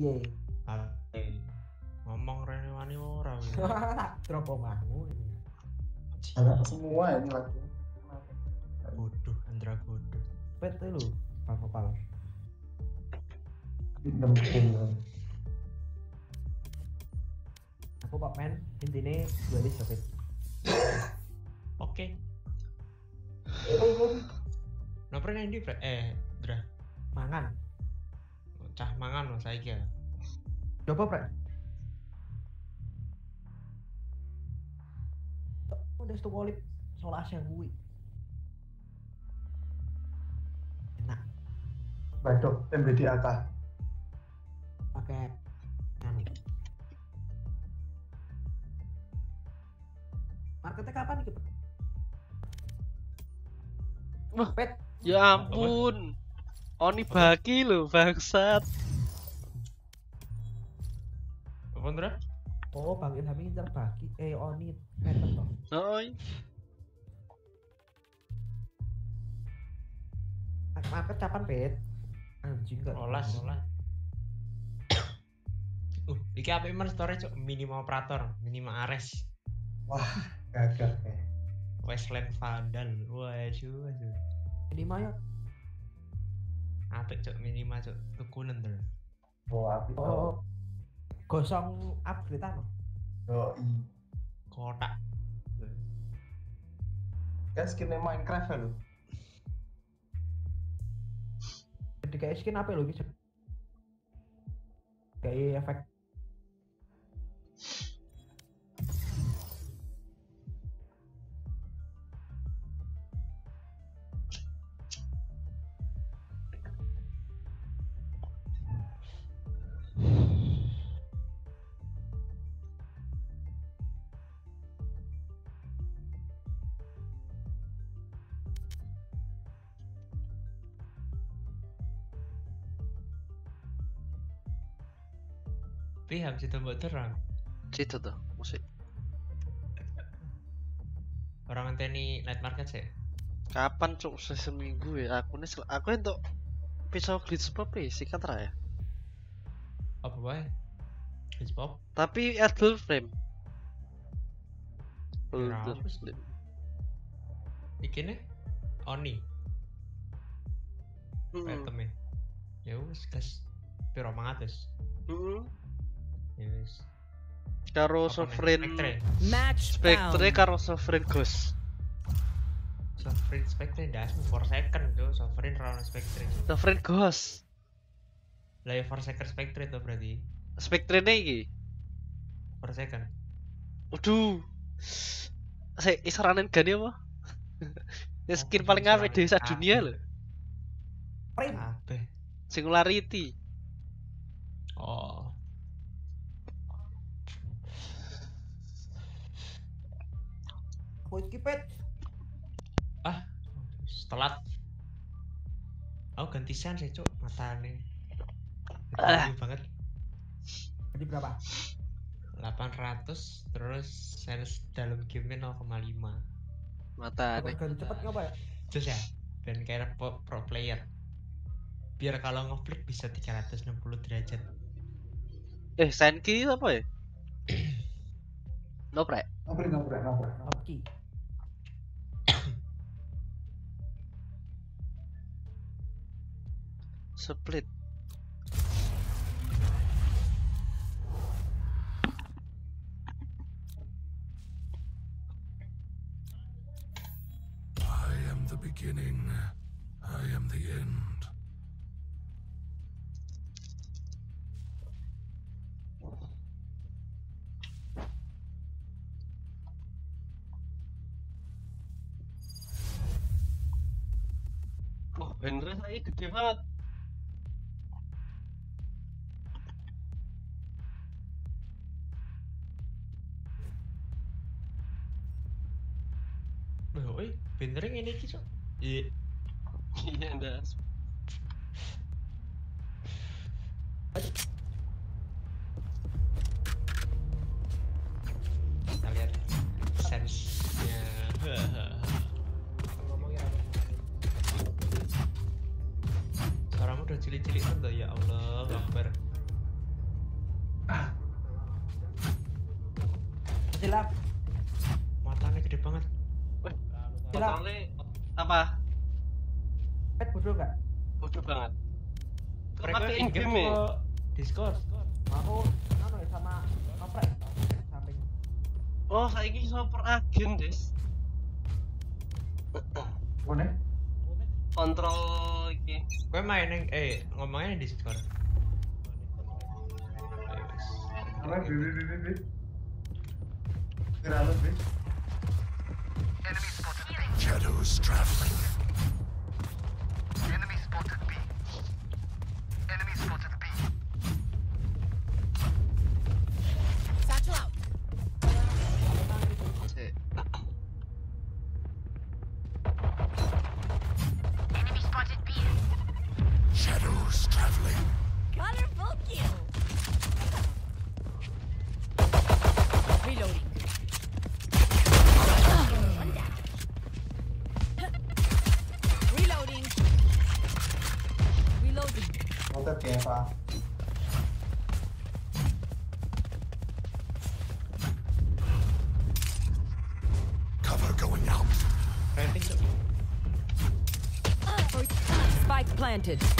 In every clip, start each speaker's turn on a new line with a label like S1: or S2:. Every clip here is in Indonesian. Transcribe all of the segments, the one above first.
S1: piye?
S2: Ngomong rene wani ora.
S1: Tak drop omahmu.
S3: Ada semua ini lagu.
S2: Bodoh, Andra bodoh.
S1: Pet pal-pal.
S3: Enam puluh.
S1: Aku kok men intine dualis ya Pet.
S2: Oke. Ndi, Bre? Eh, Dra.
S1: Mangan.
S2: Cah mangan saiki ya.
S1: Coba Prek. Udah stu kolip solasnya kuwi. Enak
S3: Badok MBD Ata.
S1: pakai nani. Marketnya kapan nih? Pet?
S4: Wah.
S1: Pet,
S4: Ya ampun. Oni bagi lho bangsat.
S2: Apa, Dra?
S1: oh Bang Ilham ini terbagi. Eh, Oni, pattern toh.
S4: Oi.
S1: Market kapan Pet? Anjing gak.
S2: Rolas, rolas. Uh, iki apik men storage cuk, minima operator, minima Ares.
S3: Gagah eh.
S2: Westland Vandal. Wah, cu, cu.
S1: Ini mah ya.
S2: Apik cuk, minima cuk. Tukunen tuh.
S3: Oh, api tau.
S1: Oh, gosong upgrade ano?
S3: Yo, i.
S2: Kotak.
S3: Kan skinnya Minecraft ya lo.
S1: Jadi kayak skin apa lo gitu? Kayak efek
S2: Tapi habis itu mbok terang.
S4: Situ tuh musik.
S2: Orang ngenteni night market sih.
S4: Kapan cuk Se- seminggu ya aku nih aku untuk pisau glitch pop sikat ra ya.
S2: Apa wae? Glitch pop.
S4: Tapi Adult Frame. Adult
S2: sih?
S4: Frame.
S2: Iki nih Oni
S4: Mm-mm.
S2: itemnya. Ya wis gas. Piro 500.
S4: Mm-mm.
S2: Ya wis.
S4: Karo
S2: Apa nih?
S4: Sovereign
S2: Spectre.
S5: Match
S4: Spectre
S5: found.
S4: karo Sovereign Ghost.
S2: Sovereign Spectre dasmu for second tuh. Sovereign round Spectre.
S4: Sovereign Ghost.
S2: Lah ya for second Spectre itu berarti.
S4: Spectre nih iki.
S2: For second.
S4: Waduh. Saya isaranin gani apa? ya skin paling apik desa dunia loh.
S1: frame.
S2: Kabeh.
S4: Singularity.
S1: Aku iki pet.
S2: Telat. Aku ganti sense ya, Cuk, matane.
S4: Ah.
S2: Gede banget.
S1: Jadi berapa?
S2: 800 terus sense dalam game 0,5
S4: Mata nih.
S1: ganti cepet ngapa ya?
S2: terus ya dan kayak pro, pro player biar kalau ngeflip bisa 360 derajat
S4: Eh, Senki apa ya? no pre.
S3: Ngobrol, ngobrol, ngobrol.
S1: Oke.
S4: Split.
S6: I am the beginning. I am the end.
S2: Main yang eh ngomongnya di Discord. Ayo, wes.
S3: Kone, bi, bi, bi, bi, bi. Kira bi.
S6: Shadows traveling. Traveling.
S7: Colorful kill. Reloading. One. Reloading. Reloading.
S3: Motor kayak?
S6: Cover going out.
S2: Rating tuh.
S5: Spike planted.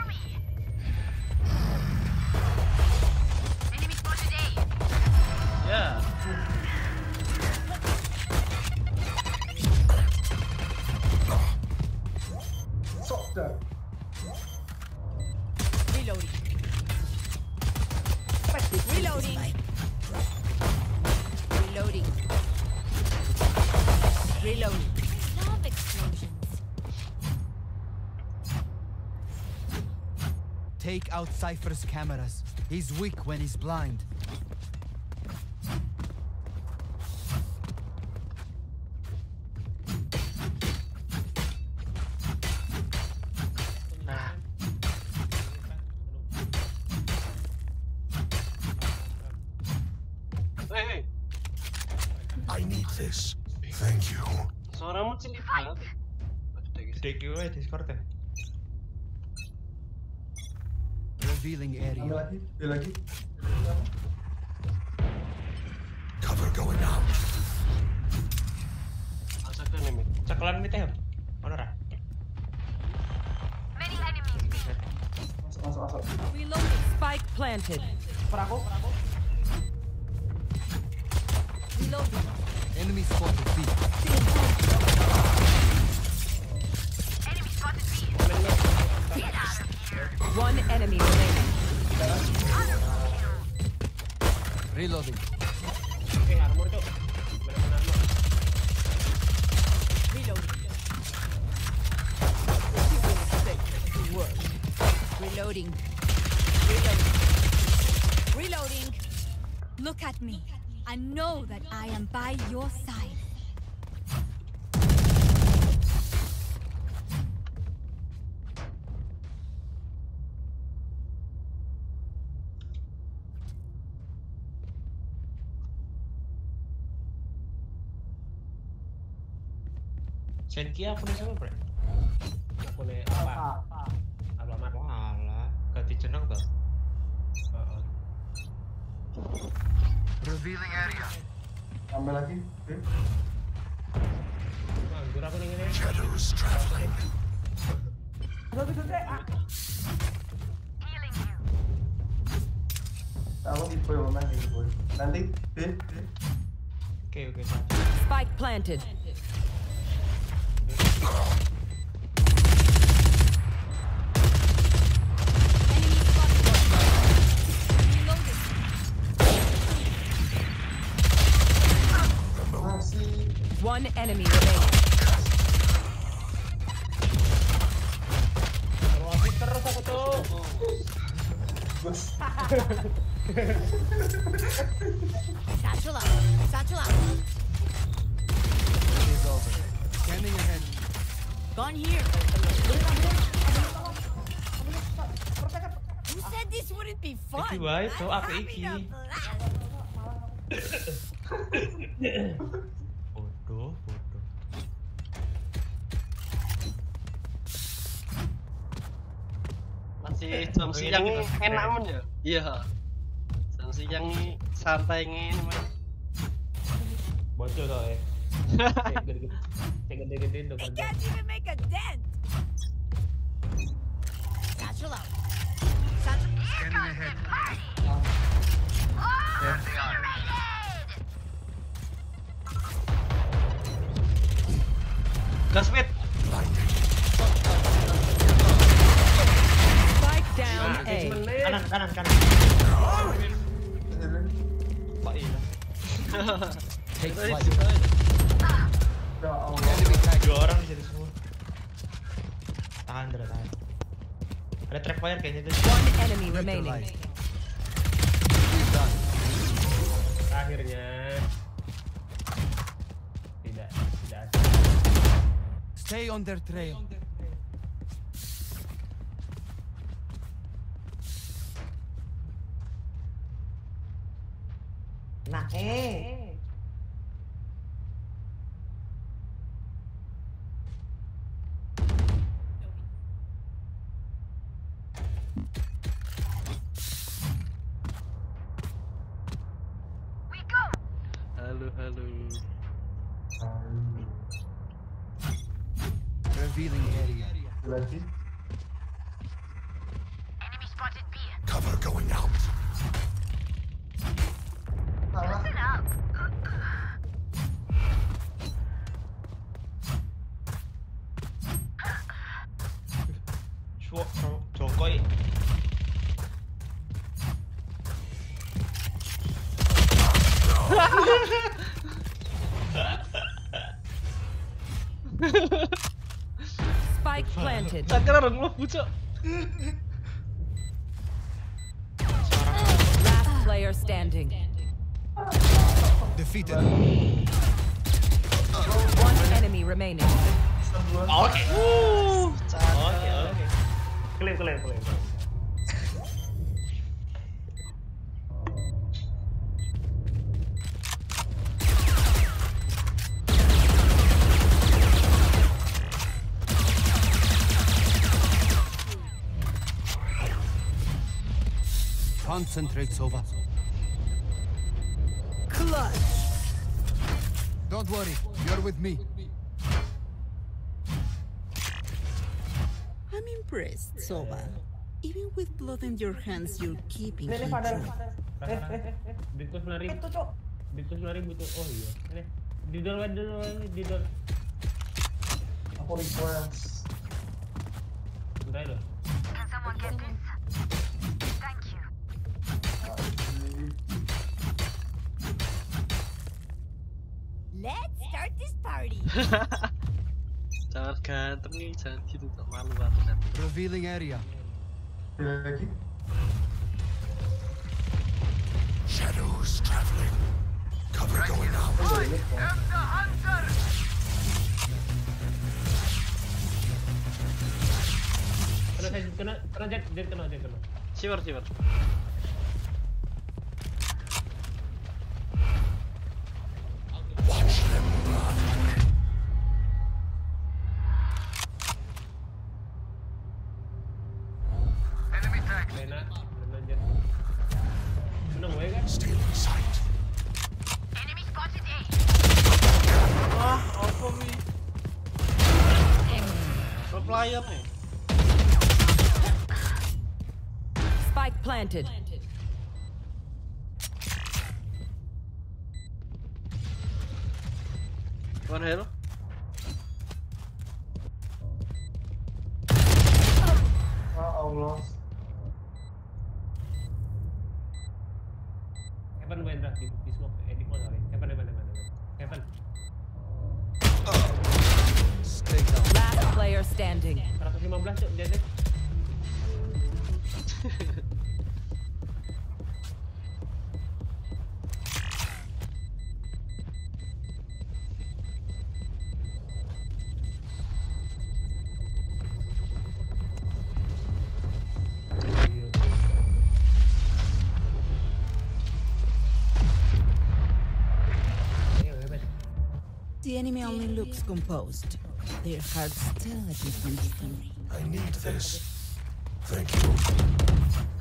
S8: Cypher's cameras. He's weak when he's blind.
S2: Senkia aku siapa, Bre?
S9: Akune apa?
S1: Ah,
S9: Alamat.
S2: Walah, ganti jeneng tuh.
S8: Revealing area.
S3: Ambil lagi,
S9: aku ngene.
S6: Shadows traveling.
S1: Aduh, aduh, aduh.
S3: Aku di boy, mana di boy. Nanti, bi, bi.
S2: Oke, oke, satu.
S5: Spike planted. One enemy
S2: Cok, aku iki. Bodoh, bodoh.
S4: Masih jam
S2: ini
S4: siang ini enak men ya? Iya. Jam masih yang santai ngene mah
S9: Bocil tau ya. Cek gede-gede. Cek gede-gede udah
S5: They
S9: kerja.
S5: can't even make a dent. Satchel out. Satchel.
S10: Scanning ahead.
S4: gas mid
S11: Spike down A.
S2: Kanan, kanan, kanan. Iya?
S10: Take flight.
S2: Dua orang di situ semua. Tahan, tahan. Ada trap fire kayaknya tuh.
S11: One enemy remaining.
S9: Akhirnya. Tidak, tidak.
S10: Stay on their trail.
S1: Nah, eh.
S11: Spike planted.
S4: cakar orang mlebu cok
S11: Last player standing.
S10: Defeated.
S11: One enemy remaining.
S2: Oke.
S4: uh
S2: Oke,
S4: cakar
S2: oke.
S9: Klaim, klaim,
S10: Concentrate, Sova.
S11: Clutch.
S10: Don't worry. You're with me.
S12: I'm impressed, Soba. Even with blood in your hands, you're keeping
S1: Ini, ini
S12: control.
S1: padahal.
S9: Rasa,
S1: Eh,
S9: rasa.
S1: eh, eh.
S9: Duitku sembilan ribu.
S1: Itu, Cok.
S9: Duitku sembilan ribu tuh. Oh iya. Ini. Di
S5: party.
S4: jangan ganteng nih jangan gitu tak malu aku nanti
S10: Revealing area.
S3: Lagi.
S6: Shadows traveling. Cover going out.
S9: Kena saya kena, kena jet, jet kena, jet kena.
S4: siwer siwer
S12: The enemy only looks composed. Their hearts tell a different story.
S6: I need this. Thank you.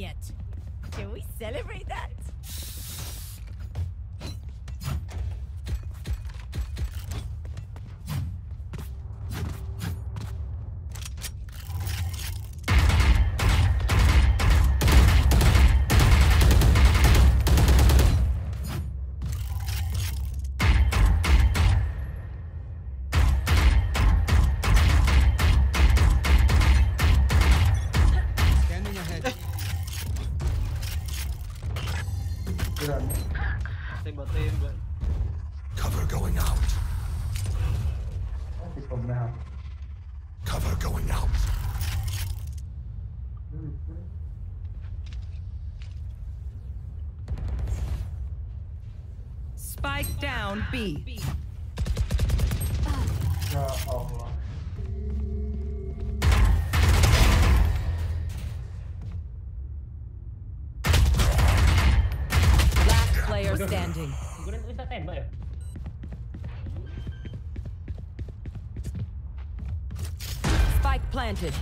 S3: yet. Can we celebrate that?
S11: B. Last player standing. Spike planted.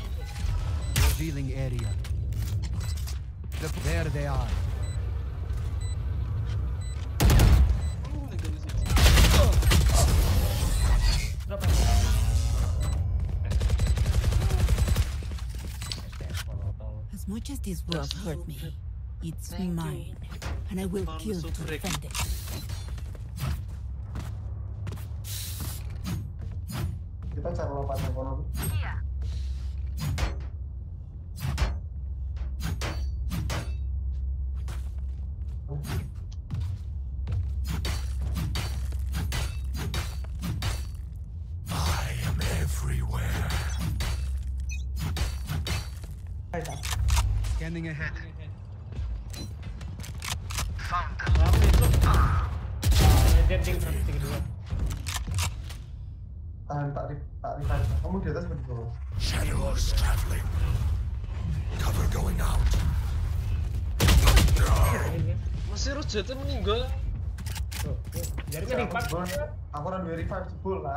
S4: this world hurt me. It's mine, and I will kill to defend it.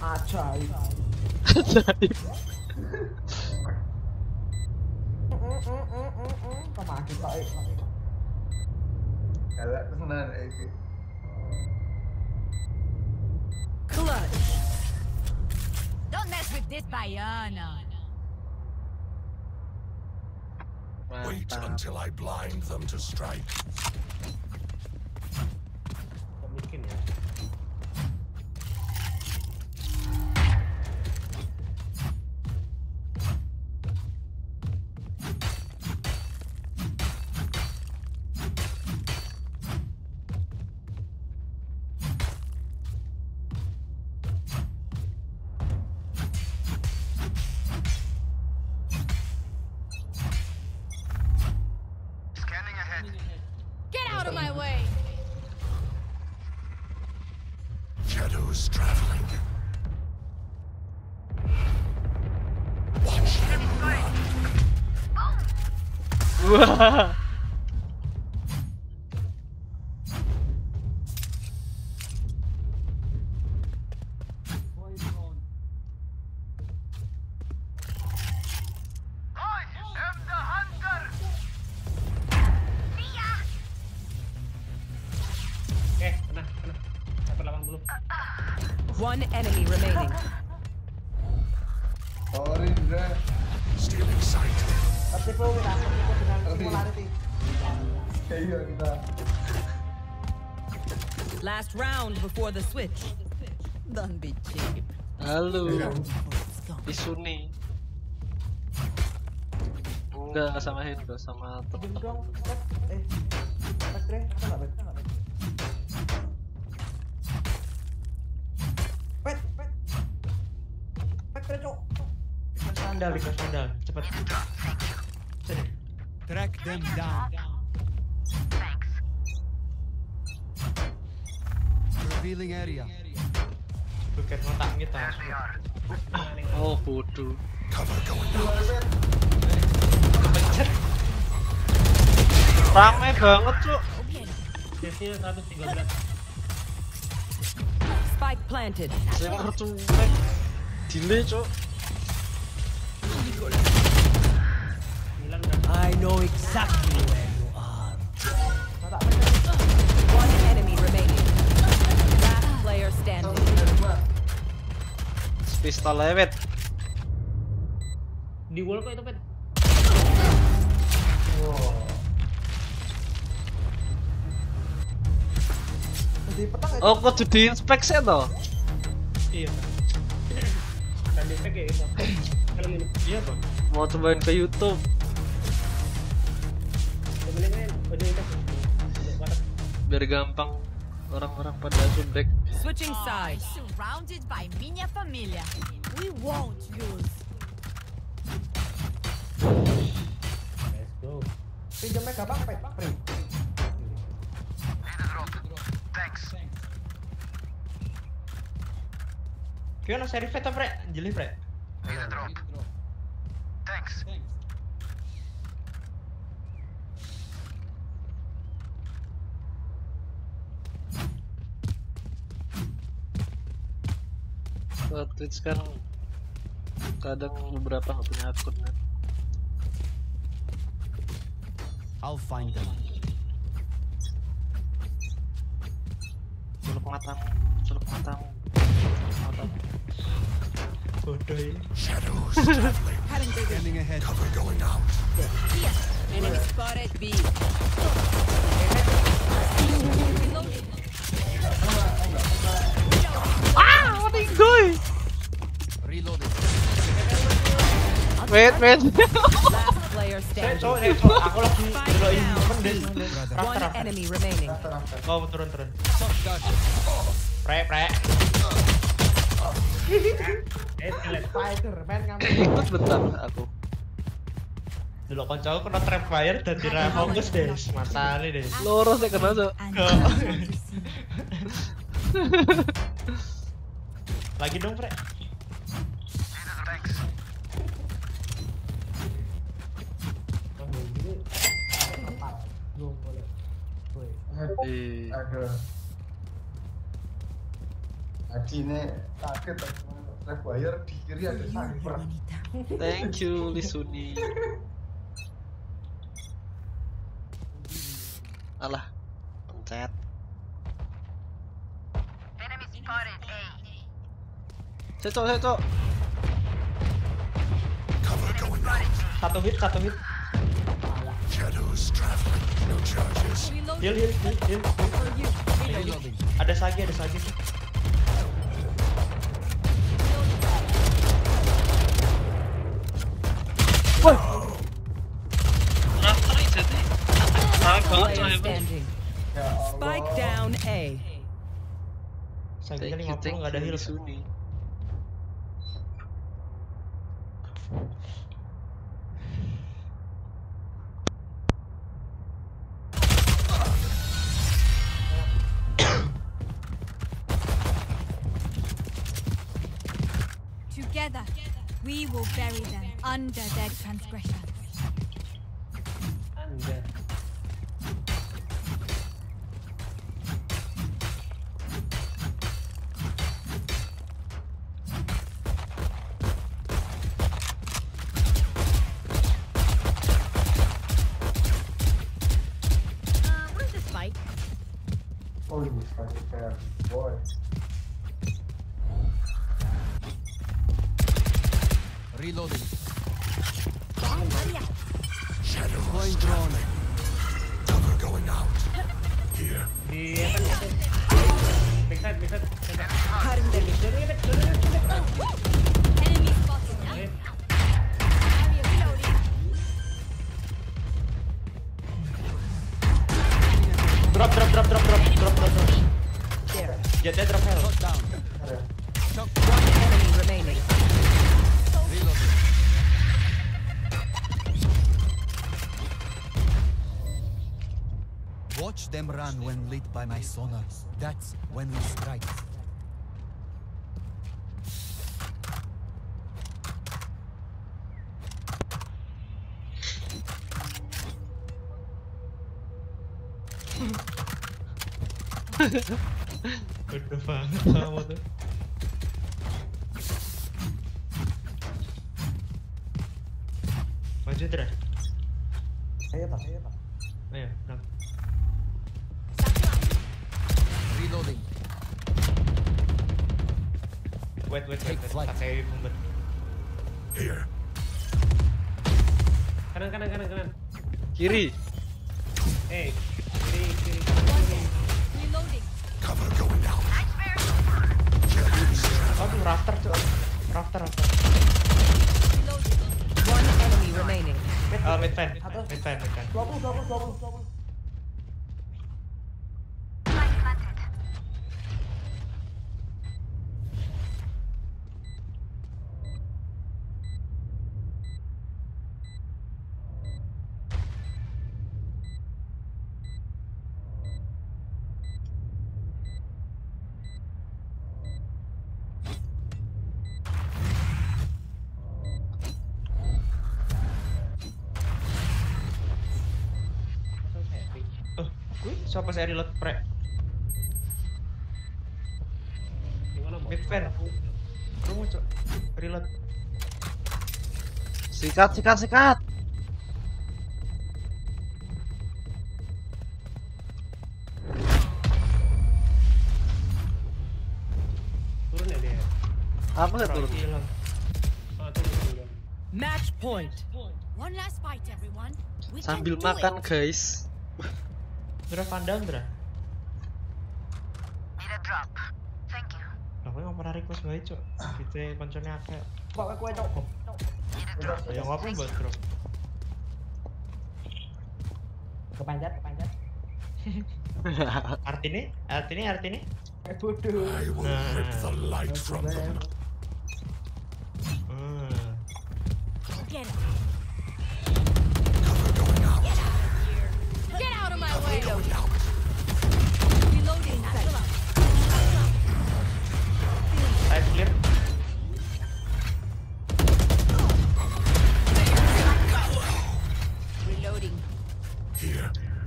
S1: Ajaib. Kemaki Pak.
S3: Ada tenan iki.
S11: Clutch.
S5: Don't mess with this Bayana.
S6: Wait
S4: Mantap.
S6: until I blind them to strike.
S9: Mungkin ya.
S4: Wah.
S11: before the switch.
S12: Don't be cheap.
S4: Halo.
S12: It's gone.
S4: Isu nih. Enggak sama Hendro sama
S1: Diam
S4: temen
S1: dong. Pet. Eh. Enggak pet, pet. Dre, Cok.
S2: Sandal, sandal. Sini.
S10: Track them down. Revealing area.
S2: Buket otak kita.
S4: Oh bodoh.
S6: Cover going.
S4: Rame banget cuk.
S9: Sesnya 113.
S11: Spike planted.
S4: Delay cuk.
S10: I know exactly where you are.
S11: One enemy remaining. Last player standing.
S4: Pistol lewet.
S9: Di wall kok itu, Pet?
S3: Wow.
S1: Ya.
S4: Oh kok jadi inspeksi toh?
S9: Iya. Dan di pack ya itu. Kalau ini.
S2: Iya, Bang.
S4: Mau cobain ke YouTube.
S9: Kan
S4: biar gampang orang-orang pada subek.
S11: Switching sides.
S5: Surrounded by minha familia. We won't lose.
S9: Let's go.
S1: Pinjamnya gampang, Pet. Free.
S2: Gimana seri vet apa, Pre? Jeli, Pre?
S4: Kalau Twitch kan kadang beberapa nggak punya akun kan.
S10: I'll find them.
S4: Celuk matamu, celuk matamu. Celuk matamu.
S2: Bodoh ini.
S6: Shadows traveling.
S10: Scanning ahead.
S6: Cover going out.
S12: Enemy spotted B.
S4: Ah, meninggoy.
S10: Reloading.
S4: Wait, wait.
S2: Aku lagi ngeloin temen deh. Oh, turun, turun.
S10: Shotgun.
S2: Pre, pre.
S9: Lihat.
S1: Spider-Man ngambil.
S4: Ikut bentar aku.
S2: Dulu koncoku kena trap fire dan tira fokus deh. Matane deh.
S4: Loro sih kena
S2: Lagi dong, Pre.
S4: Eh,
S3: Ada. Aji ini saya bayar di kiri ada sniper.
S4: thank you Lisuni. Alah, pencet.
S6: Going out.
S2: Satu hit, satu hit.
S6: Shadows traveling. No charges.
S2: Heal, heal, heal, heal. Ada sagi, ada sagi.
S11: Standing.
S3: Ya Allah.
S11: Spike down A.
S2: Saginya
S4: Thank you,
S2: 50
S4: thank
S2: nggak ada heal.
S4: Lisuni.
S5: Will bury them under their transgressions.
S9: Anda.
S10: Lit by my sonar. That's when we strike.
S2: Udah banget kamu tuh. Maju Dra.
S1: Ayo pak, ayo pak.
S2: Ayo, nak. Wait, wait, wait, wait. Pakai mumpet.
S6: Here.
S9: Kanan, kanan, kanan, kanan.
S4: Kiri.
S9: Eh, kiri, kiri, kiri.
S5: dead. Reloading.
S6: Cover going out.
S2: Aduh, rafter, cuy. Rafter, rafter.
S11: One enemy remaining.
S2: Ah, mid fan. Mid fan, mid fan.
S1: 20, 20, 20, 20.
S2: Saya reload pre? Fan. Kamu cok. Reload.
S4: Sikat, sikat, sikat.
S9: Turun ya dia.
S4: Apa nggak turun?
S2: Hilang.
S9: Ah.
S11: Match point.
S5: One last fight, everyone. We
S4: Sambil makan guys.
S2: Dra pandang, Dra. Lah, gue nggak pernah request bae, cok. Gitu ya, konconnya akeh.
S1: Pak, kue cok.
S2: Ya ngapa buat drop?
S1: Kepanjat, kepanjat.
S2: Artini? Artini? Artini?
S1: Eh, bodoh.
S6: I will rip the light from them.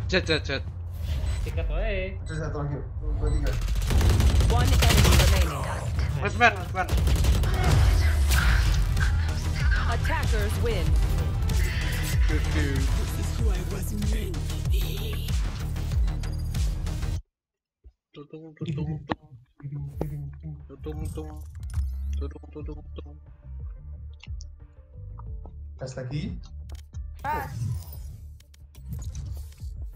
S4: Jet jet jet.
S9: Tiket wae.
S3: Terus satu lagi. Dua tiga.
S11: One enemy remaining.
S4: Batman, Batman.
S11: Attackers win.
S4: Tutung tutung tung. Tutung tung. Tutung tutung tung.
S3: Tes lagi. Tangan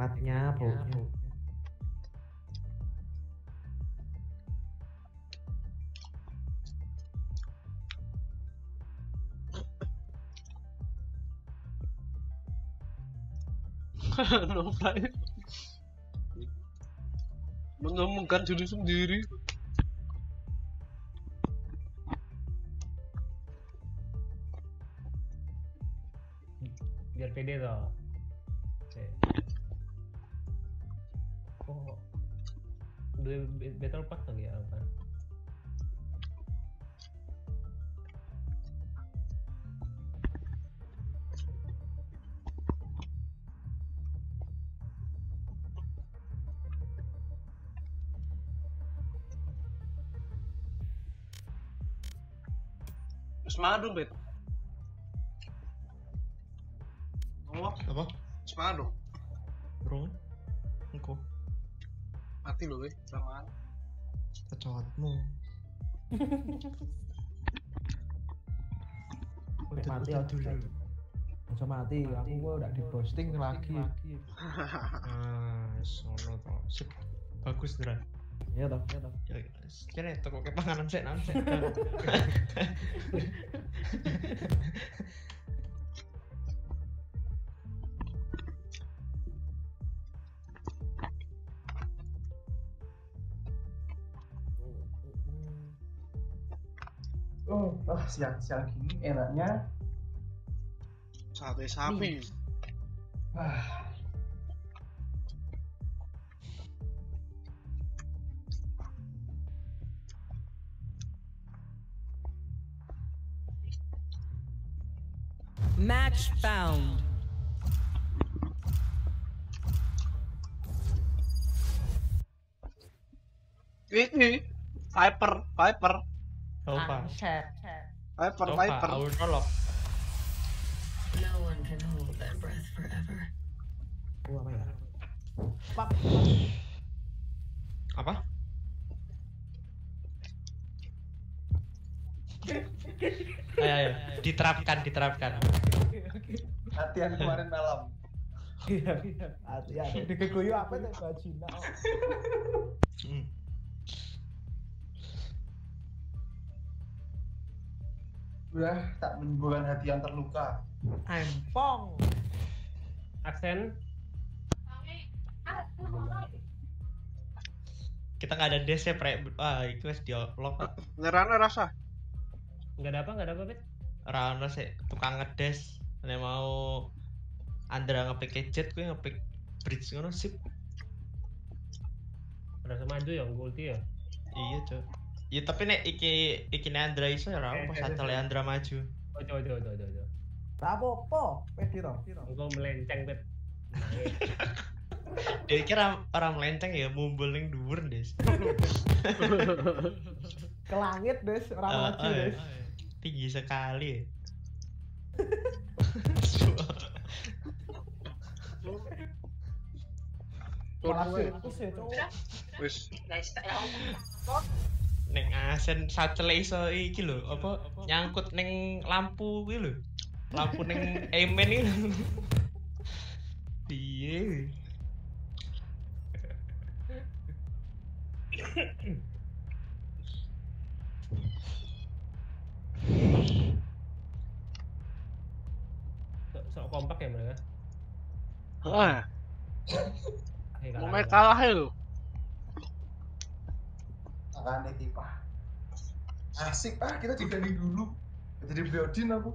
S1: Nikmatnya, Bu.
S4: no fly. Mengemungkan diri sendiri. Wis madu, Bet. Oh,
S2: Apa?
S4: wis madu.
S2: Bro? Engko
S4: Mati lho, weh. Lamaan.
S2: kecotmu.
S1: Nek mati aja Aja mati, aku gua udah di posting lagi.
S2: Ah, sono to. Sip. Bagus, Dra.
S1: Iya toh, iya toh.
S2: Ya, kene toko ke panganan sik nang sik.
S3: Oh, ah, siang-siang gini enaknya.
S4: Sate sapi.
S3: Ah,
S11: Match found.
S4: Ini Viper, Viper. Viper, Viper.
S2: I will nolok.
S12: No one can hold their breath forever.
S1: Gua apa ya?
S2: Apa? Ayo, ayo, diterapkan, diterapkan.
S3: latihan kemarin malam.
S1: Iya, iya. Hati-hati. Dikeguyu apa tuh bajina.
S2: Hmm.
S3: Udah tak menimbulkan hati yang terluka.
S1: Empong.
S9: Aksen
S2: Kita nggak ada dash ya, pre. Wah, itu wis di lock.
S4: Nyerana rasa.
S9: Nggak ada apa nggak ada apa bet?
S2: Rano sih tukang ngedes. Nek mau Andra ngepick gadget, gue ngepick bridge ngono sip.
S9: Rasa maju ya, gue ulti ya.
S2: Iya, Cok. Ya tapi nek iki iki nek Andra iso ya ora apa satu Andra maju.
S9: Ojo ojo ojo ojo ojo.
S1: Rapopo, pedi toh.
S9: Engkau melenceng bet.
S2: Dia kira orang melenceng ya mumbul ning dhuwur, Des.
S1: Ke langit, Des. Ora
S2: Ah,
S1: maju,
S2: ah,
S1: Des.
S2: Tinggi sekali.
S1: Ya.
S4: Wis.
S2: Neng asen sacele iso iki lho, apa nyangkut neng lampu kuwi lho. Lampu neng emen iki lho. Piye?
S9: Sok, sok kompak ya mereka.
S4: Ah,
S9: Eh,
S4: mau
S9: kalah
S4: main kalah ya lo.
S3: Makanya tipa. Asik ah kita diganti dulu. Jadi Biodin aku.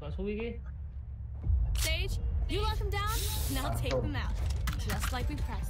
S9: Kok suwi ki?
S5: You lock him down, and I'll take them out. Just like we practiced.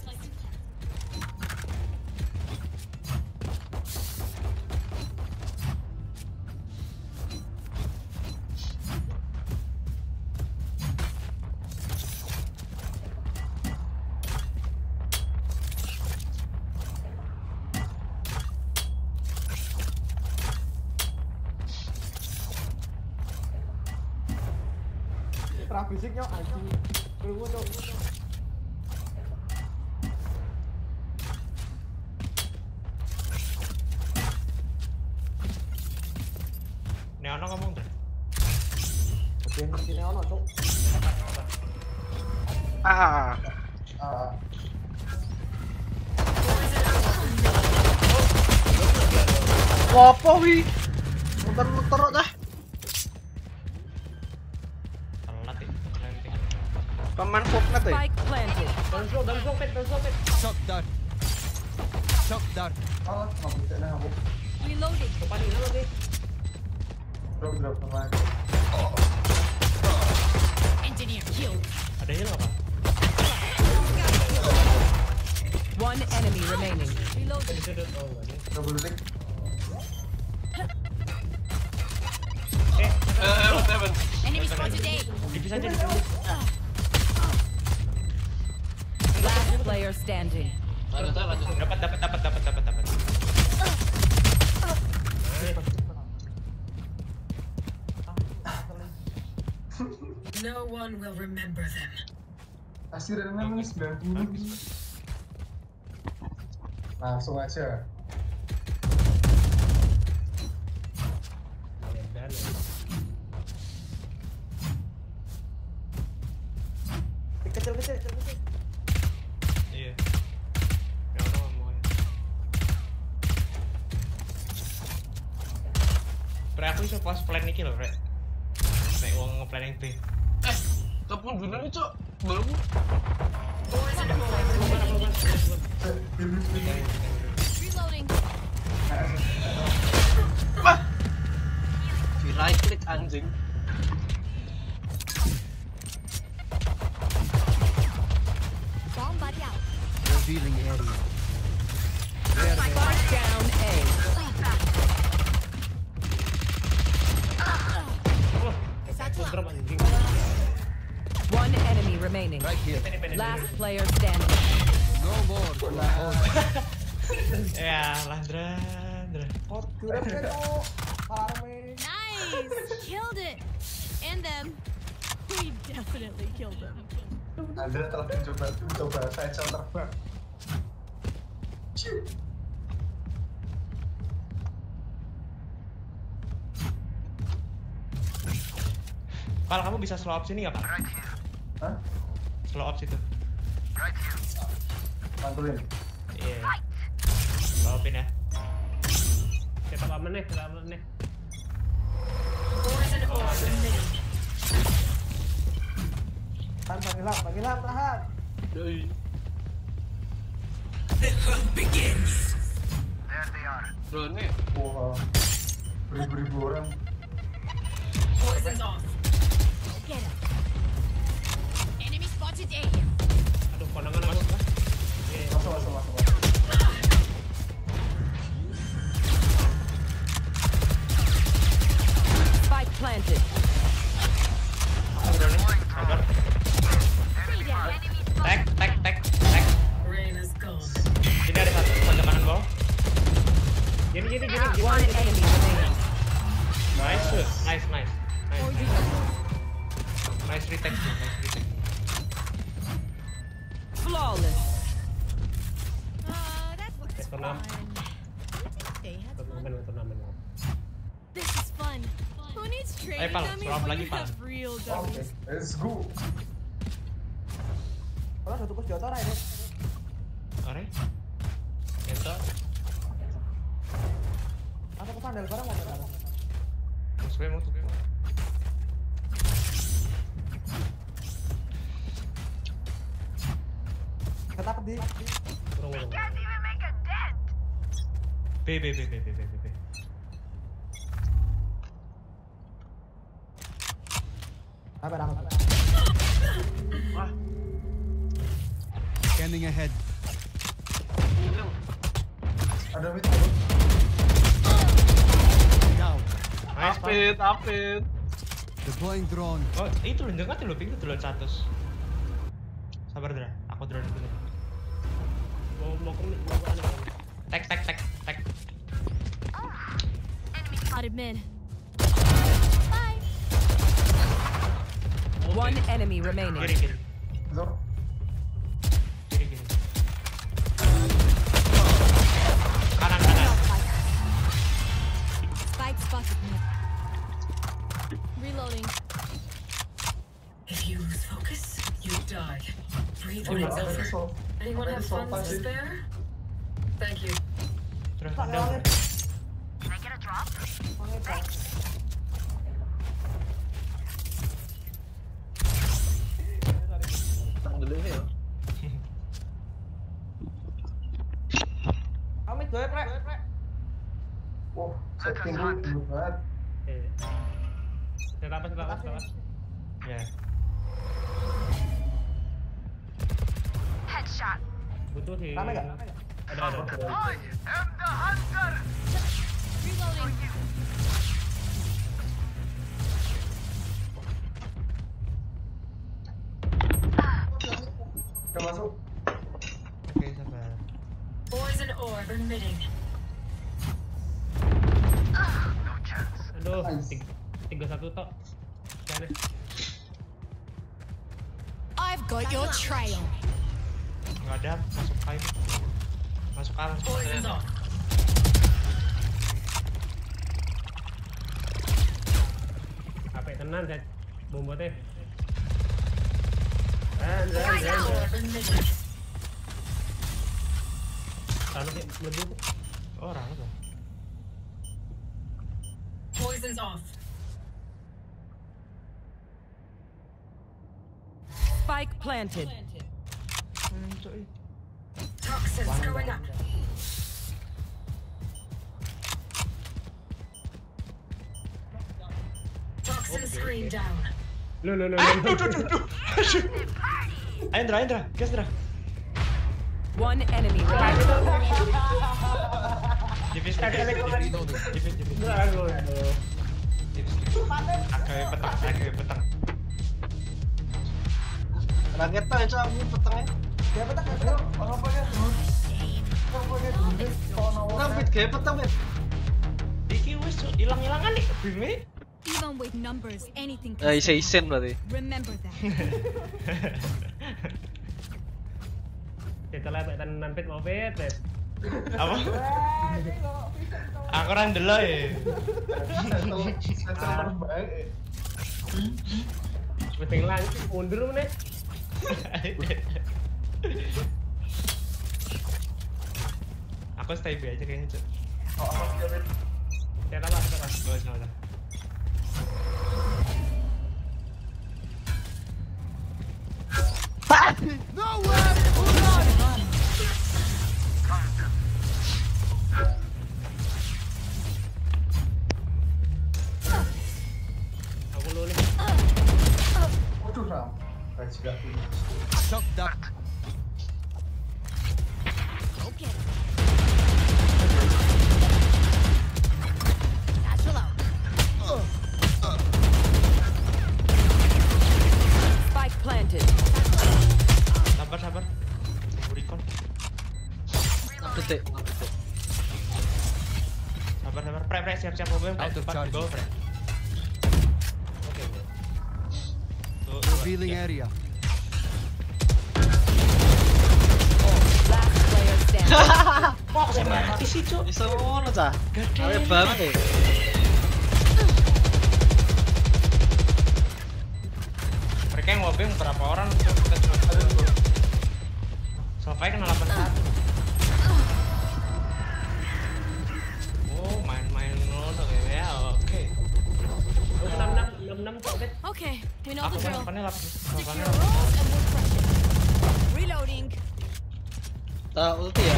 S3: Rena ini 90. Langsung aja.
S1: Kecil kecil kecil kecil.
S2: Iya. Neono ngomongnya. Pre aku iso pas plan iki lho, Pre. Nek wong ngeplanning B.
S4: Kepun dulu nih cok. Belum.
S2: Slow up sini nggak, Pak?
S3: Hah?
S2: Slow up situ.
S3: Pantulin.
S2: Iya. Slow upin ya.
S9: Cetak aman nih, cetak aman nih.
S1: Tahan pangilan, pangilan tahan.
S4: Yoi. Bro ini
S3: Wah. Beribu-ribu orang.
S9: Aduh, aku.
S3: Masuk masuk masuk. masuk.
S11: Spike planted.
S2: Sabar. Ini ada satu pojok kanan bawah.
S9: Gini, gini, gini. gini.
S11: One enemy remaining.
S2: Nice, nice, nice, nice. Nice retake tuh, nice retake.
S11: Flawless.
S5: Uh, that looks
S9: Ito
S5: fun.
S9: na.
S5: They had
S9: Turnamen, turnamen.
S5: This is fun. Who needs training dummies when you have real
S3: let's go.
S1: Kalau satu jatuh rai ke barang mau?
S2: Musuhnya.
S1: Katak di.
S9: Urang
S2: urang. Be be be be be be be.
S1: Apa ah, lang? Ah.
S10: Scanning ahead.
S3: Ano, Ada mid. Ano?
S10: Down.
S2: Nice
S4: pit.
S10: Deploying drone.
S2: Oh, itu lho, jangan dulu ping itu dulu 100. Sabar Dra, aku drone dulu.
S9: Mau mau ke mau ke mana?
S2: Tek tek tek tek.
S5: Spotted mid. Bye.
S11: One enemy remaining.
S2: Kiri kiri. a partir...
S13: Lan gel.
S11: Hayır, planted.
S13: Toxins going up. Toxin screen down.
S9: No, no, no,
S2: ah, no, no, no, no. Entra, entra, que entra.
S11: One enemy remaining.
S2: Acabé petang, acabé petang.
S4: Rakyat tuh itu aku petengnya.
S1: Gak peteng
S3: itu orang pake dulu. Orang pake.
S4: Nampit gak peteng bet.
S2: Iki wes hilang hilangan nih bimi.
S5: Even with numbers, anything can. Eh,
S4: isen berarti.
S5: Remember that.
S9: Kita nampit mau.
S2: Apa? Aku orang dulu ya.
S9: Penting mundur
S2: aku stay B aja kayaknya cok
S3: oh, jamin ya
S9: lah kita
S2: lah sama!
S9: Aku
S3: lulus. Alright,
S10: so duck.
S5: Okay.
S11: Spike planted.
S2: Sabar, sabar. Sabar, sabar. Pre, pre.
S10: Out of
S2: charge. Pre. Okay.
S10: Revealing area.
S2: Kok saya mati sih, Cuk?
S4: Iso ngono cah.
S2: Gede.
S4: Banget ya.
S2: Mereka yang mobbing berapa orang? Cuk? Kita cuma satu. Sofai kena 81. Oke,
S5: we know drill. Reloading.
S4: Tahu ulti ya,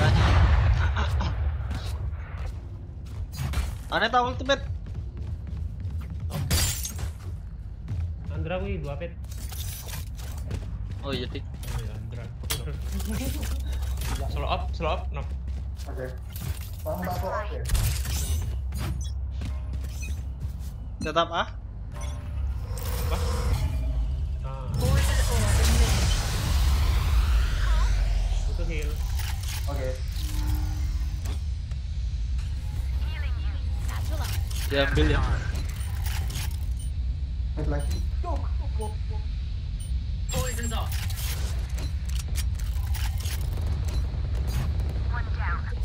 S4: tahu ulti,
S9: Andra wih, dua pet.
S4: Oh iya, Tik.
S2: Oh, iya, up, slow up, no.
S3: Oke.
S4: Tetap ah.
S2: Apa?
S9: Ah, heal.
S3: Oke.
S4: Diambil ya.
S3: Mid lagi. Tuh.
S13: Poison's off.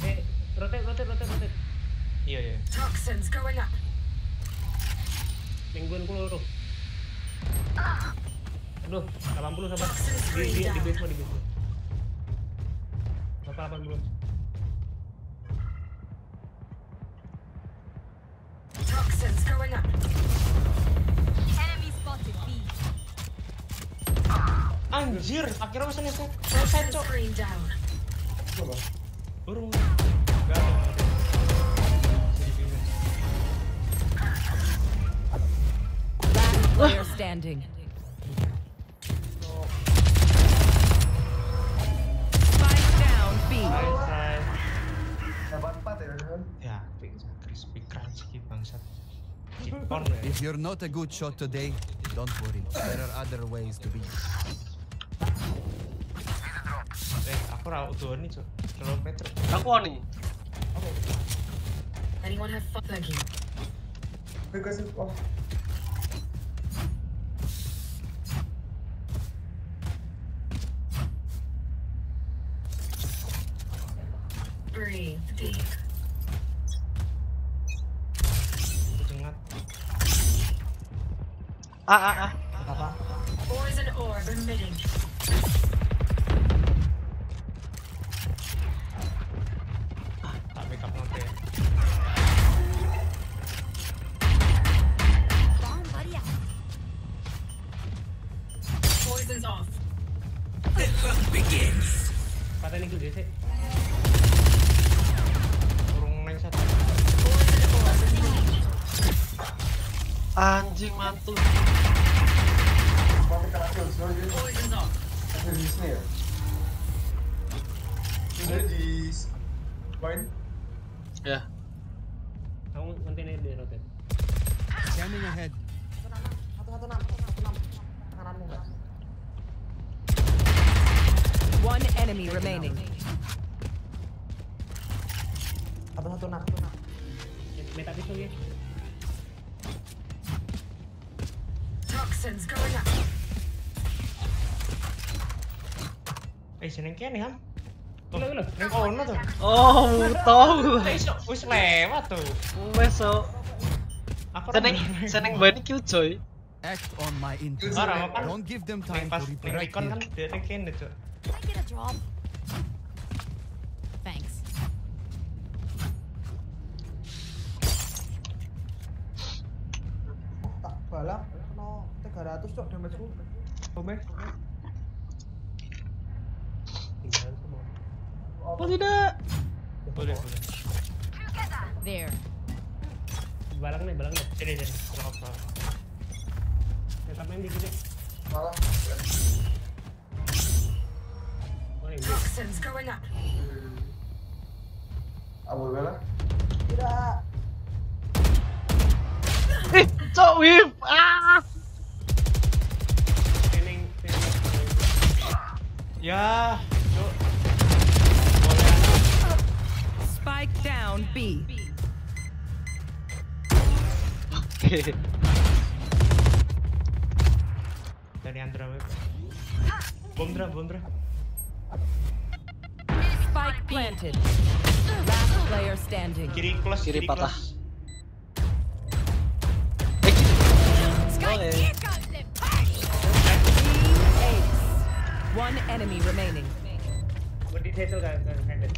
S9: Eh, rotate rotate rotate rotate.
S2: Iya, iya.
S13: Toxins going up.
S9: Mingguan ku loro. Aduh, 80 sabar. Di di di base di base. Berapa 80?
S13: Toxins going up.
S5: Enemy spotted B.
S2: Anjir, akhirnya bisa. Selesai, Cuk.
S13: screen
S11: player standing. Spike down B.
S2: Selesai.
S3: Hebat empat ya kan?
S2: Ya, crispy crunchy bangsat. Cipon ya.
S10: If you're not a good shot today, don't worry. There are other ways to be.
S2: Eh, aku ora utuh nih, Cuk. Kilometer.
S4: Aku nih.
S13: Anyone have fun? Thank you.
S3: Oke guys, oh.
S13: Breathe deep.
S4: Ah ah ah.
S13: Poison orb emitting.
S2: Seneng kene kan?
S9: Gila, gila.
S2: Neng kono tuh.
S4: Oh, tahu.
S2: Eh, iso wis lewat tuh.
S4: Wes so.
S2: Aku
S4: Seneng seneng banget kill
S10: Act on my.
S2: Ora, kan
S10: Don't give them
S2: Neng
S10: time
S2: pas
S10: to
S2: neng
S10: repair.
S2: recon kan dia neng kene,
S5: drop? Thanks.
S1: Tak balak kena 300 cok damage ku. Ome.
S9: Tinggal semua.
S4: Oh tidak.
S2: Boleh, boleh.
S5: There.
S9: Balang nih, balang nih.
S2: Sini, sini. Apa.
S9: Tetap main dikit deh.
S3: Malah.
S9: Oh, ini.
S13: Toxins going up.
S3: Abu bela.
S1: Tidak.
S4: Eh, cok whip. Ah.
S9: Seneng, seneng.
S2: Ya.
S11: Spike down B.
S4: Oke.
S2: Dari Andra web. Bom Dra, bom Dra.
S11: Spike planted. Last player standing.
S2: Kiri close,
S4: Kiri
S2: kiri,
S4: patah.
S2: close.
S5: Sky
S4: Oh, yeah.
S5: kick out the party!
S11: Ace. One enemy remaining.
S9: Berdiri itu kan kan handle.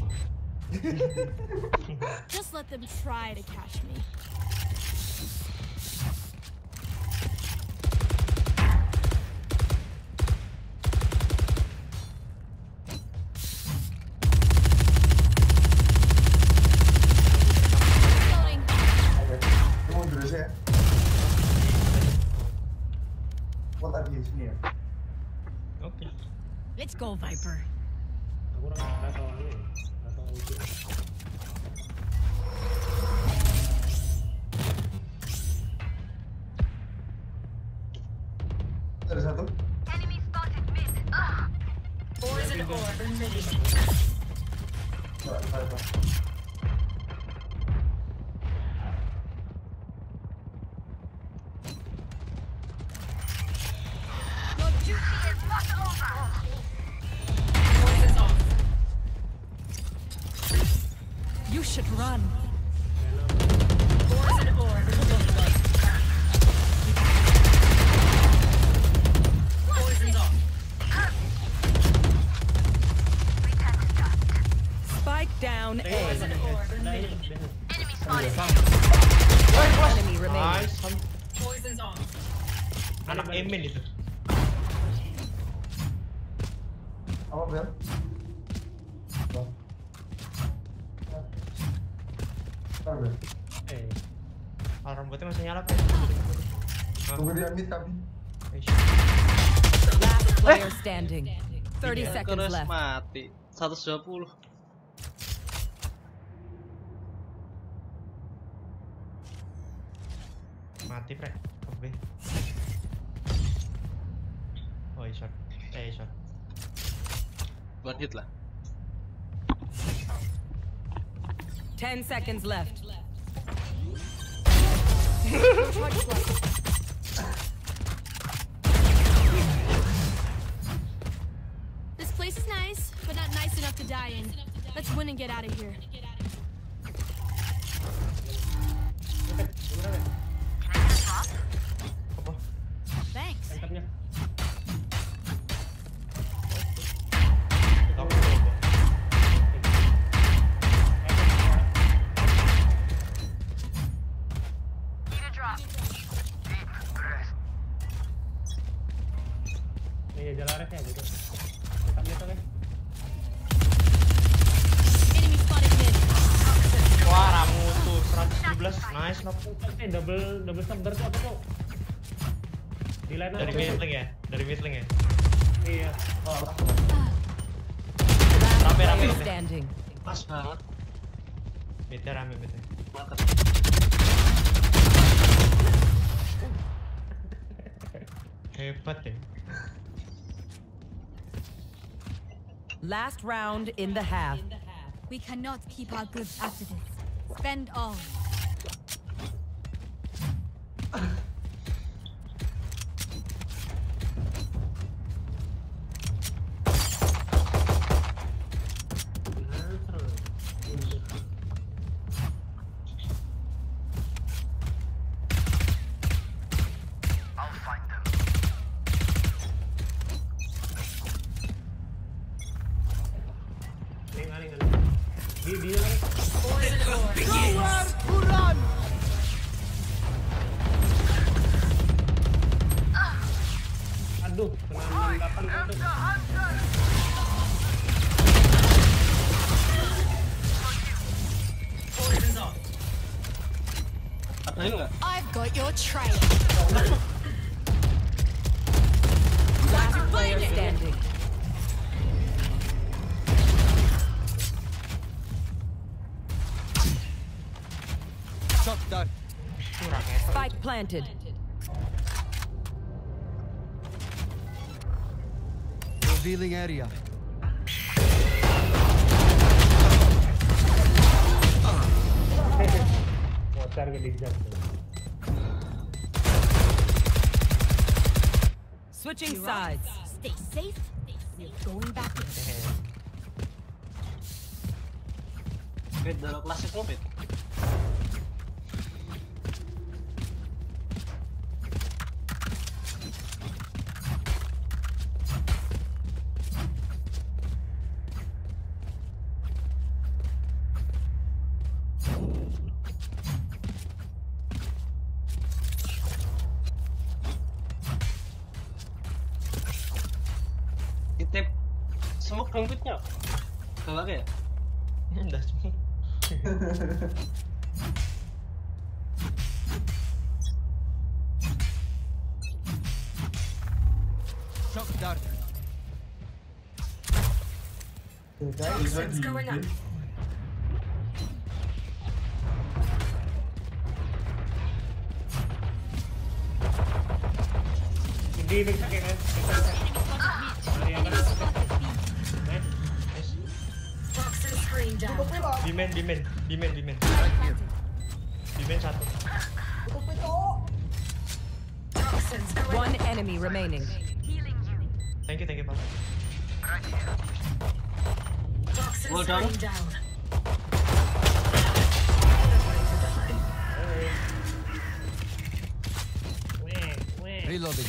S5: Just let them try to catch me. Reloading.
S3: Oke, ini mau dulu ya. Oh tadi sini ya.
S2: Oke.
S5: Let's go, Viper.
S11: Okay. Seconds
S4: Terus
S11: left.
S4: mati. 120.
S2: Mati, Frek. Oke. Oh, iya, shot. Eh, shot.
S4: One hit lah.
S11: 10 seconds left.
S5: place is nice, but not nice enough to die in. Let's win and get out of here.
S2: Apa?
S5: Thanks.
S9: mantapnya.
S2: Kamu coba.
S9: Iya, jalan
S2: Wah, Ramu tuh 117. Nice, knock.
S9: Eh, double double tuh apa tuh? Di line
S2: Dari midling ya? Dari midling ya?
S9: Iya.
S2: Rame, rame.
S4: Pas banget.
S2: Rame. Hebat ya.
S11: Last round in the half.
S5: We cannot keep our goods after this. Spend all.
S11: Planted.
S10: Revealing area.
S9: Motor ke dijak tuh.
S11: Switching sides.
S5: Stay safe. We're going back in.
S4: Fit dalam klasik lo fit.
S13: Down.
S2: Di main, di main, di main, di main. Di main satu.
S13: Toxins going
S11: One enemy remaining.
S2: Thank you, thank you, Pak.
S13: Toxin
S4: Well done.
S13: down.
S10: Reloading.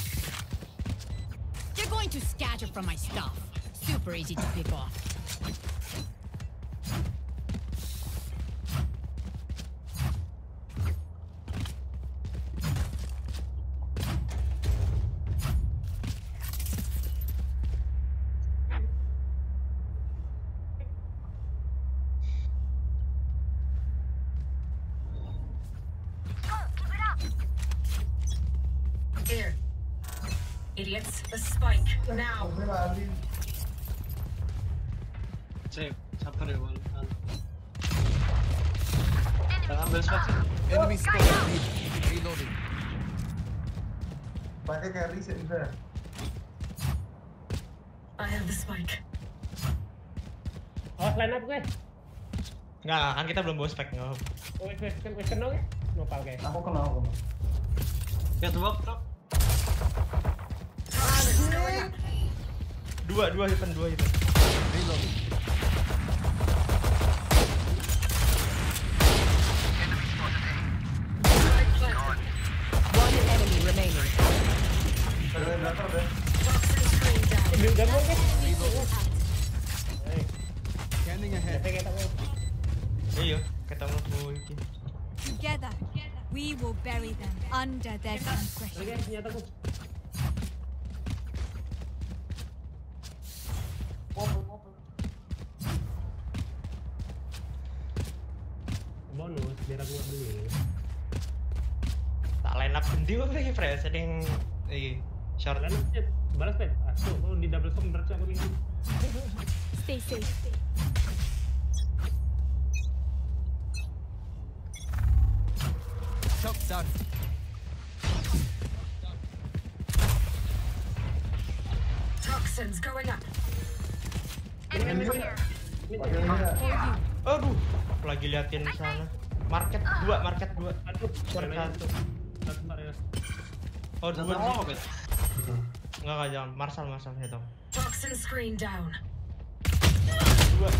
S5: You're going to scatter from my stuff. Super easy to pick off.
S4: Sabar ya Wal. Jangan ambil spot sih.
S10: Enemy. Reloading.
S3: Pakai carry sih udah.
S13: I have the spike.
S9: Awas line up gue.
S2: Enggak, kan kita belum bawa spek nggak.
S9: Wes wes wes kenal ya? Nopal kayak.
S3: Aku kenal aku.
S4: drop.
S2: Dua, dua hitam, dua hitam.
S10: Reloading.
S5: Bury them under their transgression.
S9: Bonus biar aku dulu.
S2: Tak line up kok iki fresh ada yang iki short
S9: Kalian chat, balas pet. Asuh, kau di double song berarti aku ini.
S5: Stay safe.
S10: Dart.
S13: Toxins going up.
S3: Ya.
S2: Aduh, lagi liatin di sana. Market dua, market dua.
S9: Aduh, bar ya.
S2: Oh,
S4: Jangan
S2: dua.
S4: fit.
S2: Enggak, enggak jangan. Marsal, marsal ya tau.
S13: Toxin screen down.
S2: Dua.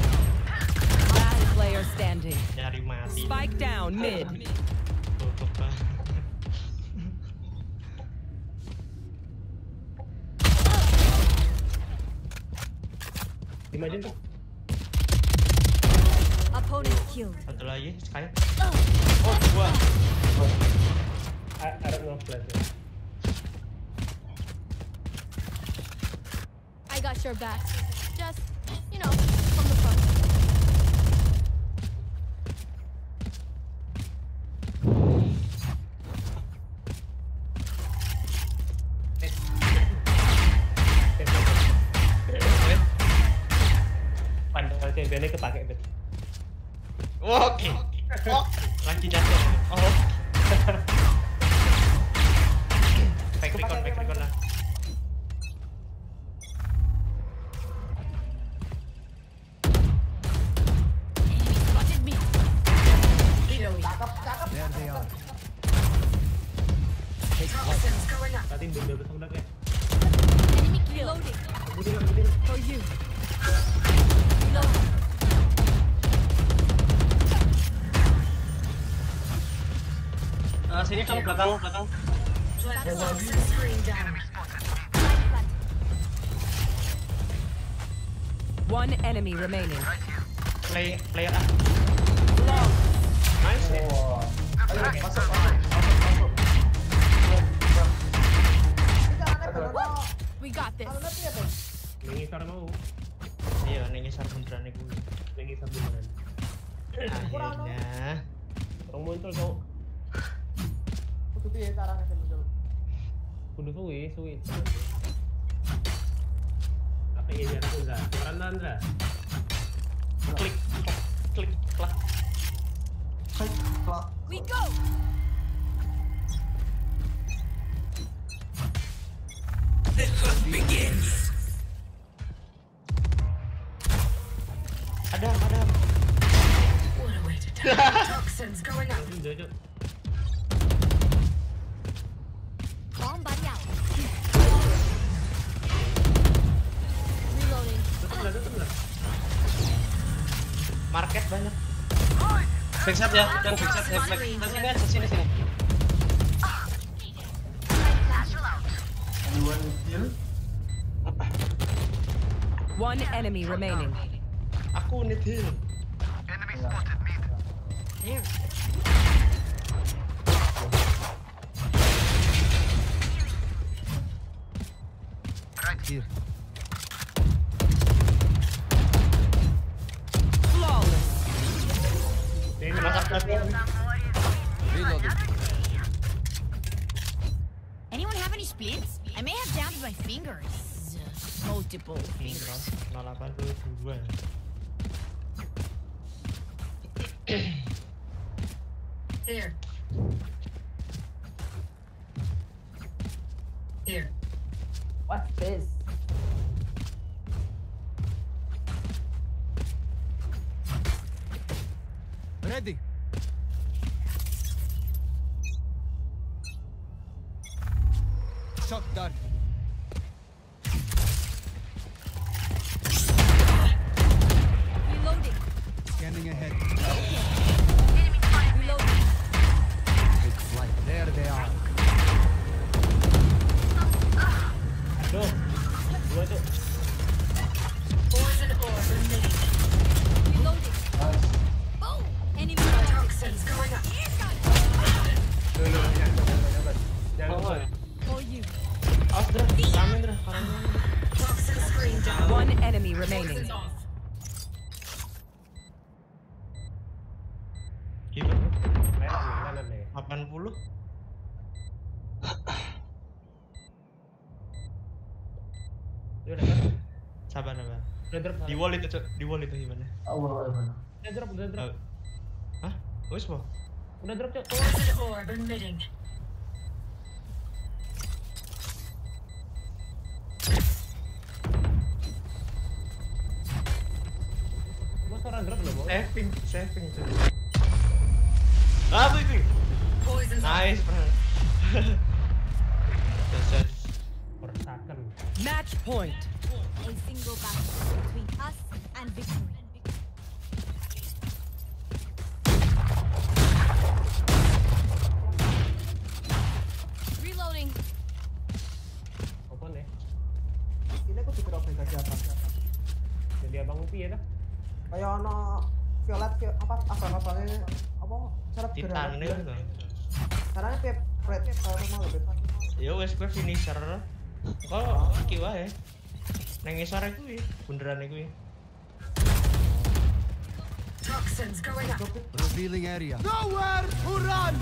S11: Last player standing.
S2: Nyari mati.
S11: Spike down mid.
S2: Tutup lah.
S9: Imagine tuh.
S5: Opponent killed.
S2: Satu lagi, Sky.
S5: Oh,
S2: Oh.
S9: I, I don't know flash.
S5: I got your back. Just, you know, from the front.
S11: Remaining.
S9: Backshot ya, dan backshot ya, back. Sini kan, sini sini.
S3: Kill.
S11: One enemy remaining.
S2: Aku need heal. Wall itu, Cok. Di wall itu gimana?
S3: Allah Allah.
S9: Udah drop, udah drop.
S2: Eh, Hah? Wes mau?
S9: Udah drop, Cok.
S13: Emitting.
S9: Gua suara drop loh.
S2: Saving, saving Cok. Ah, itu. Nice,
S1: bergerak.
S2: tuh.
S1: Caranya kayak red kalau mau lebih.
S2: Ya wes gue finisher. Kok iki wae. Nang ngisor kuwi, beneran kuwi.
S13: Toxins going up.
S10: Revealing area. Nowhere to run.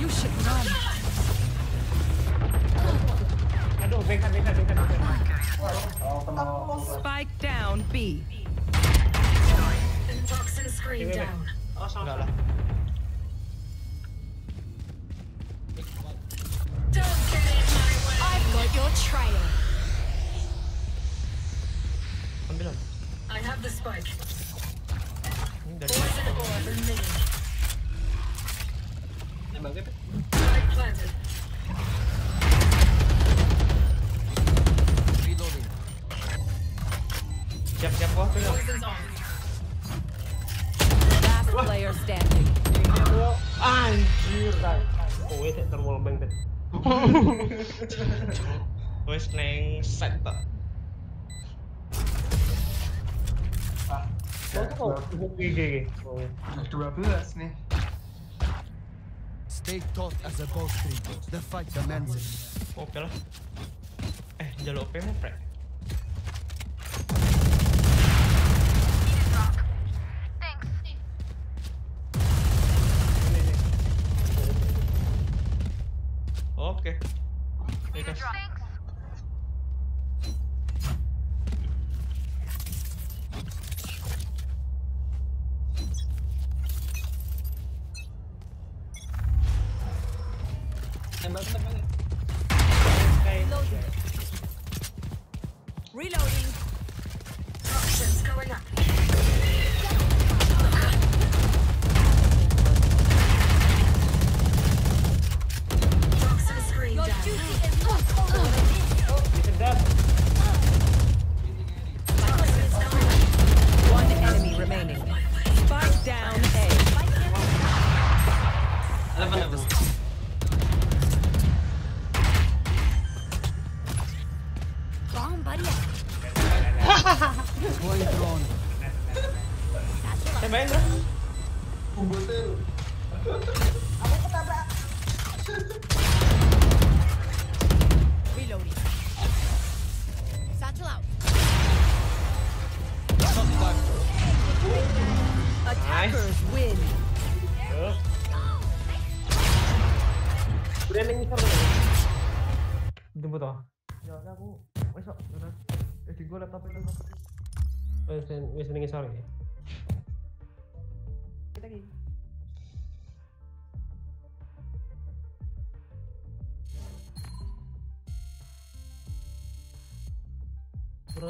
S11: You should run.
S9: Aduh, backup, backup.
S3: Oh, kena.
S11: Spike down B.
S13: Toxin screen down.
S9: Oh, sama.
S5: I've got your trail.
S2: Ambil lah.
S13: I have the spike.
S2: Ini dari
S13: Poison orb emitting.
S9: Nembak gitu.
S13: Spike planted.
S10: Reloading.
S2: siap-siap wah tuh.
S13: Poison's off.
S11: Last player standing.
S2: Ah,
S9: Anjir, kan. Kowe sik terwolbeng teh.
S2: Wes neng set tok.
S3: Ah,
S9: Oh,
S3: udah 12 nih.
S10: Stay taut as a bowstring. The fight demands it.
S2: Oke lah. Eh, jaluk OP mu, Prek. Oke.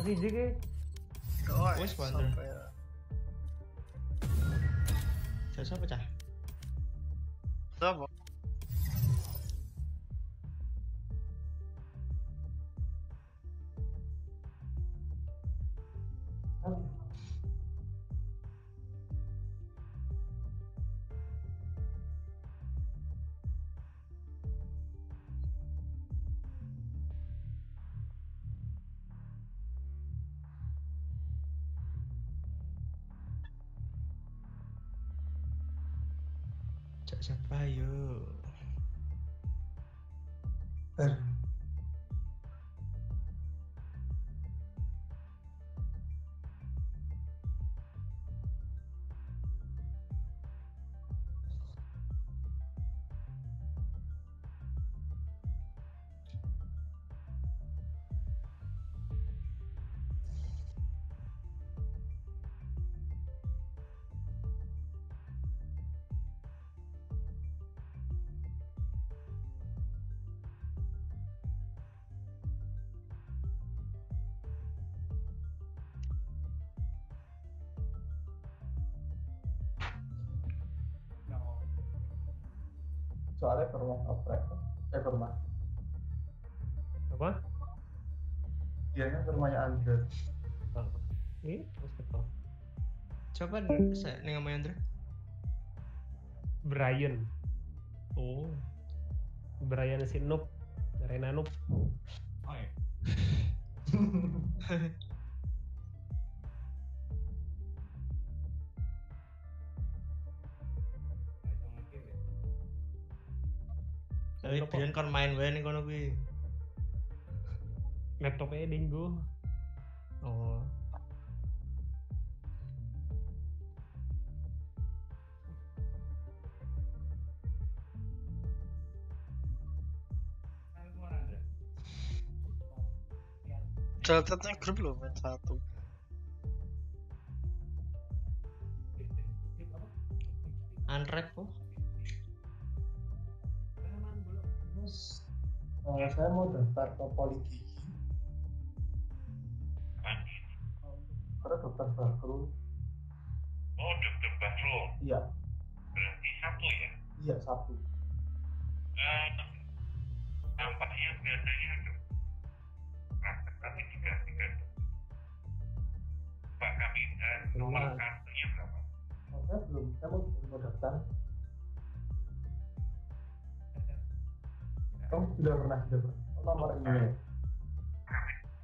S1: Terus siji
S2: Cak
S3: Rumah oprek. Eh ke rumah.
S9: Apa?
S3: Dia kan ke rumahnya Andre.
S9: Oh. Ini teko.
S2: Coba saya ning ngomong Andra.
S9: Brian.
S2: Oh.
S9: Brian si Noob. Rena Noob.
S2: Oh ya. Tapi
S9: Laptop.
S2: Brian kon main wae ning kono kuwi.
S9: Laptopnya dinggo.
S2: Oh.
S4: Catatnya grup loh main satu.
S2: Unrep po.
S3: Eh, saya mau daftar ke Poligigi. Karena dokter Bakru.
S14: Oh, dokter Basro.
S3: Iya,
S14: Berarti satu ya?
S3: iya Sabtu.
S14: Eh, tampaknya biasanya ada praktek tapi tiga tiga Pak kami eh, nomor kartunya berapa?
S3: Saya belum, saya mau, mau daftar. Oh, sudah pernah, sudah pernah. Nomor ini ya.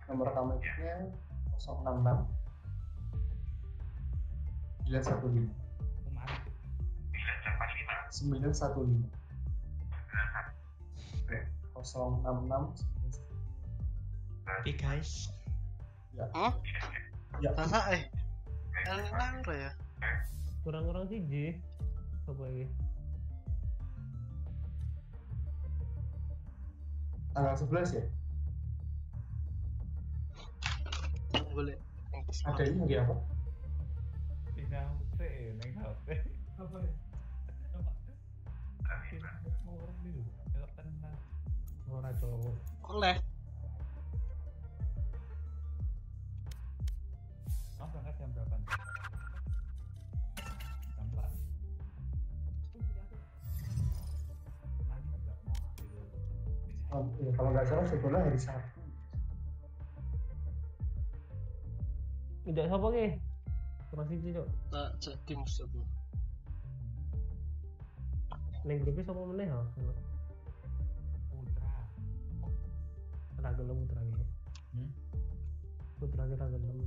S3: Nomor kameknya 066 915 915 Oke, 066
S2: Oke guys.
S3: Ya.
S4: Hah?
S3: Ya.
S4: Masa eh? Enak ya?
S9: Kurang-kurang sih J. Apa ini?
S3: Tanggal 11 ya?
S4: Boleh.
S3: Ada ini nggak apa?
S15: Tidak HP, neng HP. Apa ya? Orang dulu, kalau tenang.
S9: Ora cowok.
S4: Kok
S3: kalau nggak salah sekolah hari Sabtu.
S9: Tidak siapa ke? Kurang siji cok.
S4: Tak cek tim satu.
S9: Neng grupnya siapa meneh ha?
S15: Putra.
S9: Ora gelem putra iki.
S15: Hmm?
S9: Putra kita gelem.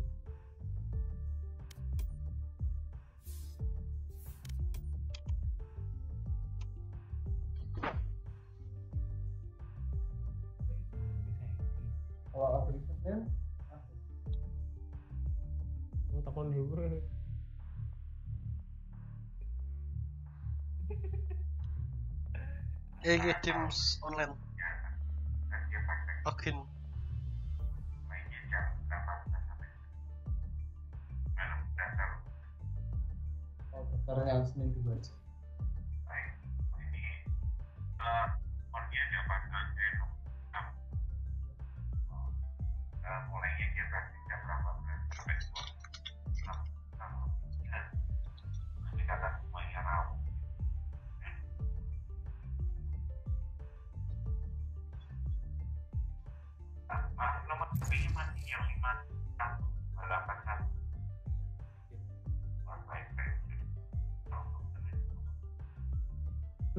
S9: Takon dhewe.
S4: EG Teams online. Login.
S3: oh, daftarnya Senin juga.
S14: mulainya jam berapa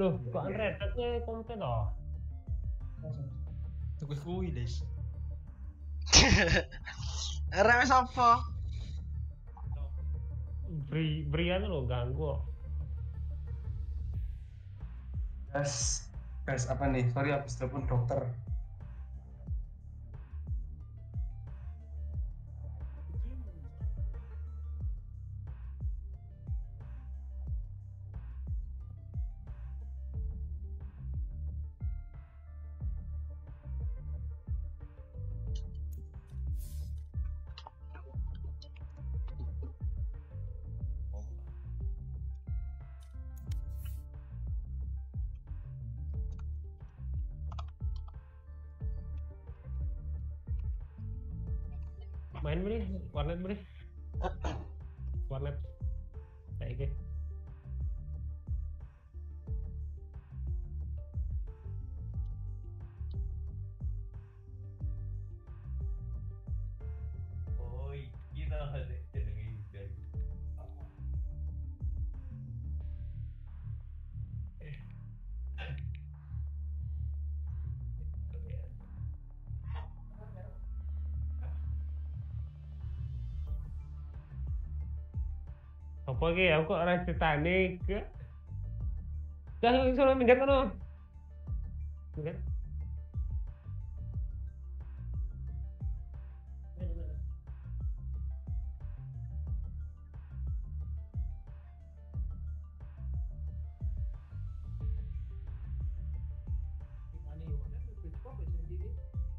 S9: Loh, kok unrated nya konten toh?
S2: Tunggu kuwi, Des.
S4: RMS apa?
S9: Bri Brian lo ganggu.
S3: Guys, guys apa nih? Sorry habis telepon dokter.
S15: hombre.
S9: Apa ki aku kok ora ceritane ke? Dah suruh minggat kono. Minggat.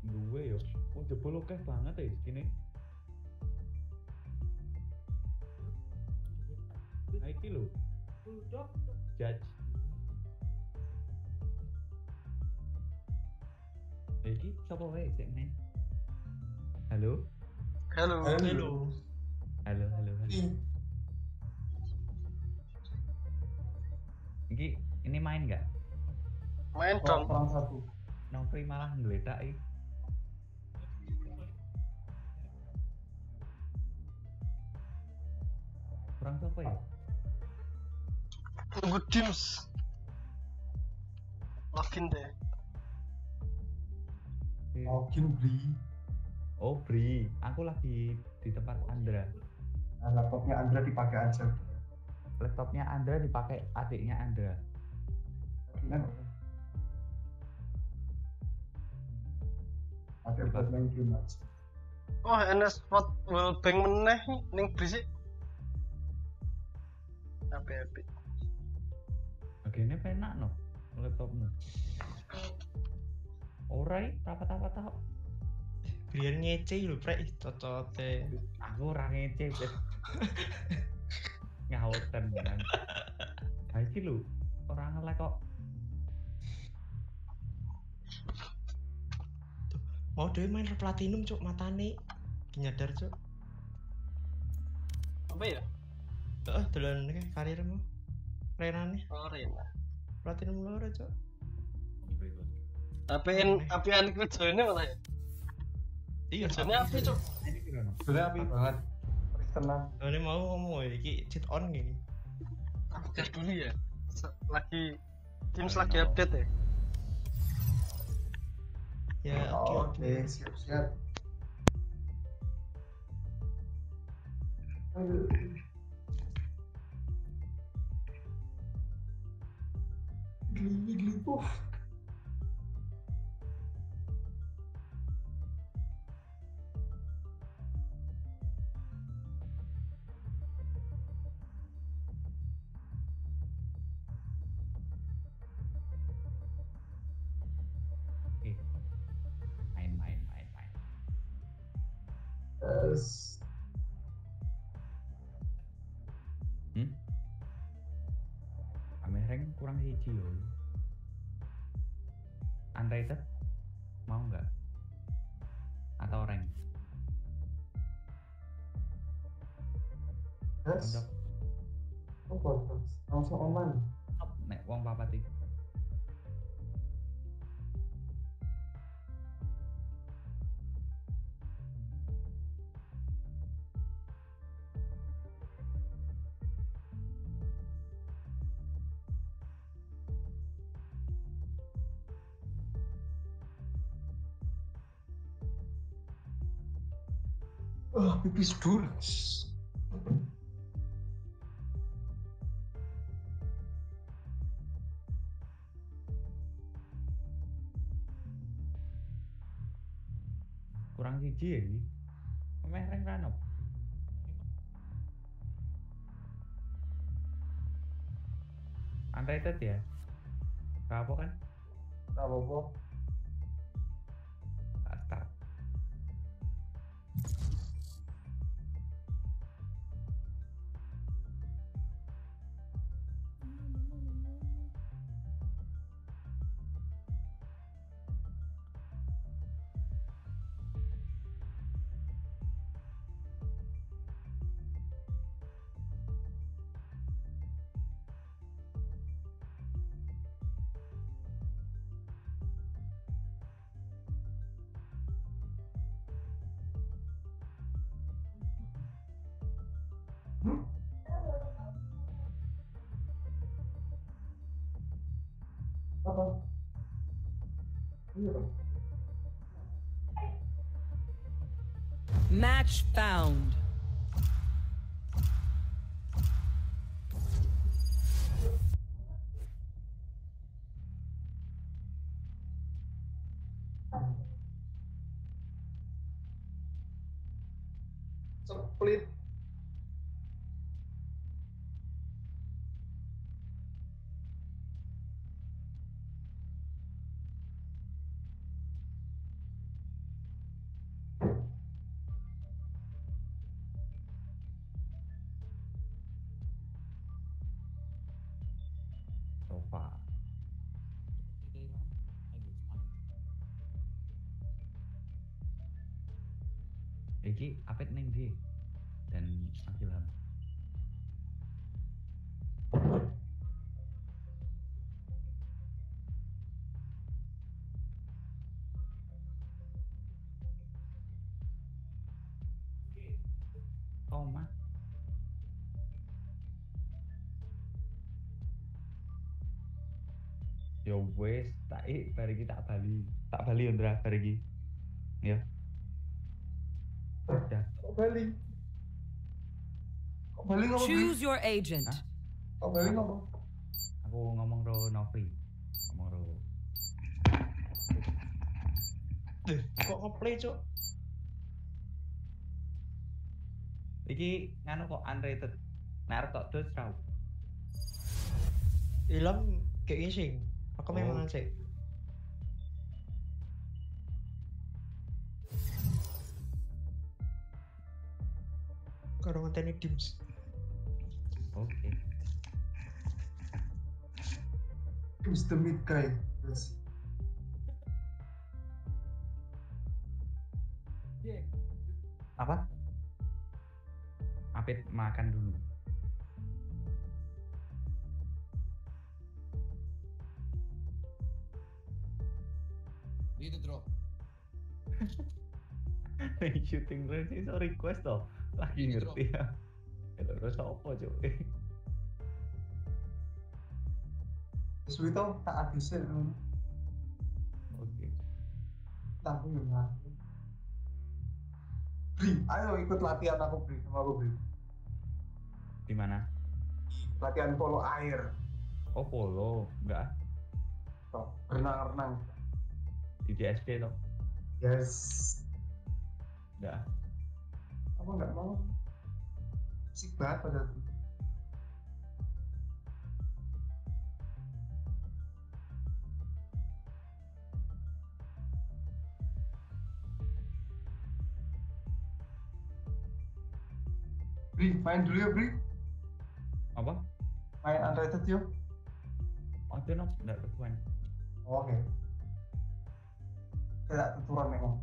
S15: Duwe yo. Wong jebol akeh banget ya kene. Sik main? Halo?
S4: Halo.
S3: Halo.
S15: Halo, halo, halo.
S3: Ih,
S15: Iki ini main nggak?
S4: Main
S3: oh,
S4: dong.
S3: kurang satu.
S15: Nopri malah ngeletak eh. Kurang siapa ya?
S4: Tunggu Teams. Login
S3: beli.
S15: Oh, Bri, aku lagi di tempat Andra.
S3: Nah, laptopnya Andra dipakai aja.
S15: Laptopnya Andra dipakai adiknya Andra.
S3: Gimana? Ada buat main game aja.
S4: Wah, enak spot wellbank meneh ning berisik. Apa epic.
S15: Bagene penak no laptopmu. Ora i, rapat-rapat tau.
S2: Biar ngece lho prek ih cocote
S15: Aku ora ngece wis. Ngawoten kan. Ha iki lho, ora ngelek kok.
S2: mau dhewe main platinum cuk matane nyadar cuk
S4: Apa ya?
S2: heeh dolan iki karirmu renane
S4: Oh, Rena.
S2: platinum loro cuk
S4: Apian apian kerjanya malah ya.
S2: Iya
S4: Kerjanya apa, Cuk?
S3: Sebenarnya api banget. Tenang.
S2: ini mau ngomong iki cheat on gini
S4: Update dulu ya. Lagi Teams lagi update ya.
S2: ya oke
S3: Oke, siap-siap. Aduh. Geli, geli, puff.
S15: Untuk
S3: Oh, bagus. Langsung
S15: top nek wong papat iki.
S3: Ah, pipis dulu.
S15: Hiji ya iki. Amereng ranop. Unrated ya? Gak apa kan?
S3: Gak apa-apa.
S11: Match
S15: Iki apit ning ndi? Dan Akilham. Toma. Ya wes, tak ik bar iki tak bali. Tak bali Ndra bar iki. Ya.
S3: Kok balik? Kok balik ngomong?
S11: Choose your agent.
S3: Kok balik ngomong?
S15: Aku ngomong ro Novi. Ngomong ro.
S2: Duh, kok ngeplay cuk
S15: Iki nganu kok unrated. Tok dos tau.
S2: hilang kayak ising aku
S15: Oh.
S2: memang sih karo ngenteni dims
S15: Oke.
S3: Who's the mid guy? Yes.
S15: Apa? Apit makan dulu.
S16: Need a drop.
S15: Shooting range iso request toh. Lagi ngerti ya. Itu terus apa cuk?
S3: Terus itu tak habisin.
S15: Oke.
S3: Aku yang. Bri, ayo ikut latihan aku Bri, sama aku Bri.
S15: Di mana?
S3: Latihan polo air.
S15: Oh polo, enggak ah.
S3: Toh, renang-renang.
S15: di DSP toh.
S3: Yes.
S15: Enggak.
S3: Aku nggak mau. Asik banget pada Bri, main dulu ya Bri.
S15: Apa?
S3: Main unrated yuk.
S15: Oh, itu enggak kesuwen.
S3: Oh, Oke. Tidak tuturan memang.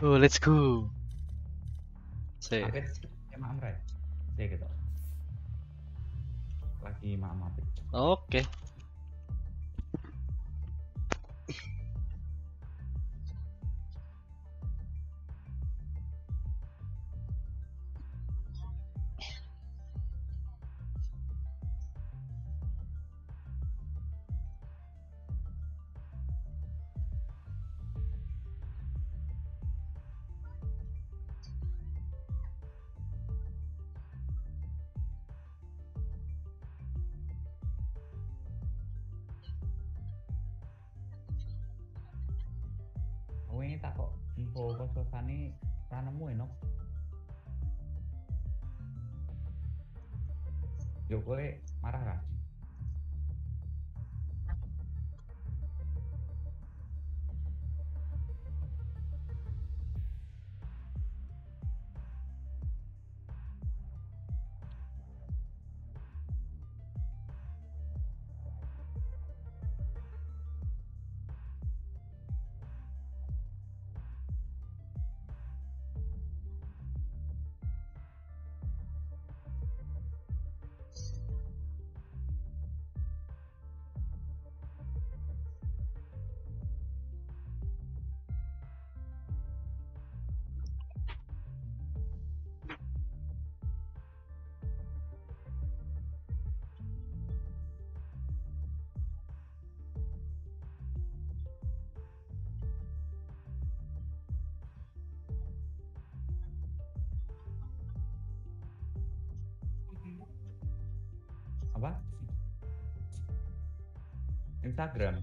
S4: Yo, let's go.
S15: Apit emang amret. Saya gitu. Lagi mama.
S4: Oke.
S15: Oh Yo Instagram.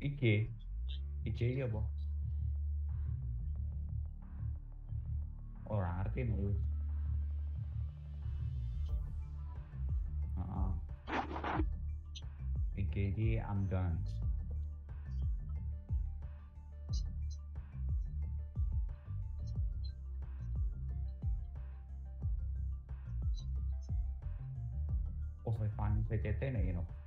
S15: IG IG iya apa orang ngerti nih. Heeh. IG di I'm done fai fan VCT nih, no.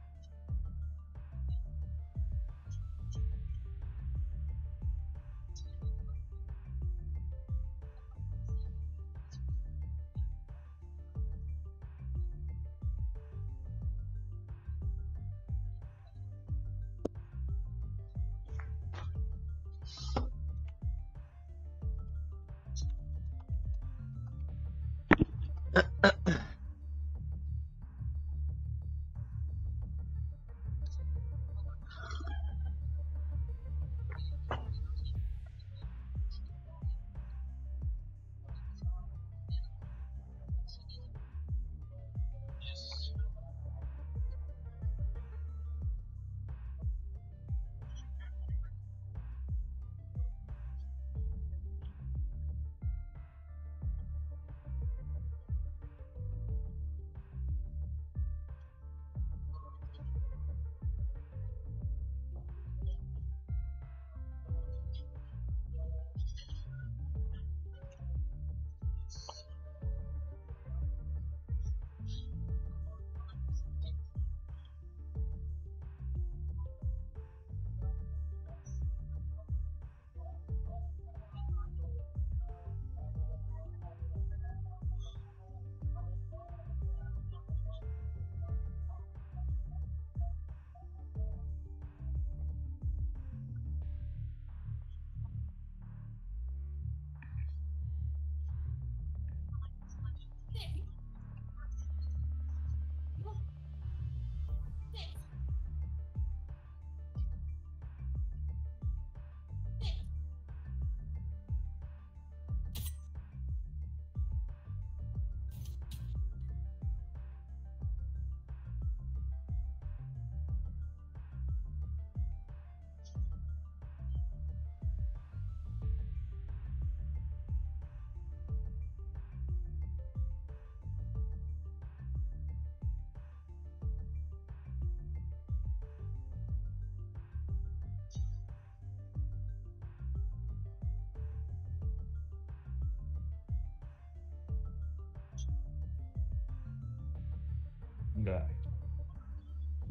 S15: Enggak.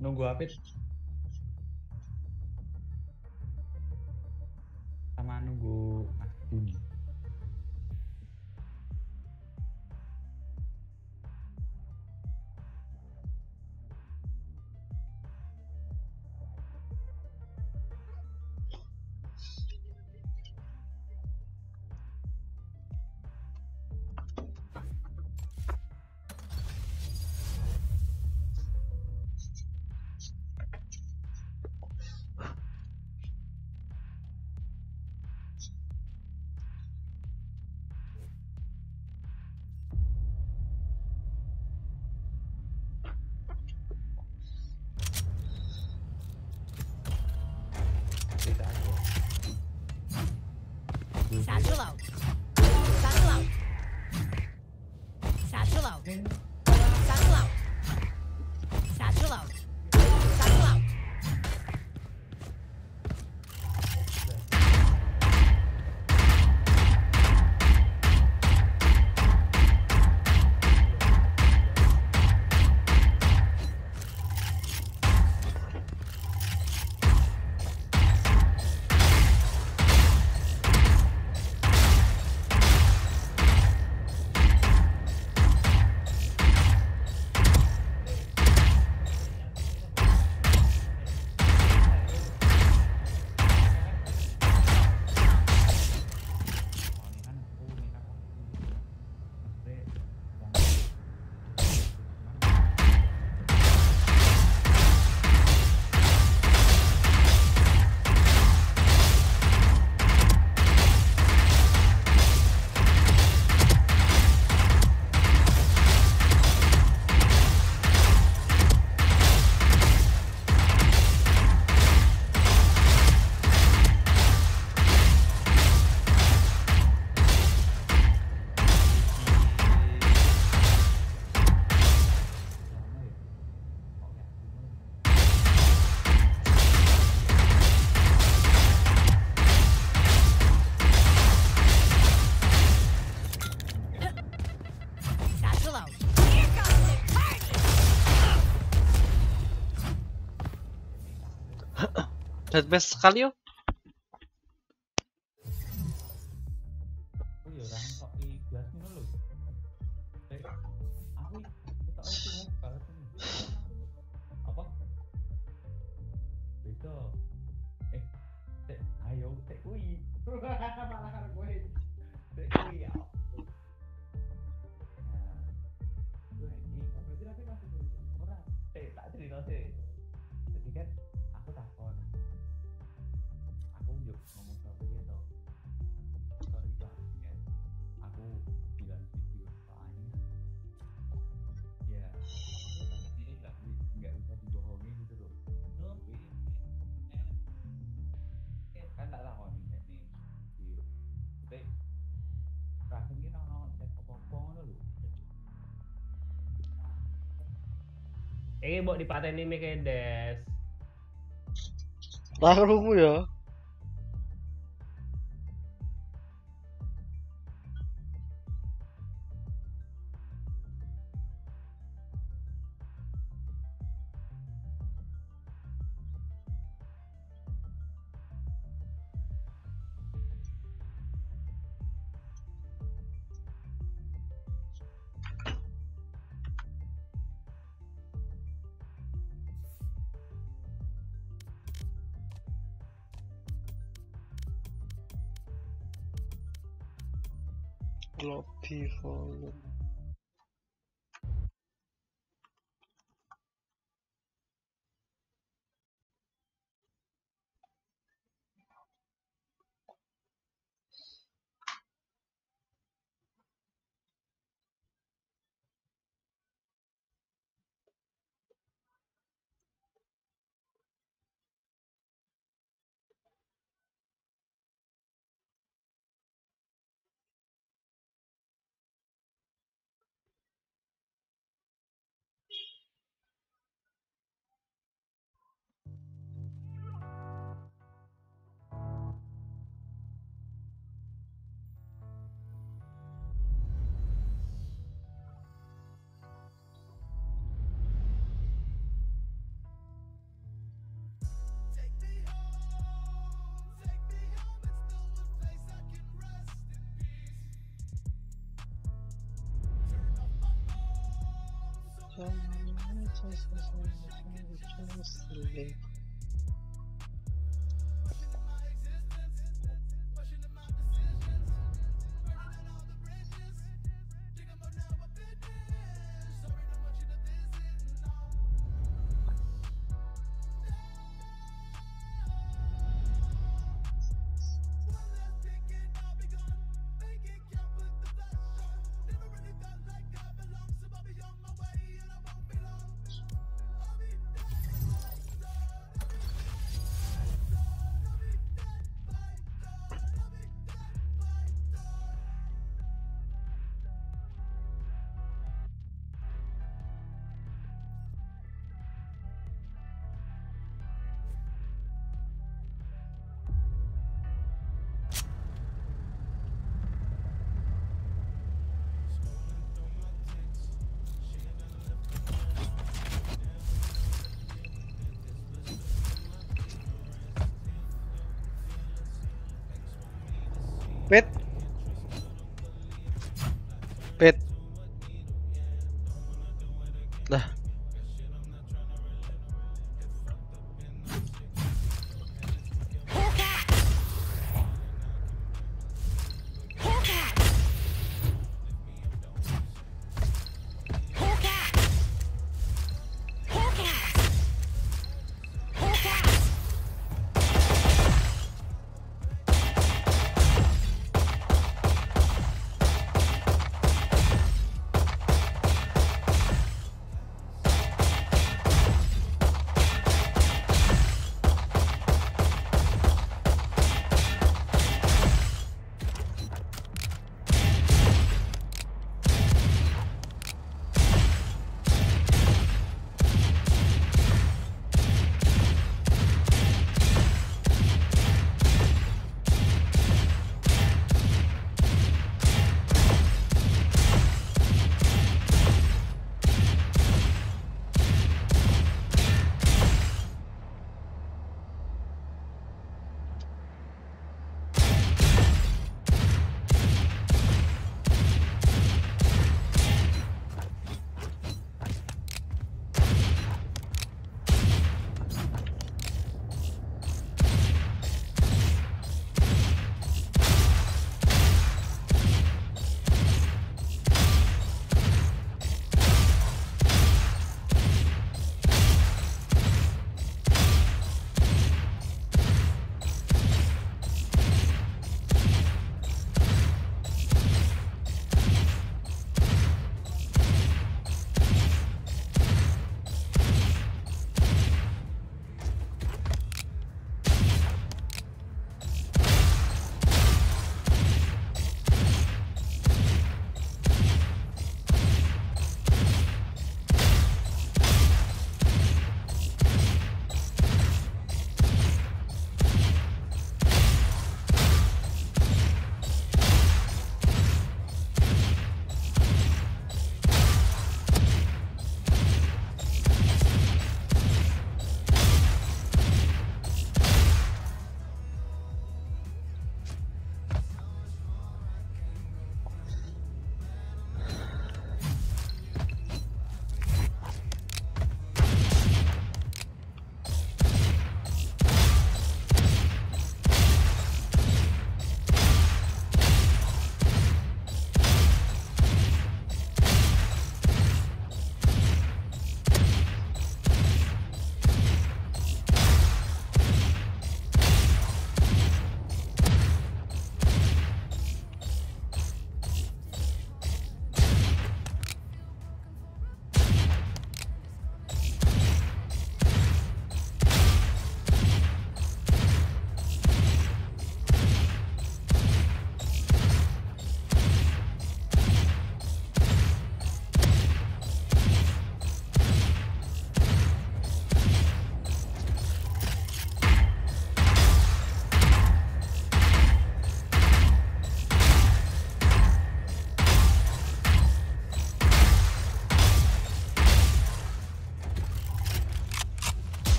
S15: Nunggu Apit. Sama nunggu.
S5: Satchel
S15: Transversalio Ini
S9: mbok dipateni Mike Des.
S4: Larung ya. I'm Just sleep.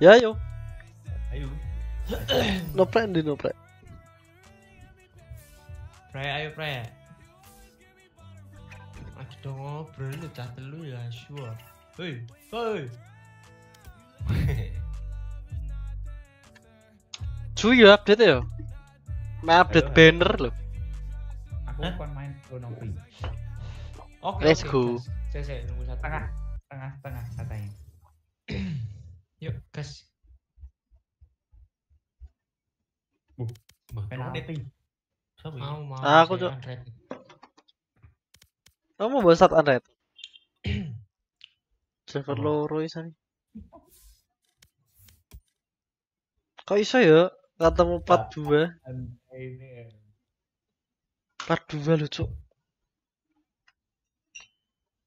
S4: Ya yo.
S2: Ayo.
S4: Noprek di noprek.
S2: Pre, ayo pre. Aduh dong ngobrol lu cah telu ya, sure. Hei, hei.
S4: Cuy ya update ya. Main update
S15: Ayo.
S4: banner loh.
S15: Aku kan main Chronopi.
S2: Oke,
S4: Let's
S2: oke,
S4: go.
S2: Saya, saya nunggu satu.
S15: Tengah, tengah, tengah katanya.
S2: Yuk, gas.
S15: Penalti.
S2: Mau, mau.
S4: Ah, aku tuh-. Kamu bawa satu unrated. Server loro isane. Kok iso ya? Ketemu 42.
S15: Ini
S4: 42 lucu.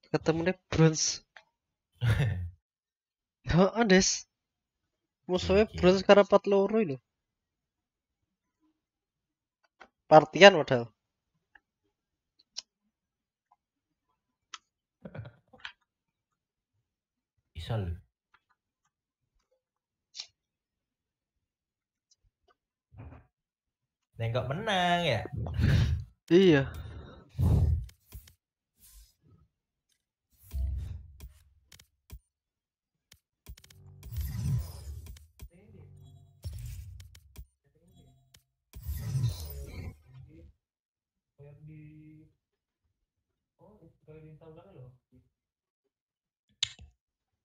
S4: Ketemu nih bronze. Ya, Andes. Musuhnya bronze karena 4 loro ini. Partian modal.
S17: Bisa lho. Nek kok menang ya?
S4: Iya.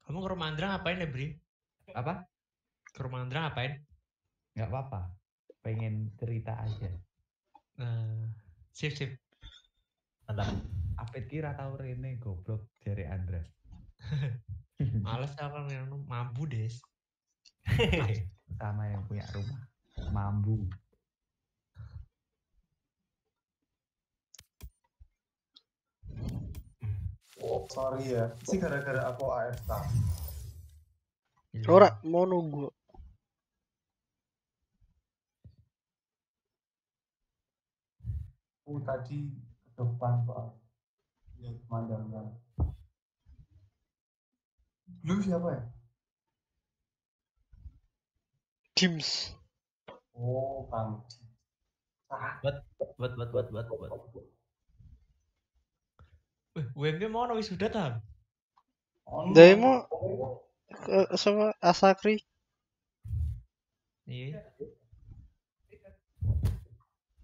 S2: Kamu ke rumah Andra ngapain ya, Bri?
S15: Apa?
S2: Ke rumah Andra ngapain?
S15: Nggak apa-apa. Pengen cerita aja.
S2: Eh, sip, sip.
S17: Mantap.
S15: Apit kira tahu Rene goblok jari Andra.
S2: Males apa minum mampu des.
S15: Sama yang punya rumah. Mambu.
S3: Sorry ya, sih gara-gara aku AFK.
S4: Ora mau nunggu.
S3: Aku tadi ke depan soal ya memandangkan. Lu siapa ya?
S4: Dims.
S3: Oh, Bang. Ah,
S17: Buat buat buat buat buat buat.
S2: UMP mau ono wisuda ta?
S3: ono.
S4: Demo ke sama Asakri.
S2: Iya.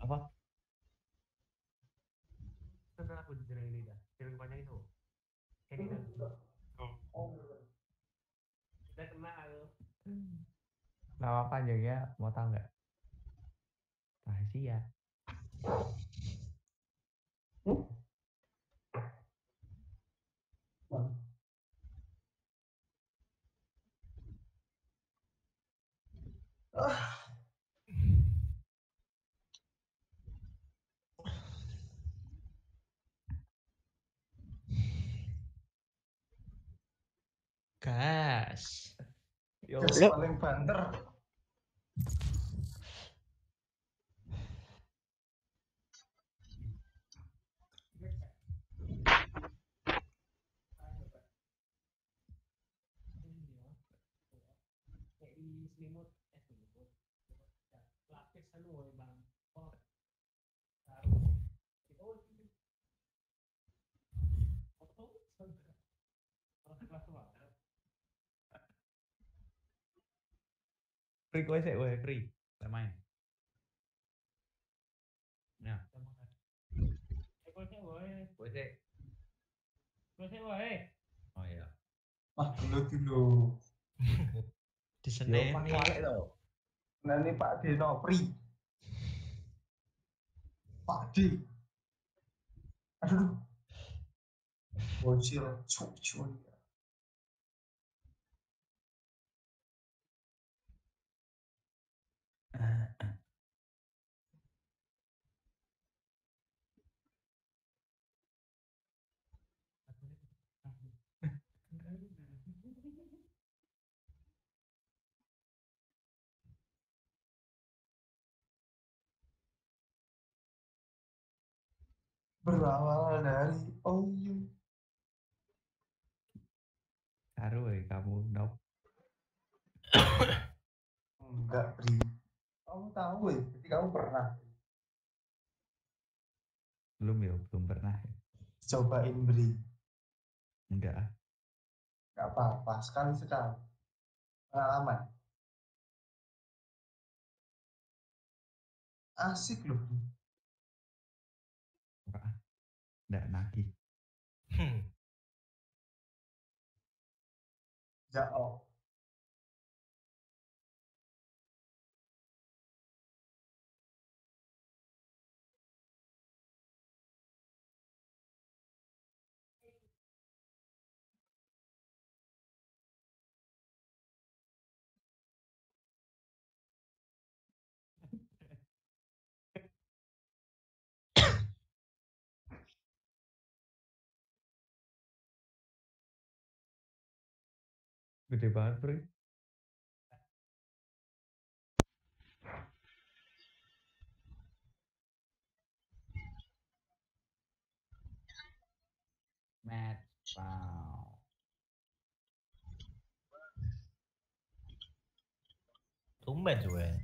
S15: Apa? Tentang aku di jalan ini dah. Jalan panjang itu. Kayak gitu. Kita kenal. Nama panjangnya mau tahu nggak? Rahasia.
S2: Gas.
S1: Yo,
S3: Gas paling banter.
S15: Free kowe sik wae free. Lek main. Nah,
S9: eh kowe sih woy
S15: kowe sik.
S9: kowe sih woy
S15: Oh iya.
S3: Ah, dulu dulu.
S2: Di
S1: Yo,
S2: sini
S1: Pak Walek to.
S3: Nah ini Pak D Nopri. Pak D. Aduh. Bocil, cuk cuk. Berawal dari oh iya.
S15: Karo wae kamu nop.
S3: Enggak, Bri. Kamu tahu ya, jadi kamu pernah
S15: Belum ya, belum pernah. ya.
S3: cobain Bri.
S15: Enggak.
S3: Enggak apa-apa, sekali-sekali. Pengalaman. Asik loh. Bri.
S15: Enggak. ah. Enggak nagih.
S2: Hmm.
S3: Ya
S15: Gede banget, Bro. Match. Wow.
S2: Tumben juga.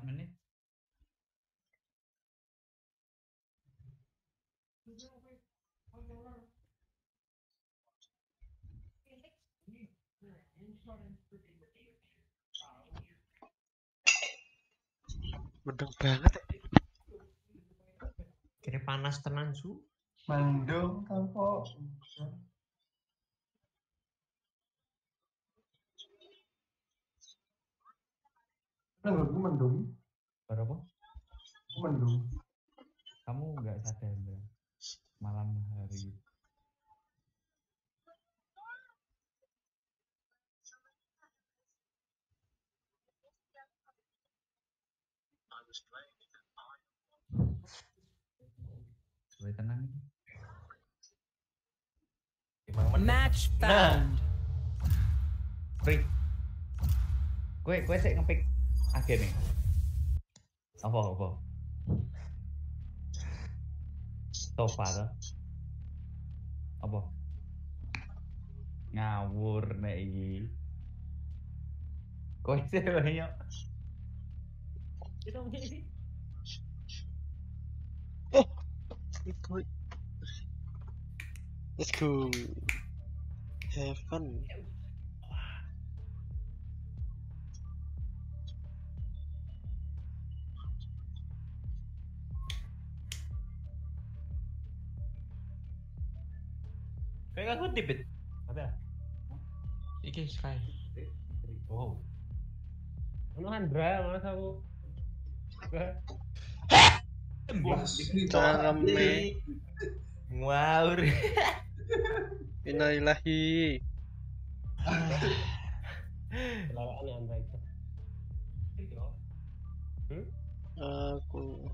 S15: 4
S4: mendung banget
S2: kira panas tenan su.
S3: Mendung kampok Menurutku mendung.
S15: Berapa?
S3: Mendung.
S15: Kamu nggak sadar Bro? malam hari Boleh tenang.
S11: Match found.
S15: Free. Kue kue sih ngepick agen nih. Apa apa? Sofa tuh. Apa? Ngawur nek iki. Kowe sih banyak.
S9: Kita punya ini.
S4: Ikut. Let's go. Have fun.
S18: Aku tipit.
S9: Ada.
S18: Iki Sky.
S9: Oh. Ono Andra, mana aku?
S4: Cangeme.
S18: Ngawur.
S4: Innalillahi.
S9: Lawan Andra itu. Hmm?
S4: Aku.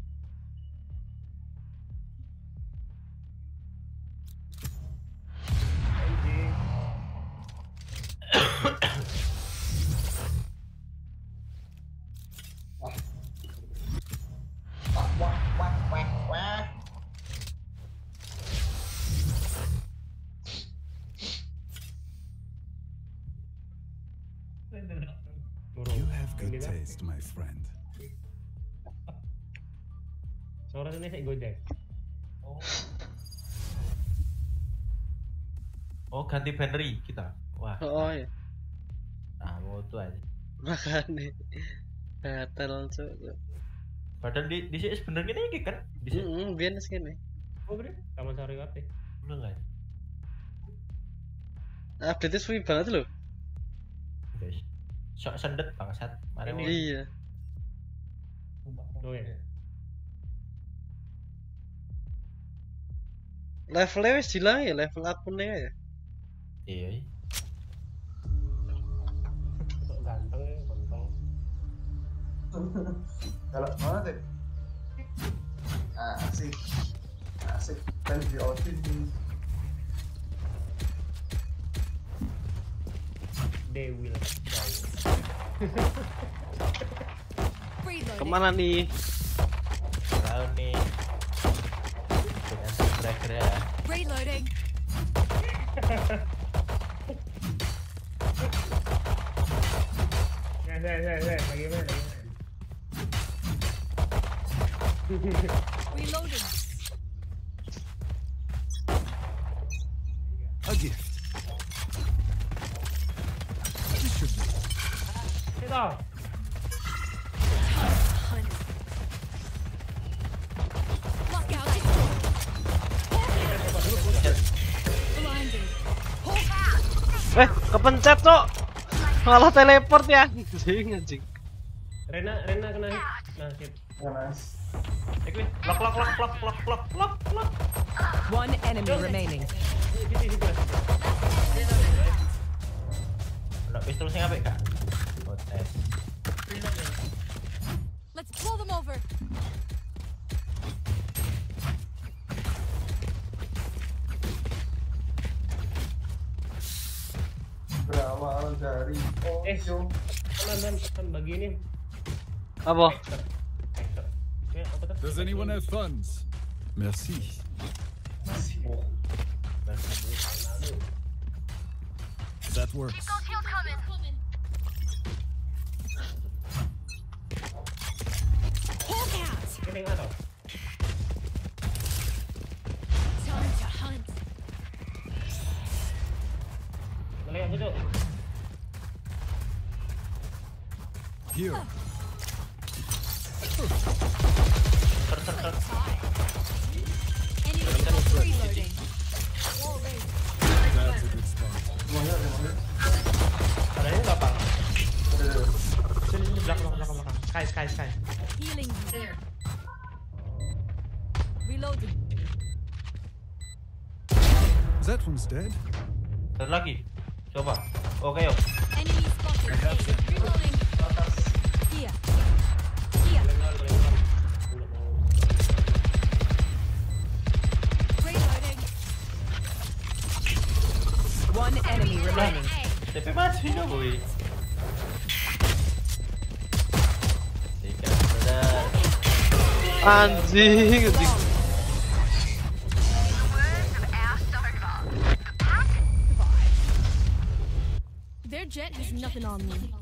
S9: Suara ini saya gojek.
S18: Oh ganti battery kita. Wah.
S4: Oh iya.
S18: Nah, mau tuh aja.
S4: Makanya. Batal cuk.
S18: Padahal di di sini sebenarnya ini kan. Di sini.
S4: Heeh, biyen segini.
S9: Oh, bre. Taman Sari kabeh.
S18: Udah enggak?
S4: Update suwi banget loh.
S18: Guys. Sok sendet bangsat. Mari.
S4: Iya.
S9: Oh ya.
S4: Levelnya wis hilang ya, level akunnya ya.
S18: Iya. iya.
S9: Ganteng ganteng.
S3: Galak banget ya. Asik. Asik. Dan di Odin
S9: They will die.
S10: Ke
S4: mana nih?
S18: Tahu nih. Dengan kira-kira ya.
S10: Reloading.
S9: Ya, ya, ya, ya. Lagi mana? Lagi mana?
S10: Reloading.
S4: Malah teleport ya. Anjing anjing.
S9: Rena, Rena kena hit. Nah, hit.
S3: Panas.
S18: Eh, kuwi. Lock lock lock lock lock lock lock lock.
S11: One enemy remaining.
S18: Ono pistol sing apik gak?
S9: Eh,
S3: Ojo.
S9: teman, teman, teman, bagi ini.
S4: Apa?
S9: Ya, apa tuh?
S8: Does anyone have funds? Merci. That works.
S10: Hawk out.
S9: Ini nggak tahu.
S10: Time
S8: Here.
S4: Anjing.
S10: Their jet has nothing on me.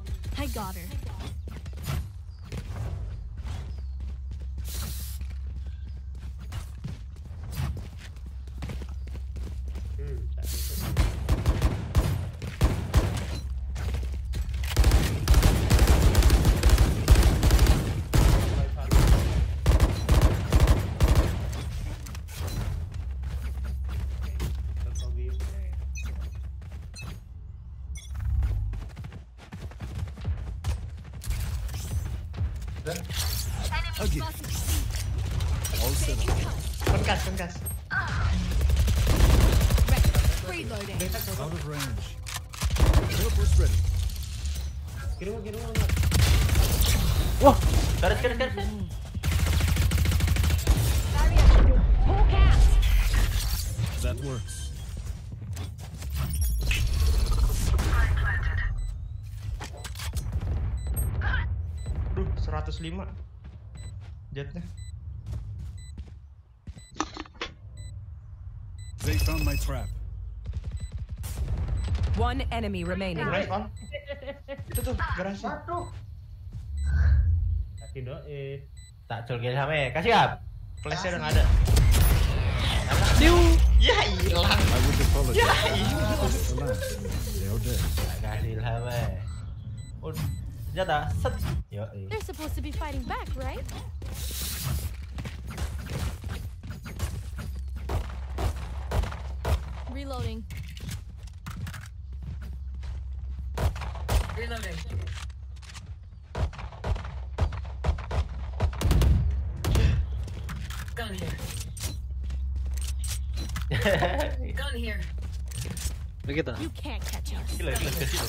S8: Trap.
S11: One enemy remaining.
S18: Nice on. Itu tuh garasi.
S9: Kasih doe.
S18: Tak col kill sama Kasih up. Flashnya udah nggak ada.
S4: Diu.
S18: Ya hilang. Ya hilang.
S8: dead.
S18: Tak kasih eh. Oh, senjata. Set. Yo.
S10: They're supposed to be fighting back, right? Reloading.
S13: Reloading. Gun here. Gun here.
S4: Begitu.
S10: You can't catch us.
S18: Gila, gila, kasih lo.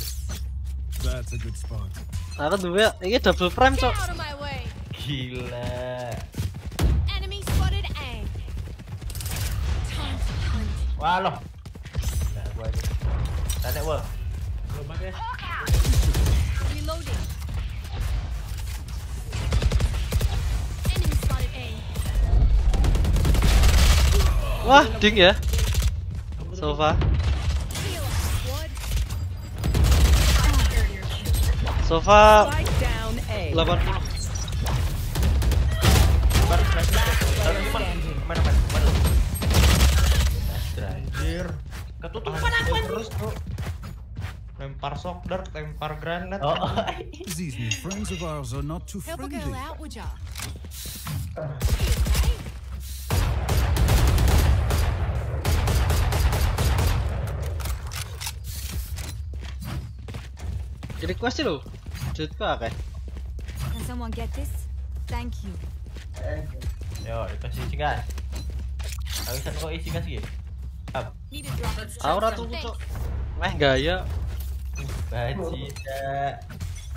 S8: That's a good spot.
S4: Aku dua, ini double frame
S10: Get
S4: cok.
S10: out of my way.
S18: Gila.
S10: Enemy spotted A. Time to hunt.
S18: Wah loh. Gua aja.
S9: Lompat ya.
S10: Reloading. Enemy spotted A.
S4: Wah, ding ya. Sofa. Sofa
S11: Spike down A.
S4: 80.
S18: Baru flash. Baru gimana? Mana mana? Ketutupan aku terus, Bro. Lempar shock dart, lempar granat. Oh,
S8: These new friends of ours are not too
S10: Help a
S8: friendly.
S10: girl out, would ya?
S4: Request lo. Ko akeh.
S10: Can someone get this? Thank you.
S18: Yo, dikasih isi gas. Habisan kok isi gas gitu. Up.
S10: Need a drop.
S4: Aku ora tuku cok. Meh gaya.
S18: Bajida.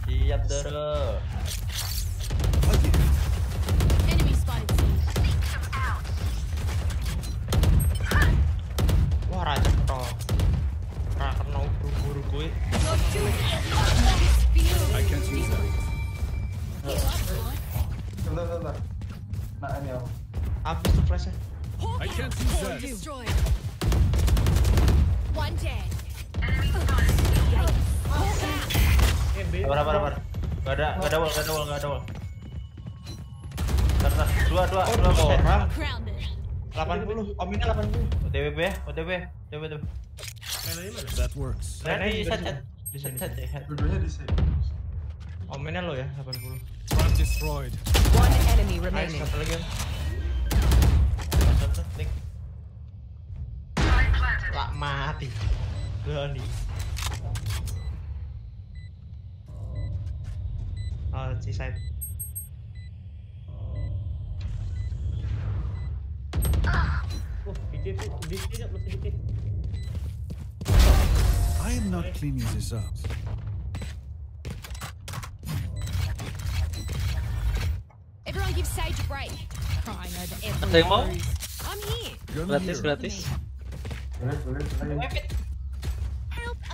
S18: Siap doro. Wah, raja pro. Ra kena buru-buru gue.
S8: I can't that.
S3: Bentar, bentar. Nah, ini aku.
S18: Habis tuh flashnya.
S8: I can't use
S10: Core
S8: that.
S18: Sabar, sabar, sabar. Gak ada, gak ada wall, gak ada wall, gak ada wall. Bentar, bentar. Dua, dua, dua orang.
S10: Grounded.
S18: 80, Om ini 80. OTW ya, OTW, OTW, OTW.
S8: That works.
S18: Nah, set. Di set, set, set.
S3: Dua-duanya di sini.
S18: Om ini lo ya, 80.
S8: Front destroyed.
S11: One enemy
S18: Nice,
S11: remaining.
S18: satu lagi. Om. Satu, Nick. Tak mati. Dua nih. Oh, si side.
S9: Oh, DJ tu di sini tak masih dikit.
S8: I am not cleaning this up.
S10: Everyone give Sage a break. Crying over every
S4: Ada yang mau?
S10: bruise. I'm here.
S8: Gun
S4: Gratis,
S8: here.
S4: gratis.
S10: Help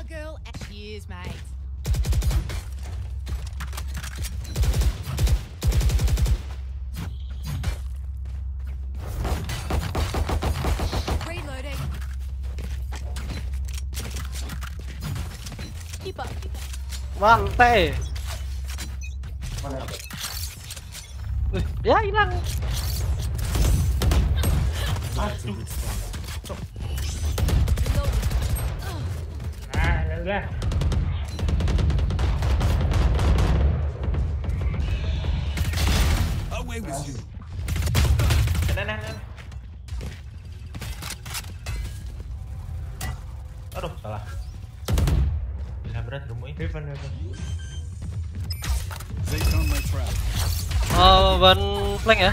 S10: a girl. Cheers, mate.
S4: Reloading.
S3: Keep
S4: up. Keep up. Mantep. Ya hilang.
S18: Aduh.
S2: Ah, ya udah.
S8: Away with you.
S18: Nah, nah, nah. Aduh, salah. Bisa berat rumah ini.
S2: Heaven, heaven.
S8: They found my trap.
S4: Oh, ban flank ya.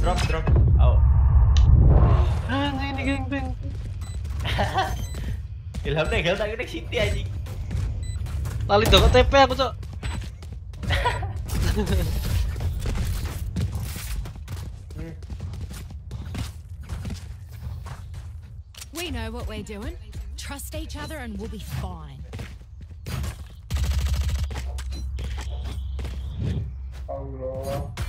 S18: Drop, drop. Oh.
S4: Anjing ini gangbang.
S18: Ilham negal tak kena Siti anjing.
S4: Lali dong TP aku, Cok.
S10: We know what we're doing. Trust each other and we'll be fine.
S3: Allah.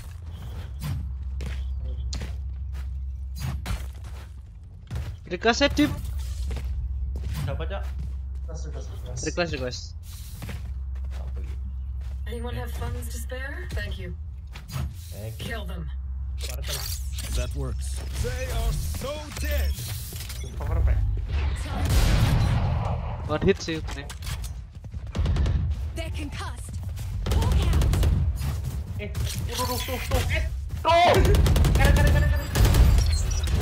S4: Request deep.
S18: Siapa, Cok?
S3: Request, request, request.
S4: Request request.
S13: Anyone have funds to spare? Thank you.
S18: Thank you.
S13: Kill them.
S8: That works. They are so dead.
S4: One hit sih ini.
S10: They're concussed. Walk out.
S18: Eh, tuh, tuh, tuh, tuh. Eh, tuh. Kanan, kanan, kanan, kanan.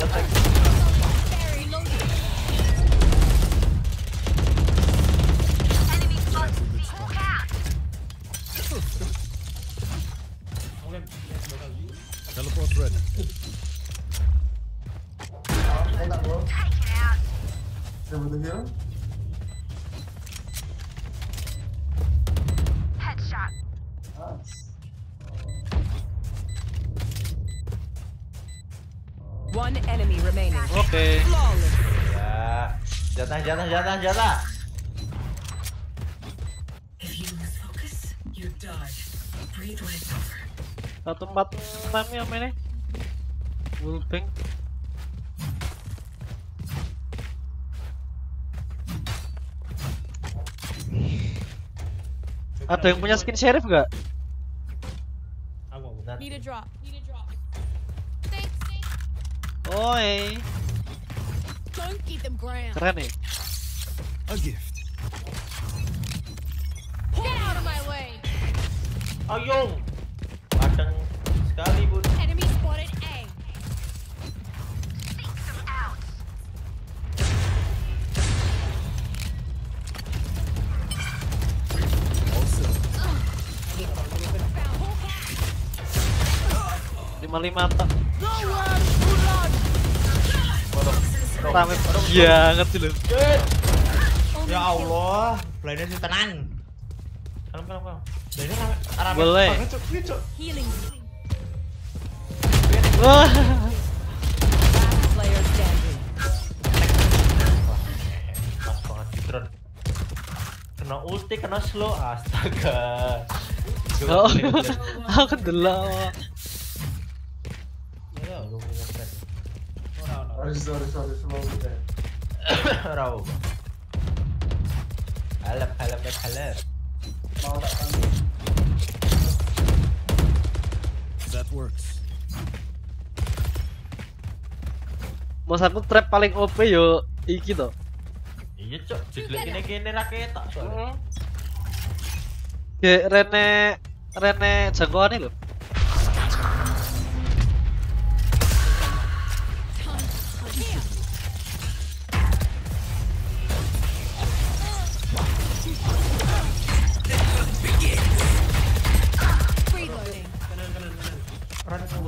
S18: Letak.
S10: Very
S3: Nice.
S11: One enemy remaining.
S4: Oke.
S18: Ya. Jatah, jatah, jatah, jatah.
S4: Satu empat enam ya mainnya. Wolfing. Ada yang punya skin sheriff nggak?
S2: Aku mau.
S18: Bentar.
S10: Need a drop. Need a drop.
S4: Oi,
S10: them ground.
S4: keren nih.
S8: A gift.
S10: Get out of my way.
S18: Ayo. Padang sekali, Bun.
S10: Enemy
S4: Lima lima tak. Rame banget sih lo.
S18: Ya Allah, blindnya sih tenang. Kalem, kalem, kalem. Rame, rame
S4: Boleh. Wah.
S18: Kena ulti, kena slow, astaga.
S4: Oh, aku delok.
S18: Ya, lu punya pen.
S3: Sorry, sorry, sorry, slow deh.
S18: Kalem, kalem, deh, kalem.
S3: Mau tak
S8: that works.
S4: Maksudku trap paling OP yo iki to.
S18: Iya, Cok. Jelek gini-gini rakyat tak soalnya.
S4: Kayak Rene Rene jangkauan lho.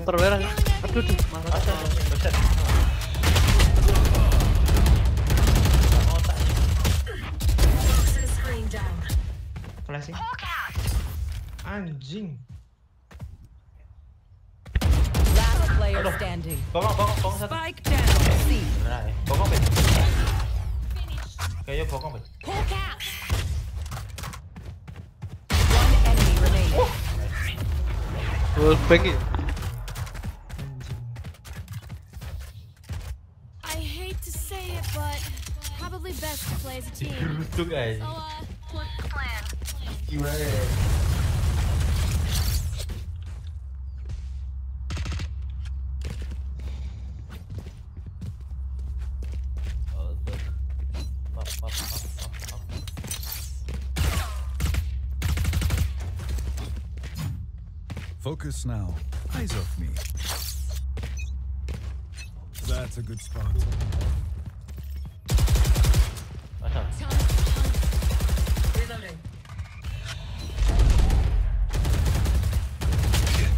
S4: Muter merah. Aduh, aduh.
S2: Flashing. Anjing.
S11: Last player standing.
S18: Satu.
S11: Spike down. C.
S18: Nah, ya. Bongong, Bet. Kayaknya bongong, Bet.
S10: Hawk out.
S11: One enemy remaining.
S4: Wolfbang ya.
S5: Probably best to play as a team. So, uh, what's the plan?
S3: Gimana ya?
S2: Oh, tuh. Pop, pop, pop, pop, pop.
S8: Focus now. Eyes off me. That's a good spot.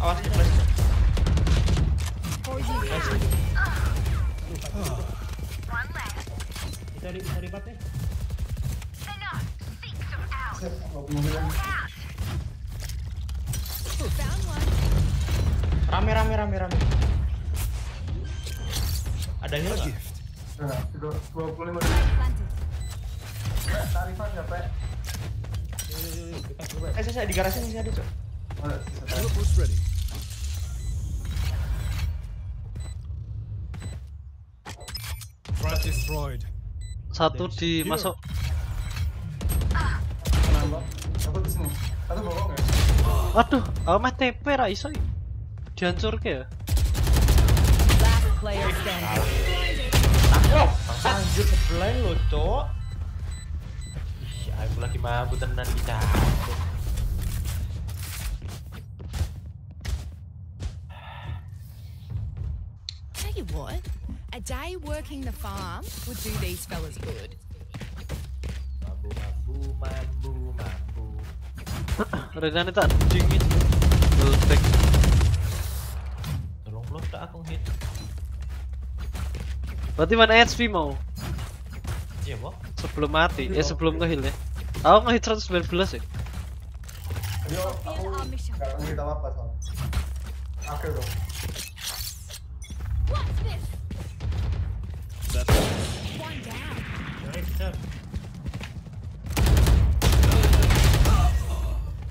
S2: Awas flash.
S9: Bisa di nih.
S2: Rame rame rame rame. Ada heal nggak?
S3: Nah, dua dua puluh lima.
S5: Planted.
S3: Pak, tarifan ya, Pak?
S2: Eh saya, saya di garasi masih ada cok.
S8: Teleport ready. Threat destroyed.
S4: Satu di masuk.
S3: Kenapa? Aku di sini. Atau bohong ya?
S4: Aduh, aku mah TP ra iso. iki. Dihancurke ya.
S11: Standing.
S2: Oh, anjir sebelain lo cok. Ih, aku lagi mabuk tenan kita.
S12: Tell you what, a day working the farm would do these fellas good.
S2: Mambu mambu mambu mambu.
S4: Renane tak dingin. Meletek.
S2: Tolong belum tak aku hit.
S4: Berarti mana HP mau?
S2: Iya.
S4: Sebelum mati, eh sebelum ngeheal ya. Aku ngehit 119 ya.
S3: Jadi aku nggak ngerti apa-apa soalnya. Oke dong.
S5: What's this?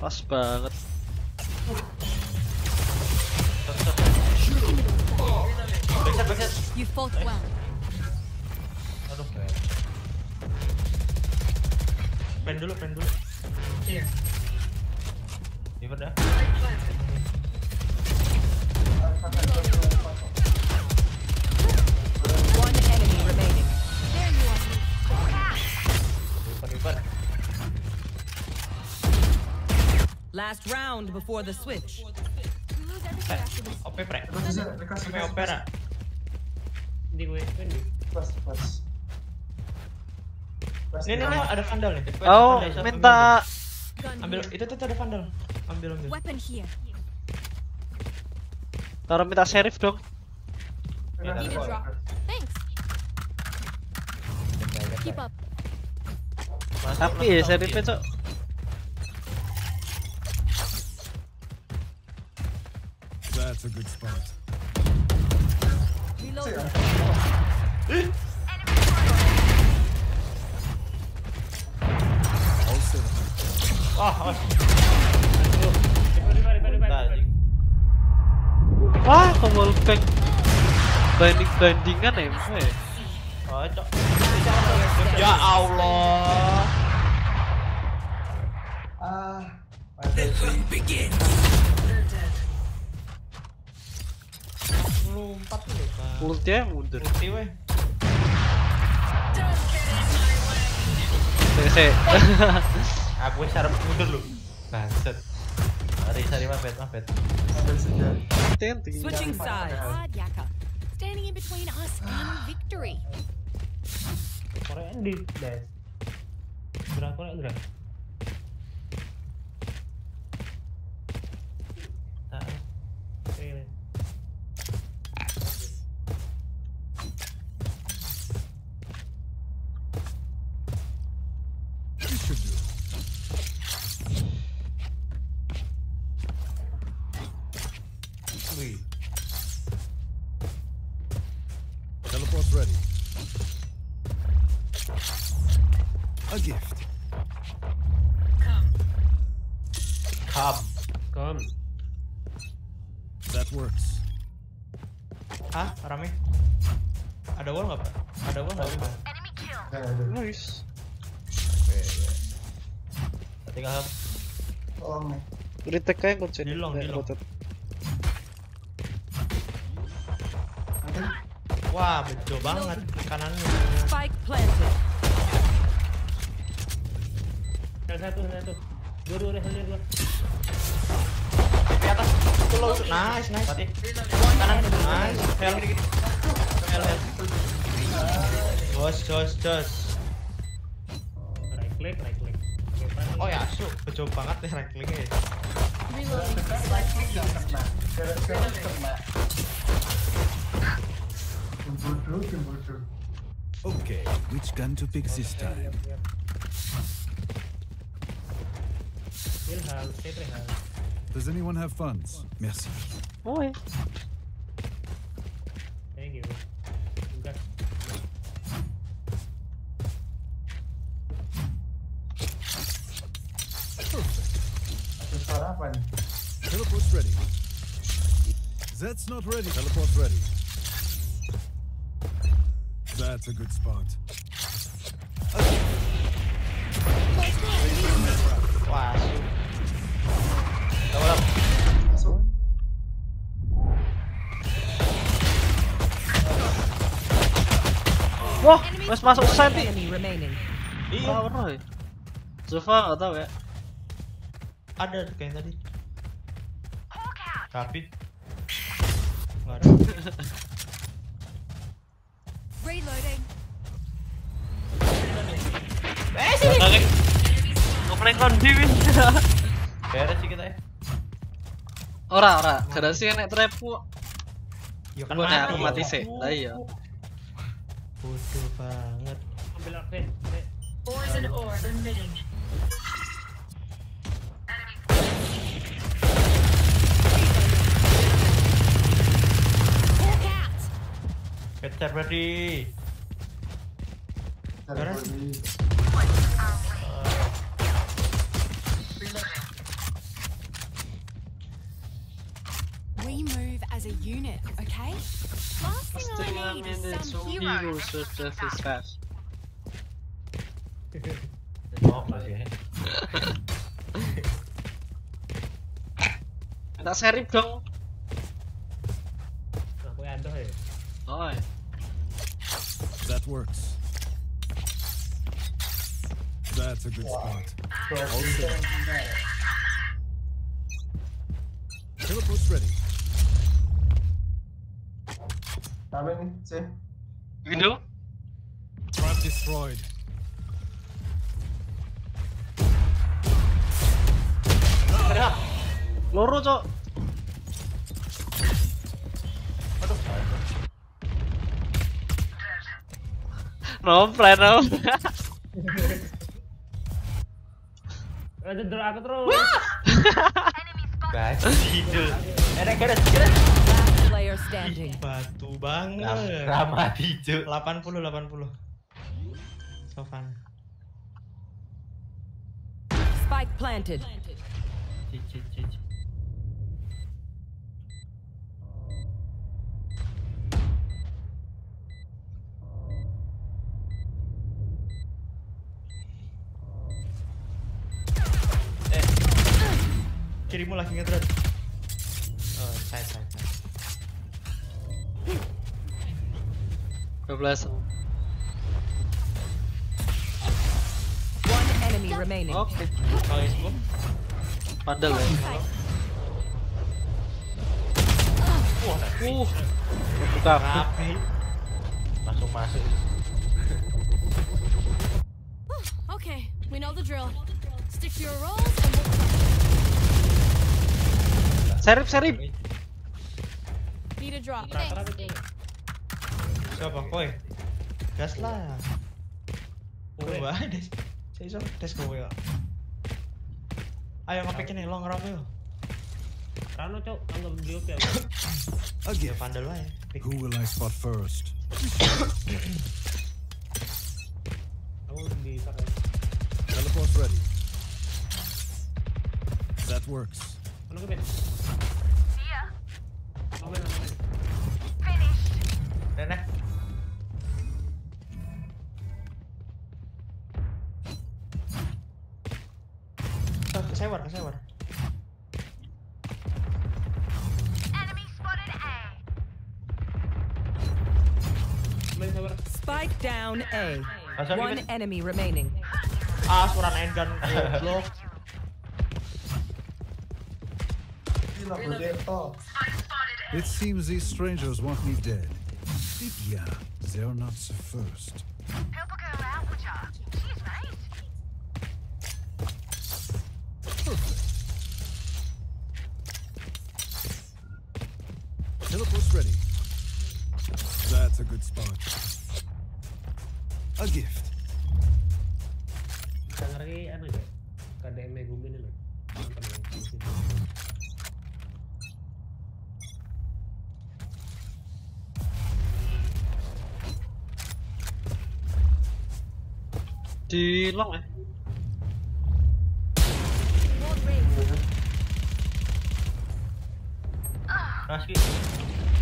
S4: Pas banget.
S2: Backset backset.
S5: You fought well.
S2: Aduh. Pen dulu pen dulu.
S13: Here.
S2: Liver dah. Liver.
S11: Last round before the switch.
S2: OP pre. OP ra.
S9: Di gue
S3: plus. Plus
S2: Ini nih ada vandal nih.
S4: Oh,
S2: Vandal, siapa
S4: minta
S2: Ambil itu tuh ada vandal. Ambil ambil.
S5: Weapon here.
S4: taruh minta sheriff dong.
S2: Ya.
S5: Thanks. Keep up.
S4: Tapi ya
S2: iya.
S4: cok.
S8: That's a good spot.
S2: Wah,
S4: ke wallbang. Banding bandingan ya, Mas, ya.
S2: Oh, cok. Ya Allah.
S3: Ah.
S2: Melompat lu, Kak.
S4: Ultinya mundur.
S2: Ulti weh. Aku wis arep mundur lu. Bangsat. Mari sari mapet mapet.
S11: Switching sides.
S5: Standing in between us and victory.
S9: Korea di des. Gerak Korea gerak.
S4: Retake kayak kunci.
S2: Di long, di long. Wah, bejo banget kanannya.
S11: Spike planted.
S9: Satu, satu. Dua, dua, dua, dua.
S2: Di atas. Itu low. Nice, nice. Mati. Kanan. Nice. Hell. Hell, hell. Jos, jos, jos.
S9: Right click, right click.
S2: Oh ya, su, bejo banget nih right click-nya. ya.
S8: Okay, which gun to pick this time? Does anyone have funds? Merci.
S4: Oh
S8: Teleport's ready. That's not ready. Teleport's ready. That's a good spot.
S2: Wah, su. Double up.
S3: Masuk.
S4: Wah, wes masuk senti.
S11: Enemy remaining.
S2: Iya.
S4: Ah, bener ya. Zova nggak tahu ya.
S2: Ada kayak tadi. Tapi ada.
S5: Reloading.
S2: Eh sini. Oke.
S4: Ngoprek kon diwin.
S2: Beres sih kita ya.
S4: Ora, ora. Garasi nek trepu.
S2: Ya
S4: Kan nek aku mati sih. Lah iya.
S2: Bodoh banget.
S9: Ambil
S13: emitting.
S2: Peter ready.
S3: Dari
S2: Beres.
S5: We move as a unit, okay? Last thing I need is some hero.
S4: Heroes with just as fast.
S2: Masih ya.
S4: Tak serip dong.
S9: Aku adoh ya.
S4: Oh. Ya.
S8: That works. That's a good spot. Teleport's ready.
S3: Apa nih, sih?
S4: Window?
S8: Trap destroyed.
S4: Loro, Cok. No plan, no.
S9: Ada drone aku terus.
S2: Guys, tidur. Enak enak enak.
S11: Last player standing.
S2: Batu banget.
S15: Ramah hijau.
S2: 80 80. Sofan.
S11: Spike planted.
S2: Kirimu lagi ngedrop. Oh, side side side.
S4: 12.
S11: One enemy remaining.
S4: Oke.
S2: Kalau itu
S4: Padahal ya.
S2: Wah,
S4: Uh. Buka.
S2: rapi. Masuk masuk.
S5: Okay, we know the drill. Stick to your roles and we'll
S4: Serip, serip.
S5: need a drop.
S2: Siapa? Koi. Gas lah. Coba des. Saya iso des kowe. Ayo ngapik ini long rame yo.
S9: Rano cok, anggap dia oke.
S2: Ya
S8: A gift.
S2: pandel wae. Pik.
S8: Who will I spot first?
S9: Aku di sana.
S8: Teleport's ready. That works.
S2: Look
S9: at it.
S11: Spike down A. One enemy remaining.
S2: Ah, seorang
S3: handgun. Oh.
S8: It seems these strangers want me dead. But yeah, they're not the first.
S5: lính móc này.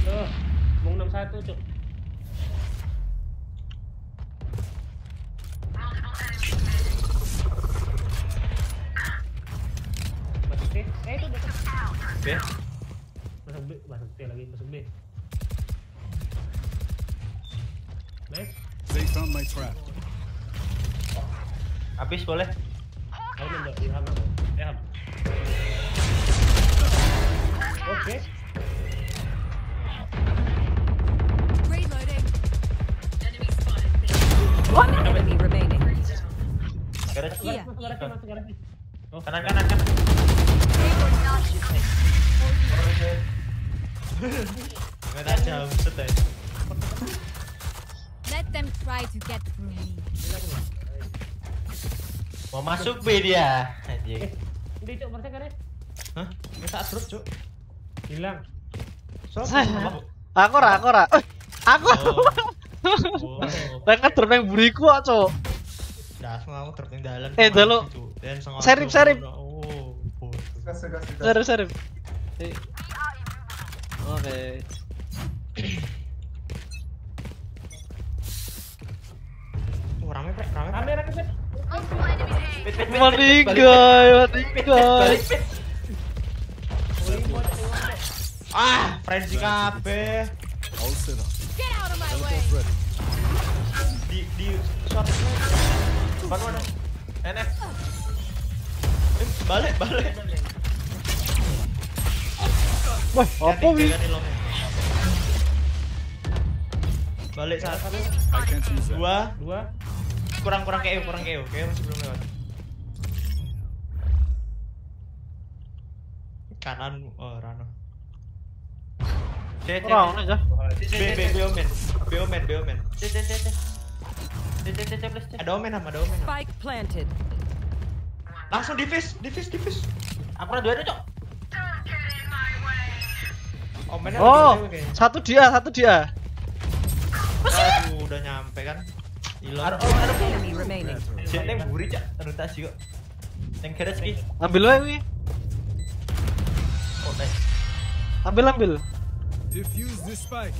S5: Rồi, muốn nằm
S2: sai tôi chụp. Dia. Anjing.
S9: Ini cuk, berarti garis.
S2: Hah? Ini tak terus, Cuk.
S9: Hilang.
S4: Aku ora, aku ora. Eh, Aku. Lah kan drop nang buriku kok, Cuk.
S2: Dah, semua aku terping dalan.
S4: Eh, dalu. Serip, serip.
S2: Oh.
S4: Serip, serip. Eh. Oke.
S2: Oh, rame, Prek, rame.
S9: Rame, rame,
S2: Merdeka, merdeka. Ah, frenzy
S8: KB.
S2: Di di shot. Baru ada. NF. Eh, balik, balik.
S4: Wah, apa wi?
S2: Balik
S8: satu.
S2: Dua,
S9: dua
S2: kurang kurang keo kurang keo keo masih belum lewat. Kanan oh rano. Cek
S4: cek cek.
S2: b b omen b omen b omen. Cek cek cek cek. Cek cek cek ada omen sama ada omen
S11: spike planted.
S2: Langsung divis divis divis aku ada dua cok.
S4: Oh, satu dia, satu dia.
S2: Aduh, udah nyampe kan? Oh ada
S11: Enemy remaining.
S2: Cek neng buri cak rotasi kok neng keres ki.
S4: Ambil wae wi.
S2: oh nice.
S4: Ambil ambil.
S8: Diffuse this spike.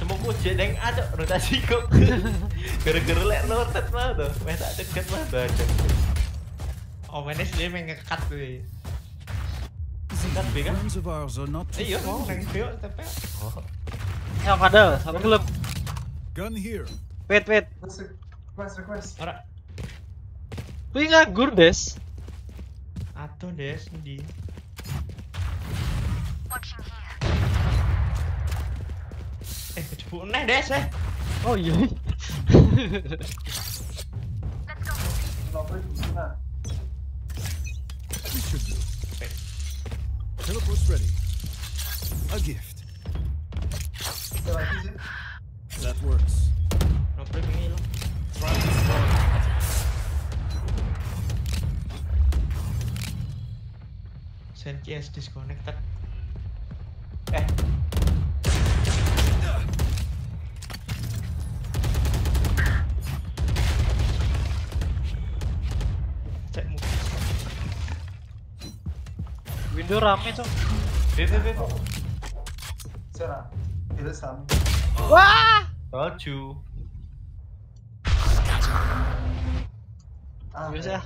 S2: Semoga cek neng ada. Rotasi kok gara-gara lek lotet mah tuh. Main tak deket mah oh mainnya sih main ngekat tuh B kan?
S8: Too
S2: Iya mau neng oh
S4: Ya ada, satu gelap.
S8: Gun here.
S4: Wait, wait.
S3: Request, request,
S2: ora
S4: Kuwi nganggur, Des.
S2: Atuh des di Eh kecepu neh des eh
S4: Oh iya.
S8: Teleport's ready. A gift. That works.
S2: No disconnected. Eh. Cek.
S4: Window rame, Cok.
S2: Dito,
S3: It is coming.
S4: Ah!
S2: Got you.
S3: Ah,
S4: Use see?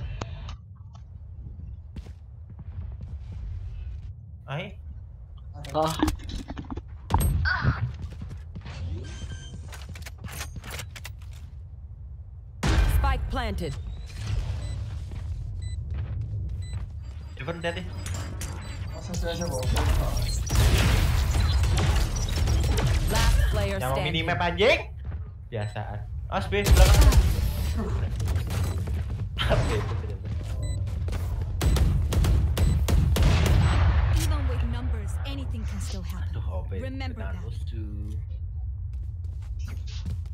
S18: Ay?
S4: Ah.
S11: Spike planted. Different daddy.
S18: Yang mau minimap anjing. Biasaan. Os B belakang. Apa itu ternyata?
S5: Even with numbers, anything can still happen.
S18: Aduh, OP.
S5: Remember
S18: Tenan
S5: that.
S18: lucu.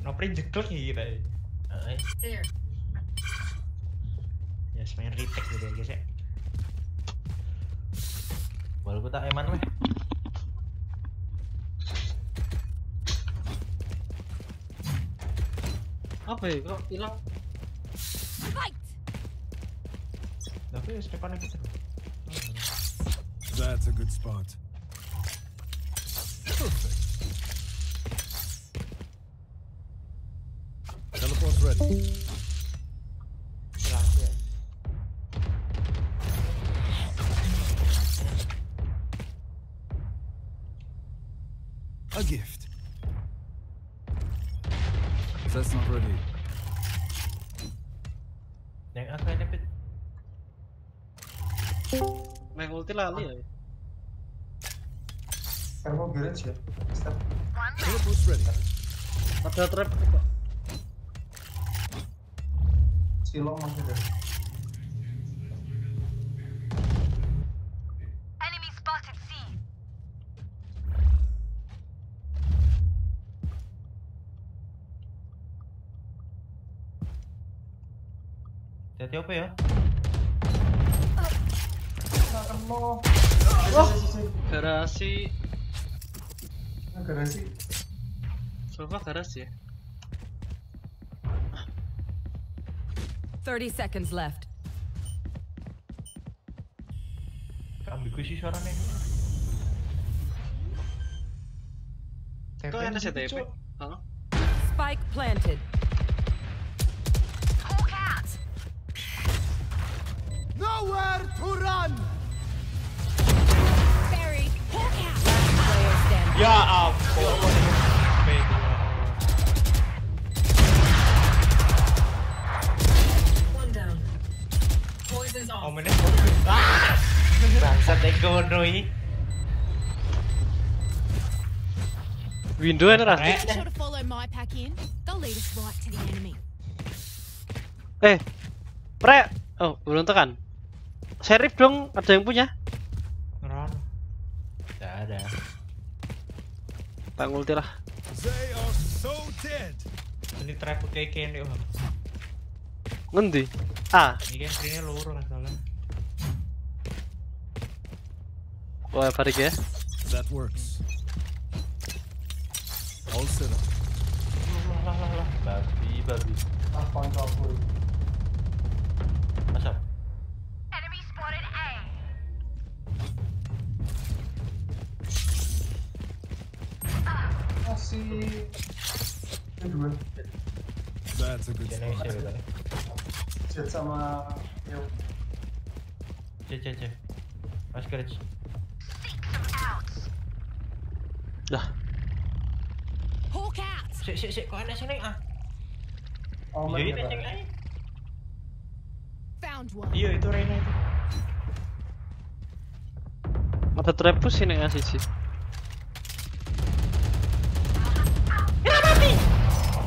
S18: Noprin jeklek ya kira. Heeh.
S13: There.
S18: Ya main retake gitu ya guys ya. Walaupun tak eman weh.
S4: Apa ya? Kok hilang?
S5: Fight!
S18: Tapi ya depan gitu.
S8: That's a good spot. Perfect. Teleport's ready.
S4: Lali ya.
S3: Karena garage ya.
S8: Teleport's ready.
S4: Ada trap kok.
S3: Silong masih ada.
S4: Garasi.
S3: Garasi.
S4: Sofa garasi ya.
S11: 30 seconds left.
S18: Ambigu sih suaranya.
S4: Kok enak sih TP? Hah?
S11: Spike planted.
S2: Nowhere to run!
S5: Right to the enemy.
S4: Eh, pre. Oh, belum tekan. Serif dong, ada yang punya?
S18: Ron. Gak ada.
S4: Tak ulti lah.
S8: So.
S18: Ini trap kayak om.
S4: Ngendi? Ah,
S18: Ini kan loro kan soalnya.
S4: Wah balik ya.
S8: That works. All set up.
S18: Lah lah lah. Babi babi.
S3: Apa yang kabur?
S18: Masuk.
S5: Enemy spotted A.
S3: Masih. Ini dua.
S8: That's a good
S18: Indonesia
S8: spot.
S18: gitu.
S3: Jet sama. Yo.
S18: Cek cek cek. Mas kerja.
S4: Dah.
S18: Sik sik sik kok enak sini ah.
S3: Oh,
S18: Iya
S3: mereka.
S18: ini cek aja.
S5: Found one.
S18: Iya itu Reina itu.
S4: Ada trapus ini ngasih sih.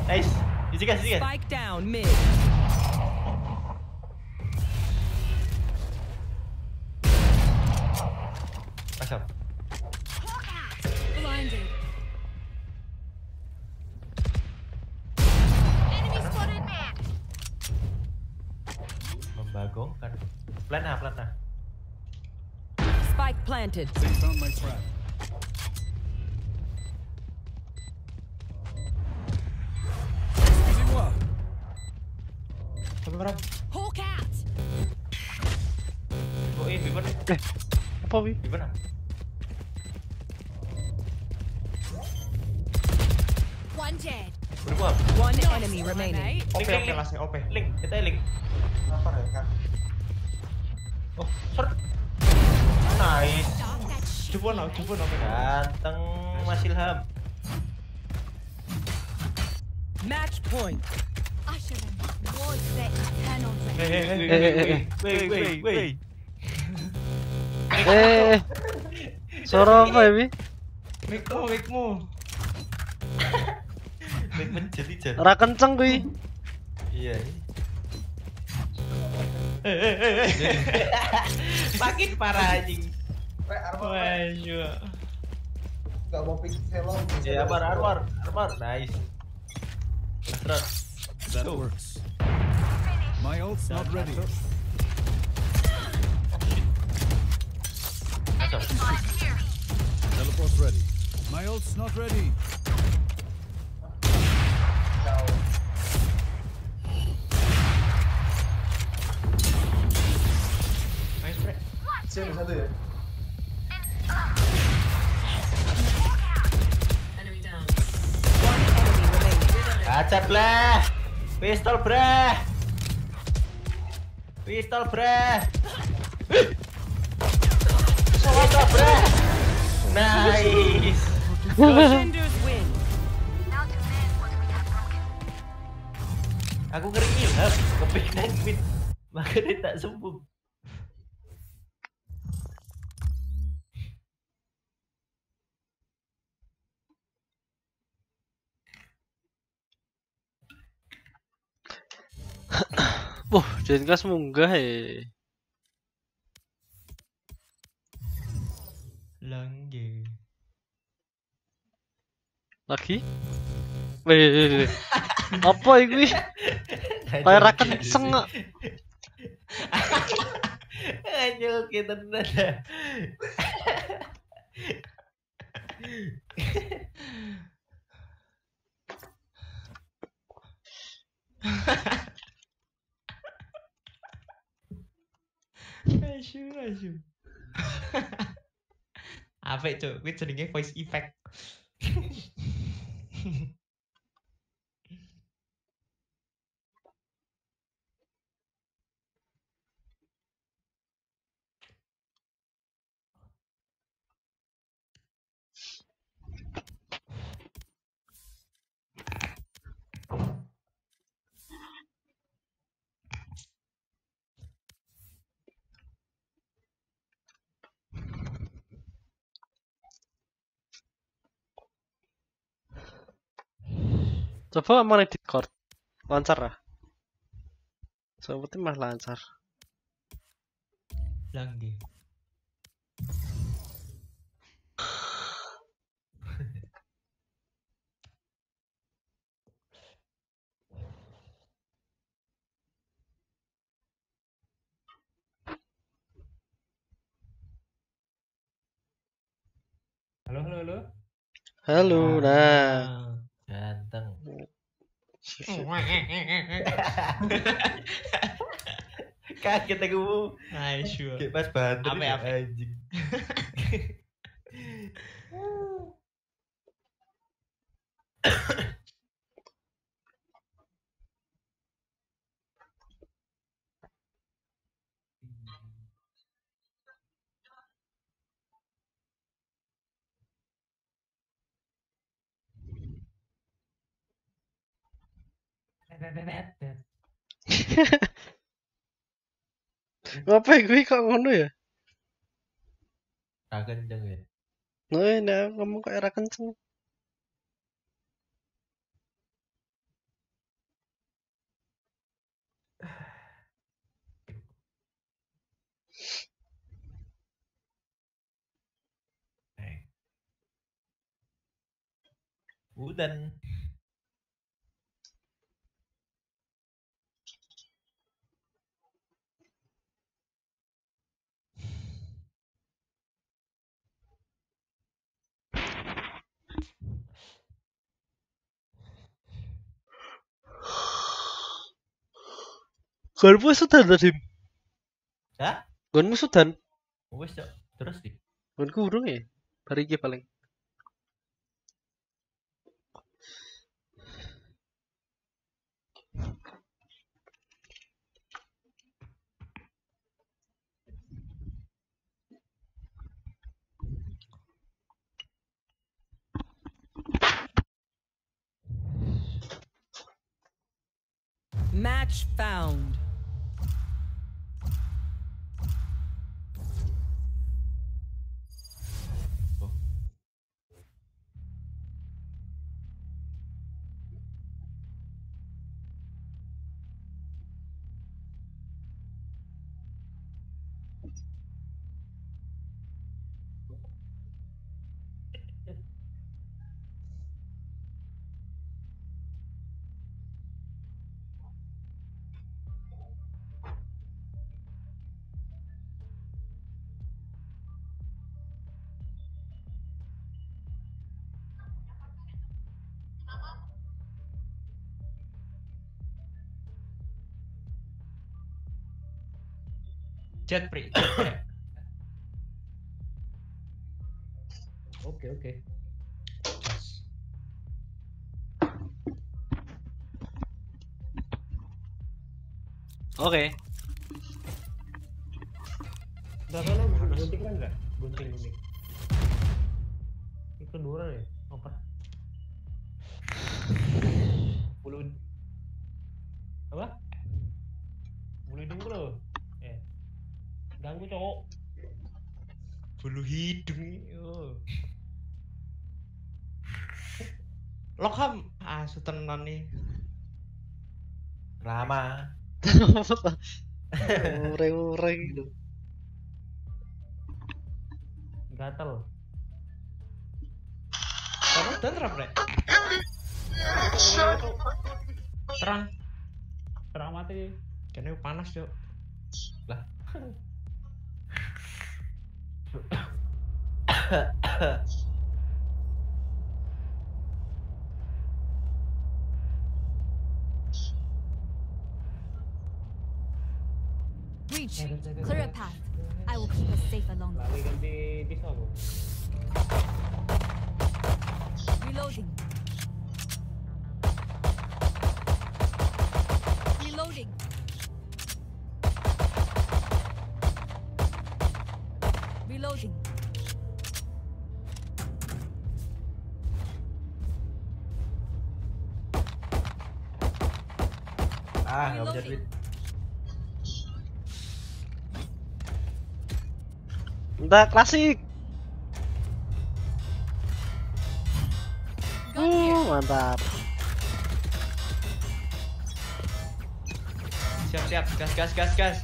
S18: Nice. Isi kan isi kan.
S11: Spike down mid.
S18: Masuk.
S11: Planted.
S8: They found my trap. Excusez-moi.
S18: Coba berapa?
S5: Hawk out.
S18: Oh Bibon.
S4: Eh, apa wi?
S18: Bibon.
S5: One dead.
S18: Beriku apa?
S5: One enemy remaining.
S18: Link, link, link.
S2: kelasnya OP.
S18: Link, kita link.
S2: Apa ya kan?
S18: Oh, ser. Nice.
S2: Coba no, coba no.
S18: Ganteng Mas Ilham.
S5: Match point.
S4: Eh, suara apa Bi?
S2: Mikmu, mikmu.
S18: Mik mencet ijan.
S4: Ora kenceng kuwi.
S18: Iya. Makin parah anjing. Iya.
S2: Gak mau pick hello.
S18: Ya, armor, armor, armor. Nice. Astron.
S8: That works. My ult's not ready. Teleport's ready. My ult's not ready.
S2: Sini satu ya.
S18: Lah. Pistol, bre. Pistol, bre. Pistol, bre. Nice. Aku ngeri ilham, kepikiran mid. Makanya tak sembuh.
S4: Wah, Jenkas munggah eh.
S18: Langge.
S4: Lagi? Weh, weh. Apa iki? Kayak ra kenceng kok.
S18: Anjol kita nada.
S2: Asu, asu. Apa itu? Kuwi jenenge voice effect.
S4: Coba mana Discord. Lancar lah. Soalnya mah lancar.
S18: Langge.
S9: Halo, halo, halo.
S4: Halo, nah.
S18: Ganteng. Kaget aku.
S2: Asu.
S18: Kayak pas banter
S2: Apa,
S18: itu,
S2: apa?
S18: anjing.
S4: Apa ya gue kok ngono ya?
S18: Ra kenceng ya.
S4: Nah, nah ngomong kayak ra kenceng.
S18: Udan.
S4: Gonmu sudan tadi.
S18: Hah?
S4: Gonmu sudan.
S18: Oh, wes cok, terus di.
S4: Gonku urung ya. Bari iki paling.
S11: Match found.
S18: Jet pri.
S9: Oke oke.
S4: Oke.
S9: Udah kan gunting kan enggak? Gunting gunting. Itu dua ya?
S18: Lokham ah tenan nih. Rama.
S4: Ureng-ureng gitu.
S9: Gatel.
S18: Dan terang, Bre. Terang.
S9: Terang mati.
S18: Kayaknya panas, Cok. Lah.
S5: Clear a path. I will keep us safe along the way.
S9: ganti pisau aku.
S5: Reloading. Reloading. Reloading.
S18: Ah, enggak
S4: Entah klasik. Uh, mantap.
S18: Siap, siap. Gas, gas, gas, gas.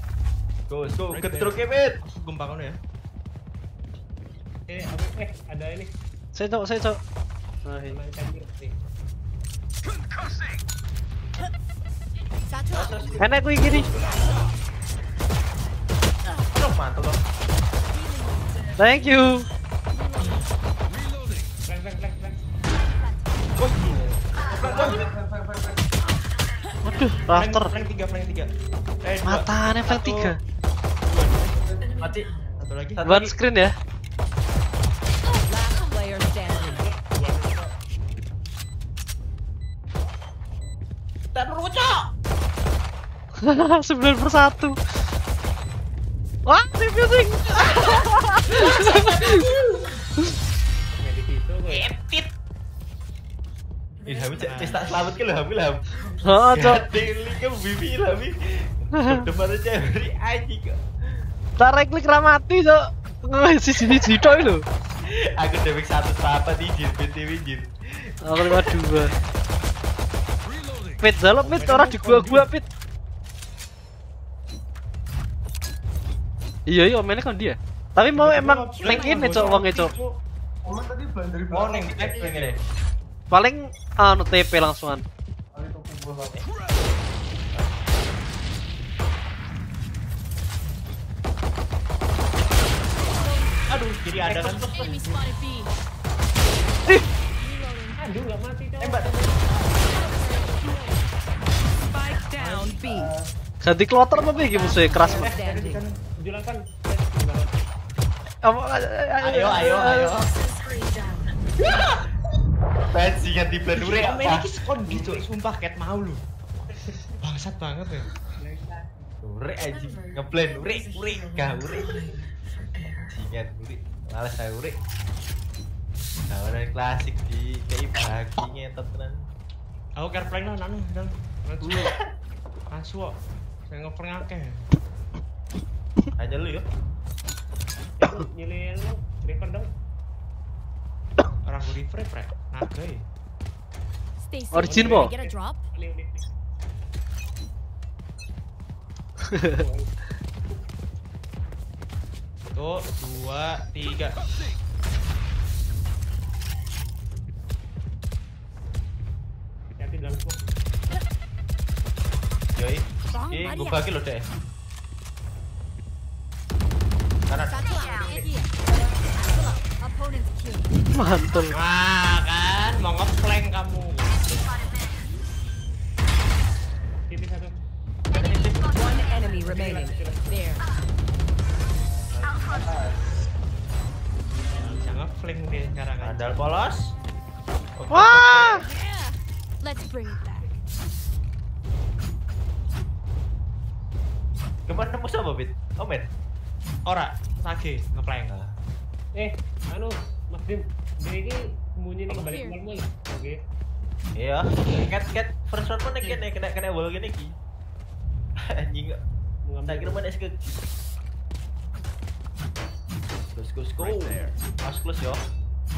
S18: Go, go. Ketruk Kevin. Gempa kono ya.
S9: Eh, aku eh ada ini.
S4: Saya cok, saya cok. Nah, ini. Enak kuwi kiri.
S18: Aduh, mantul loh.
S4: Thank you. Waduh. Matanya flank
S18: Satu.
S4: tiga.
S18: Mati. Satu lagi.
S4: Screen ya. Sembilan per satu. Wah, defusing.
S18: Etit. Ih, Hami cek tak selamat ke lo Hami lah.
S4: Oh, cok.
S18: Daily ke bibi lah Hami. Depan aja beri aja kok.
S4: Tak right click ra mati, cok. Nggak si sini sitok lho.
S18: Aku damage satu apa di jin BTW jin.
S4: Aku lima dua. Pit jalop pit orang di gua gua pit. Iya iya mainnya kan dia. Tapi mau emang flank ini cok wongnya cok.
S3: Omen tadi belan dari
S18: Oh,
S3: belakang.
S18: back flank ini.
S4: Paling anu TP langsungan.
S18: Aduh, kiri ada kan.
S5: B.
S9: Aduh, nggak mati cowok.
S18: Tembak.
S11: Spike down B.
S4: Ganti kloter apa iki musuhnya keras banget.
S11: Standing.
S9: Julakan.
S4: Apa
S18: Ayo, ayo, ayo. Bajingan di plan ure. Main iki skon gitu, sumpah ket mau lu. Bangsat banget ya. Ure anjing, ngeplan ure, ure, gak ure. Bajingan ure. Males saya ure. Tawaran klasik di kayak bagi ngetot tenan. Aku care flank lah nanu, nanu.
S2: Asu kok. Saya ngeprank akeh.
S18: Aja lu ya.
S17: Nyilin lu, dong.
S2: Orang gue refresh, rek. Naga ya.
S4: Origin, po?
S17: Ini, ini, ini.
S2: Satu, dua, tiga.
S17: Hati-hati dalam.
S18: Yoi.
S5: Body
S18: gue bagi lo deh. Kanan.
S4: Mantul.
S2: Wah, kan mau ngeflank kamu.
S17: Titik satu.
S11: One enemy remaining.
S5: There.
S2: Bisa ngeflank dia sekarang kan.
S18: Andal polos.
S4: Wah.
S5: Let's bring it back.
S18: Ke mana Bit? Oh.
S2: Ora, lagi ngeflank.
S17: Eh, anu, Mas Dim, dia ini sembunyi nih balik
S5: Here.
S17: normal. Oke.
S18: Iya, cat cat first one mana kena kena kena wall gini ki. Anjing. Tak kira mana sih Close, close, go. Mas close yo.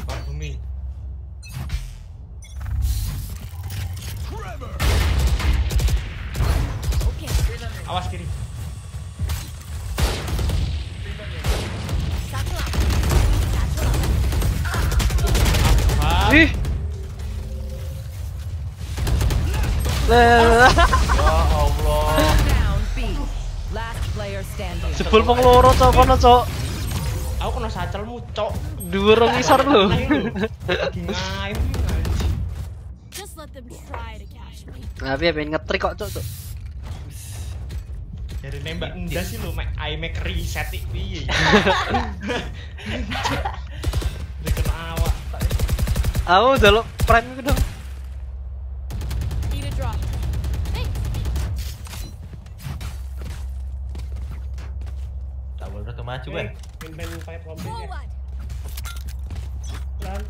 S2: Pak bumi.
S5: Okay.
S2: Awas kiri.
S4: Ih. Lah.
S18: Ya Allah.
S4: Jebul wong loro cok kono cok.
S2: Aku kena sacelmu, cok.
S4: Dhuwur rong isor lho. Piye pengen ngetrik kok cok cok.
S2: Dari nembak enggak sih lu, make I make reset iki piye. Dia kena awak.
S4: Aku jaluk prime iku dong.
S18: Boleh ratu maju,
S17: Eh,
S18: Ben.
S17: main main fight ya.
S5: Satchel out.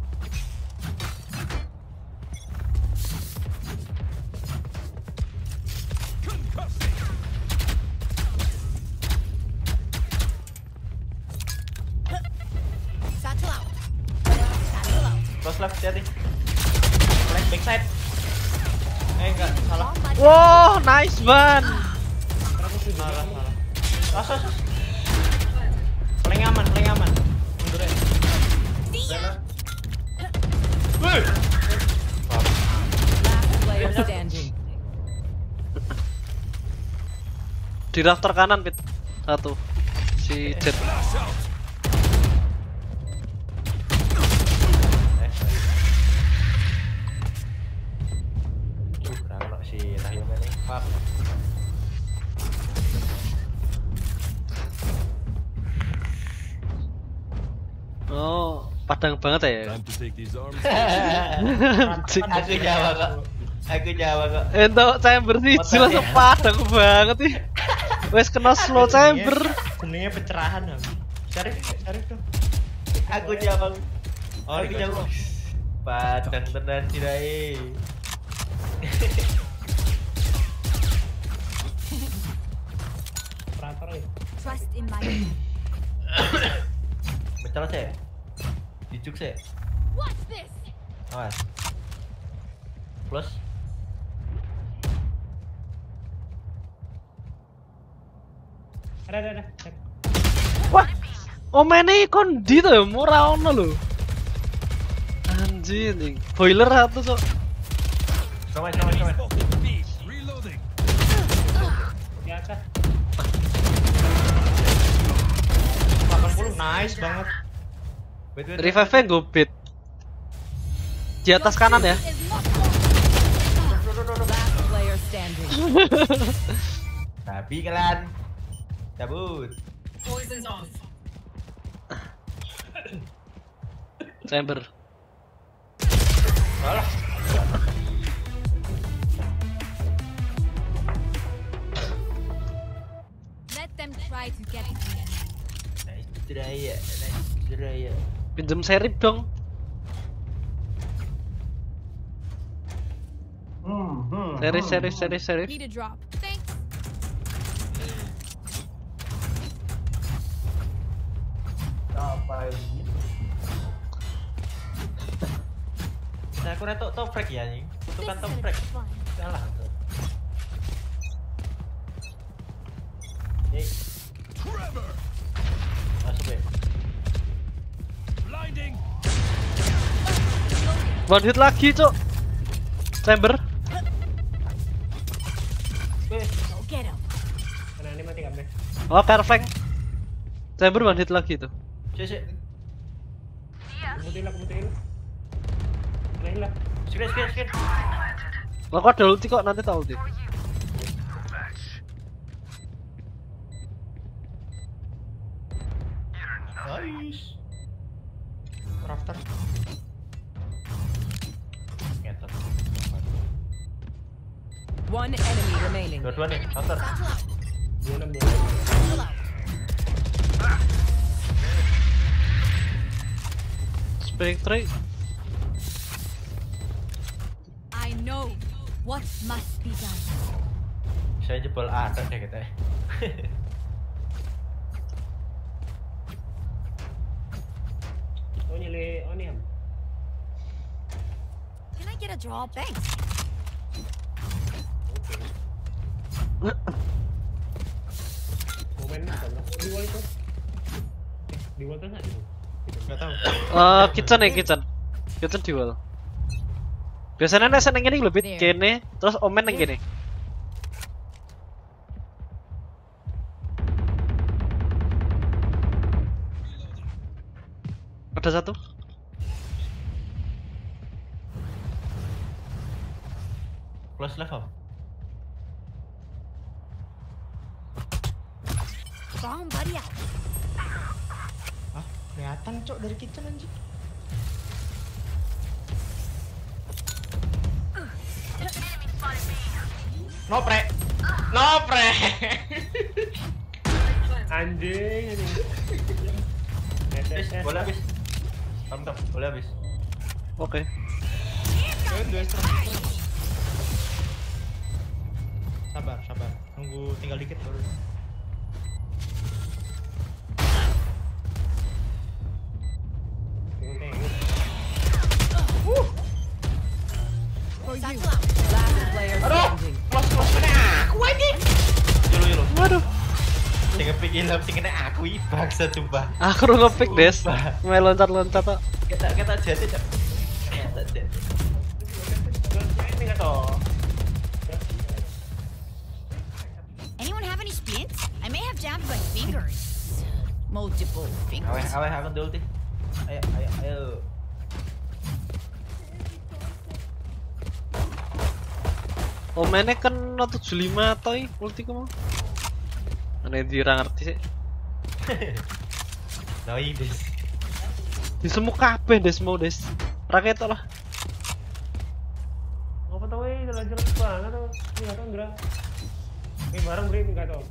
S5: Satchel out.
S18: Close left, hati.
S2: Flank backside. Eh enggak, salah.
S4: Wow, nice ban.
S2: Salah. Flank aman, flank aman. Mundur aja.
S11: Standing.
S4: Di rafter kanan pit. Satu. Si Jet. Oh, padang banget ya.
S18: Aku Jawa kok. Aku Jawa kok.
S4: Entuk chamber siji langsung padang banget ih. Wes kena slow chamber.
S2: Jenenge pencerahan ya. Cari, cari tuh.
S18: Aku Jawa.
S2: Oh,
S18: aku Jawa. Padang tenan si Rai.
S17: Operator ya.
S5: Trust in my.
S18: Saya. Dijuk saya.
S5: What's this?
S18: Awas. Plus.
S17: Ada ada ada.
S4: Wah. Omene kondi to ya murah ono lho. Anjing. Boiler satu cok.
S18: Sama sama sama.
S2: Nice banget.
S4: Revive-nya go bit. Di atas kanan ya.
S18: Tapi kalian. Cabut.
S4: Chamber.
S18: Alah.
S5: Let them try to get me.
S18: Jiraya, naik Jiraya.
S4: Pinjem serip dong.
S3: Hmm,
S4: Seri, seri, seri, serif.
S5: Need a drop. Thanks.
S3: Apa ini?
S2: Nah, aku retok toprek ya nih. Kutukan toprek. Salah tuh. Trevor.
S4: One hit lagi, Cuk. Chamber. Oh, perfect. Chamber one hit lagi tuh.
S2: Cek cek.
S9: Kemudian lah, kemudian lah. Main lah.
S2: Screen screen screen.
S4: Lah kok ada ulti kok nanti tak ulti.
S2: Nice. Rafter. Ngetot.
S11: One enemy remaining.
S2: Dua-dua nih, rafter.
S9: Dua enam dua.
S4: Spectre.
S5: I know what must be done.
S2: Saya jebol ada deh kita.
S9: Oh nih.
S5: Can I get a draw? Thanks.
S9: Momen di wall itu. Eh, Di wall tuh nggak itu?
S2: Gak tahu.
S4: Eh, kitchen ya kitchen. Kitchen di wall. Biasanya nek seneng ini lebih kene, terus omen yang gini. Ada satu.
S2: Close level.
S5: Bomb buddy out.
S2: Hah? Kelihatan cok dari kitchen anjing. No pre. No pre.
S9: Anjing, anjing.
S2: Habis, boleh habis. Tam tam, boleh habis.
S4: Oke.
S2: Sabar, sabar. Tunggu tinggal dikit baru. Close close aku. Yolo yolo.
S4: Waduh.
S2: Sing ngepick ilham sing kena aku i bangsa coba.
S4: Aku udah ngepick des. Main loncat-loncat kok.
S2: Kita kita jati cok. Kita jati.
S5: Anyone have any splints? I may have jammed my fingers. Multiple
S2: Aweh
S5: fingers.
S2: aweh aku dulu ulti. Ayo ayo ayo.
S4: Omennya kan 75 toy ulti kamu. Aneh dira ngerti sih.
S2: Doi des.
S4: Di semua kabeh des mau des. Raket lah.
S9: Ngapa tahu eh jelas jelas banget tuh. Ini nggak tahu gerak. Ini bareng beri nggak tahu.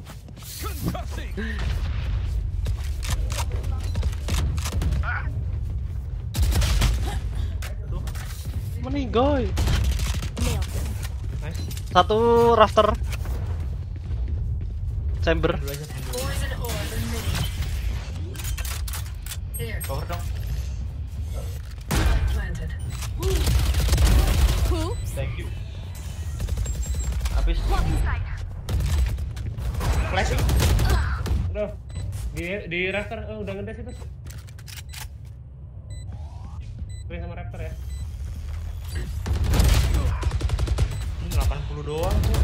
S4: Meninggoy.
S2: Nice.
S4: Satu rafter. Chamber.
S2: Cover dong. Thank you. Habis. Flashing.
S9: Udah. Di di raptor oh, udah ngedes itu. Beri sama raptor ya.
S2: Hmm, 80 doang tuh.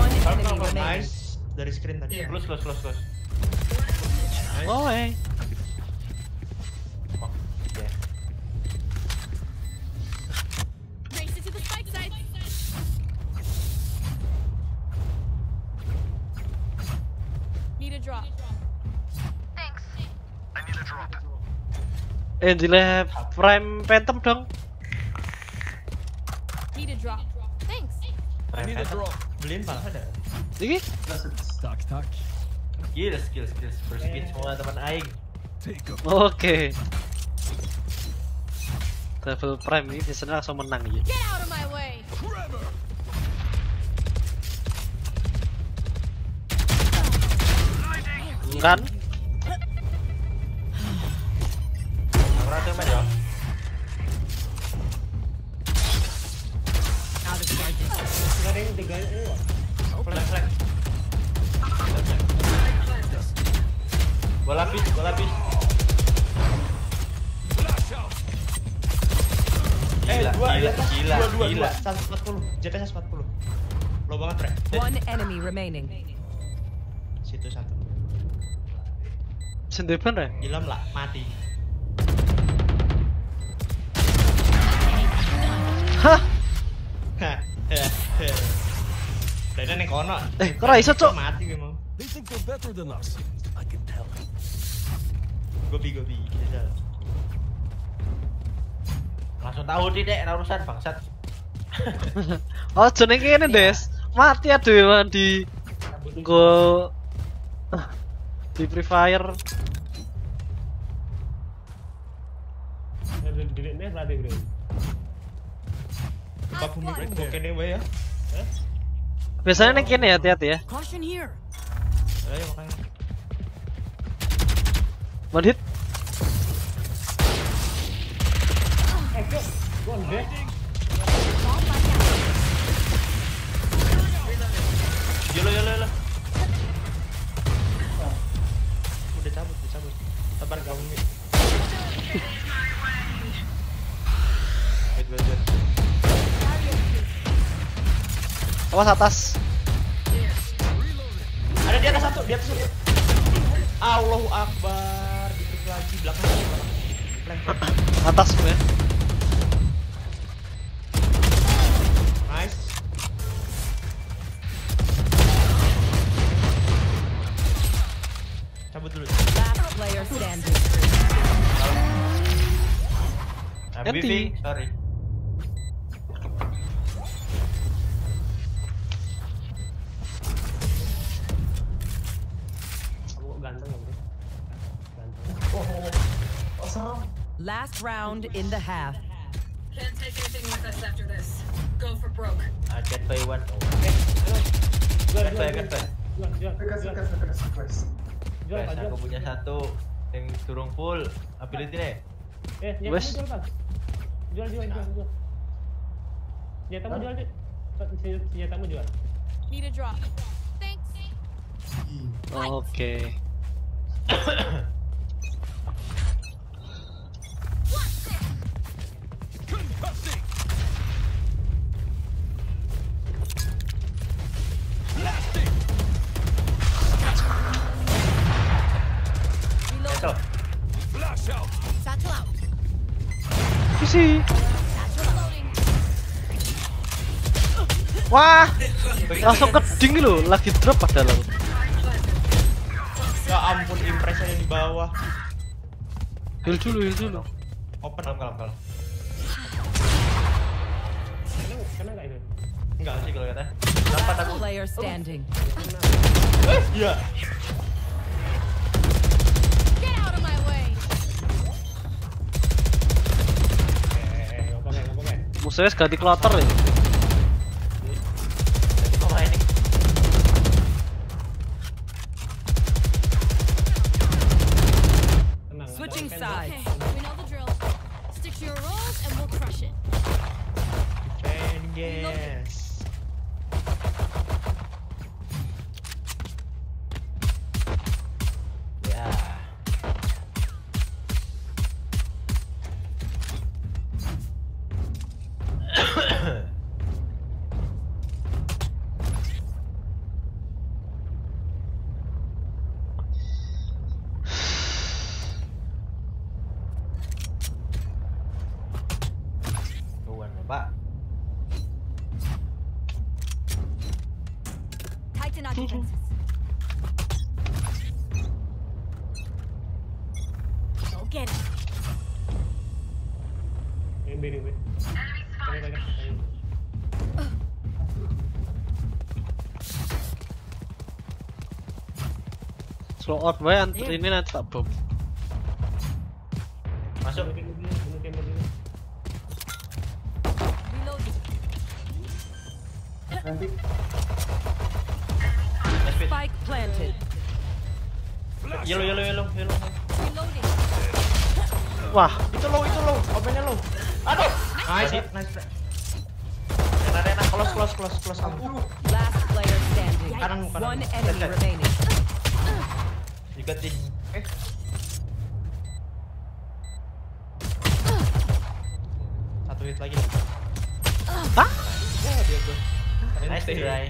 S11: One enemy remaining.
S2: Dari screen tadi. Close close close close. Nice.
S4: Oh eh.
S2: Oh, yeah.
S5: It to the spike side. Need a drop. Thanks.
S4: Eh jile prime phantom dong.
S5: Need a drop. Thanks.
S2: Prime Phantom. Beliin pala ada.
S4: Iki?
S8: Tak tak.
S2: Skill skill skill first skill semua teman aing.
S4: Oke. Level prime ini biasanya langsung menang ya.
S5: Get out of my way.
S4: Kan?
S11: Out of charges.
S18: Habis, bola habis.
S2: Eh,
S18: Gila,
S2: dua,
S18: gila, gila,
S2: dua,
S18: gila.
S2: dua. 140. JP 140. Low banget, Rek.
S11: One enemy remaining.
S2: Situ satu.
S4: Sendepan ya?
S2: Ilham lah, mati.
S4: Hah?
S2: Hah. Dada ning kono.
S4: Eh, kok ora iso, Cuk?
S2: Mati gue mau.
S6: They think they're better than us. I can tell.
S2: Gobi, gobi. Bisa.
S18: Langsung tahu di dek urusan bangsat.
S4: Oh, jeneng kene, Des. Mati aduh emang di Go di Free Fire.
S9: Gede-gede berarti.
S2: Pak bumi kene wae ya. Hah?
S4: Biasanya ning kene ya, hati-hati ya.
S5: Caution here.
S2: Ayo makanya.
S4: One hit.
S9: Eh, Cuk. Gonde.
S2: Yolo yolo yolo. Udah cabut, udah cabut. Sabar kamu nih. Wait, wait, wait.
S4: Awas atas.
S2: Ada di atas satu, di atas satu. Allahu Akbar. Dikit lagi belakang.
S4: Atas gue.
S2: Nice. Cabut dulu.
S11: Last player standing.
S18: Sorry.
S11: Last round in the half.
S13: Can't take anything with us after this. Go for broke.
S18: I can buy one.
S9: Jual,
S18: Kan
S9: jual,
S18: buy,
S9: jual.
S18: kan buy.
S9: Jual, jual,
S3: Request,
S9: jual.
S3: request, request, request.
S9: Jual,
S18: Guys,
S9: Pak, jual.
S18: aku punya satu yang turun full ability nih.
S9: Eh, senjatamu
S4: Wes.
S9: jual, Pak. Jual, jual, jual, jual. Senjatamu jual, Dik. Sen- Senjatamu jual.
S5: Need a drop. Thanks.
S4: Oke.
S18: Cancel.
S4: Wah. Langsung keding loh, lagi drop padahal.
S2: Ya ampun impresnya di bawah.
S4: Heal dulu, heal dulu.
S2: Open
S18: Kalem, kalem, kalem.
S9: Kena, kena nggak itu?
S2: Enggak sih kalau kata.
S11: Last
S18: aku.
S11: player standing.
S2: Iya.
S5: Get out of my way.
S9: Eh, ngomong ya, ngomong ya.
S4: Musuhnya ganti kloter ya. Out wae antar ini nanti tak bom.
S2: Masuk.
S3: Nanti
S11: Spike planted.
S2: Yellow, yellow, yellow, yellow.
S4: Wah,
S2: Itu low, itu low. Opennya low. Aduh. Nice, nice. nice. Rena, Rena, close, close, close, close.
S11: Last player standing.
S2: Kanan, kanan.
S11: One enemy
S2: dead.
S11: got
S2: Ikutin. Eh. Satu hit lagi.
S4: Hah?
S2: Ya, dia tuh. Nice try.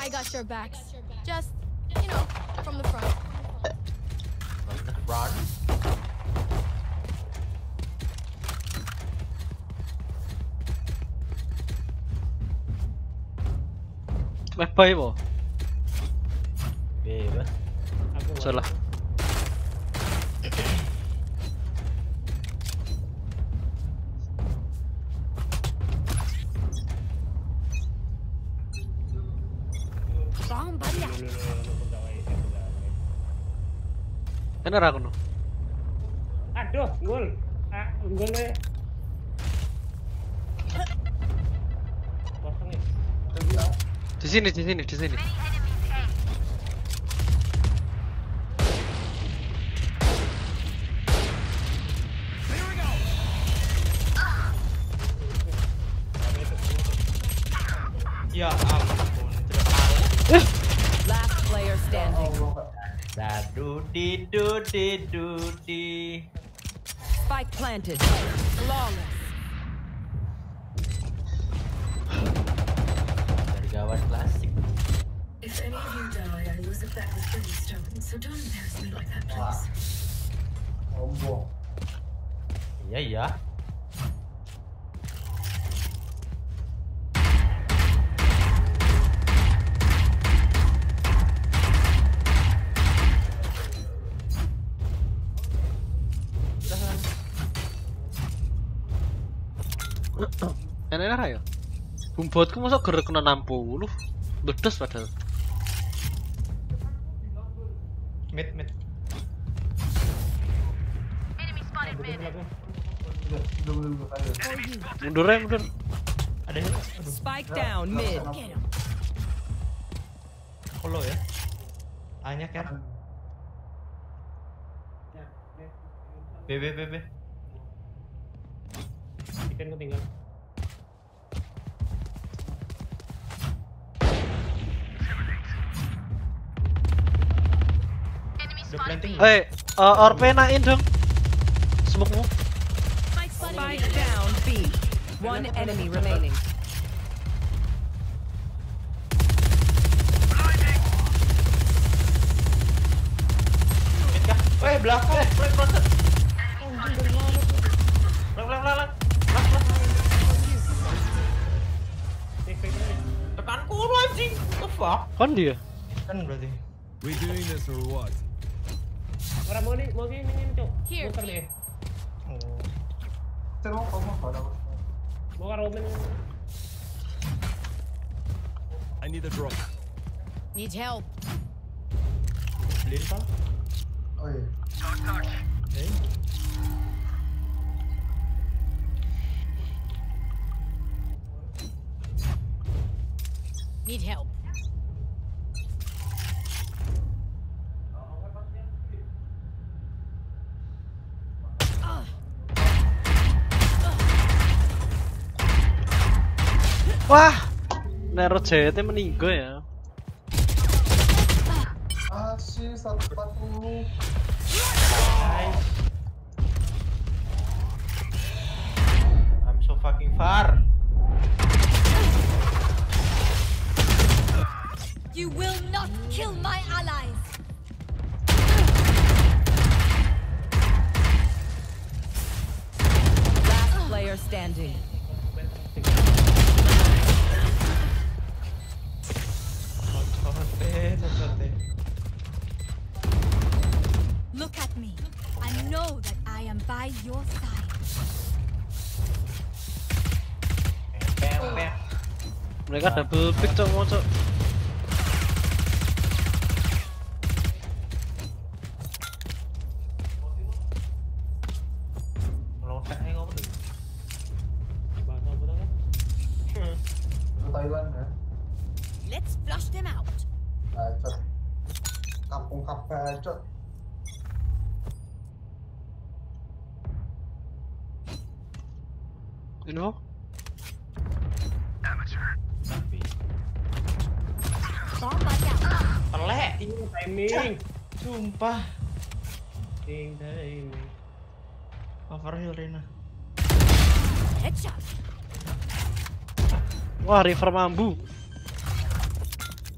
S5: I got your backs. Just, you know, from the front.
S2: Run.
S4: Meh bay po.
S2: Bebas.
S9: Aku
S4: Salah. Enak aku no.
S9: Aduh, gol. Ah, gol deh. Kosong ya.
S4: Di sini, di sini, di sini.
S2: Ya ampun, tidak tahu.
S11: Last player standing.
S2: Dadu di du di du di.
S11: Spike planted.
S4: Bumbotku masa gerak kena 60. Bedes padahal.
S2: Mid mid.
S4: Mundur ya, mundur.
S2: Ada yang.
S11: Spike down mid.
S2: Follow ya. Hanya kan. B B B B.
S9: Ikan ketinggalan.
S2: Planting. belum?
S4: Eh, uh, Orpe nain dong. Smoke-mu.
S11: Spike down B. One enemy remaining.
S2: Mid kah? Eh belakang. Flank fronted. Flank flank flank flank. Flank flank. Tekanku lu anjing. What the fuck?
S4: Kan dia.
S2: Kan berarti.
S8: We doing this or what?
S9: Orang mau nih, mau gini ini cok.
S5: Here.
S9: Muter deh.
S2: Oh.
S3: Saya mau kamu pada
S9: Mau karo men.
S8: I need a drop.
S5: Need help.
S2: Beliin pal.
S3: Oh iya.
S2: Eh.
S5: Need help.
S4: Wah. Nero JT meninggal ya.
S3: Asyik 140.
S2: Nice. I'm so fucking far.
S5: You will not kill my allies.
S11: Last player standing.
S5: Look at me and know that I am by your side.
S2: Bam bam.
S4: Mereka double pick cok mau cok.
S2: Melontek aja ngomong deh.
S9: Bahasa apa tuh kan?
S3: Itu Thailand kan.
S5: Let's flush them out.
S3: Eh, bacot
S4: Info
S5: Amateur.
S2: Pelek
S9: Ini timing.
S2: Sumpah.
S9: Ding timing.
S2: Overheal
S5: Rina.
S4: Wah river mambu.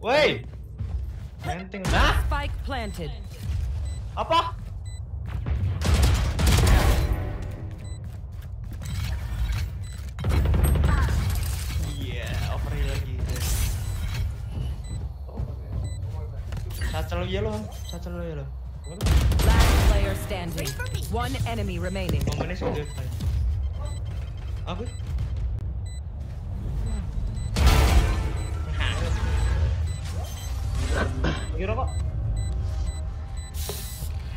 S2: Woi. Menteng. Nah,
S11: Spike planted.
S2: apa? Iya, overheal lagi. Satchel yellow, satchel yellow.
S11: Last player standing. One enemy remaining.
S2: Momennya sudah. Apa?
S9: Kira kok.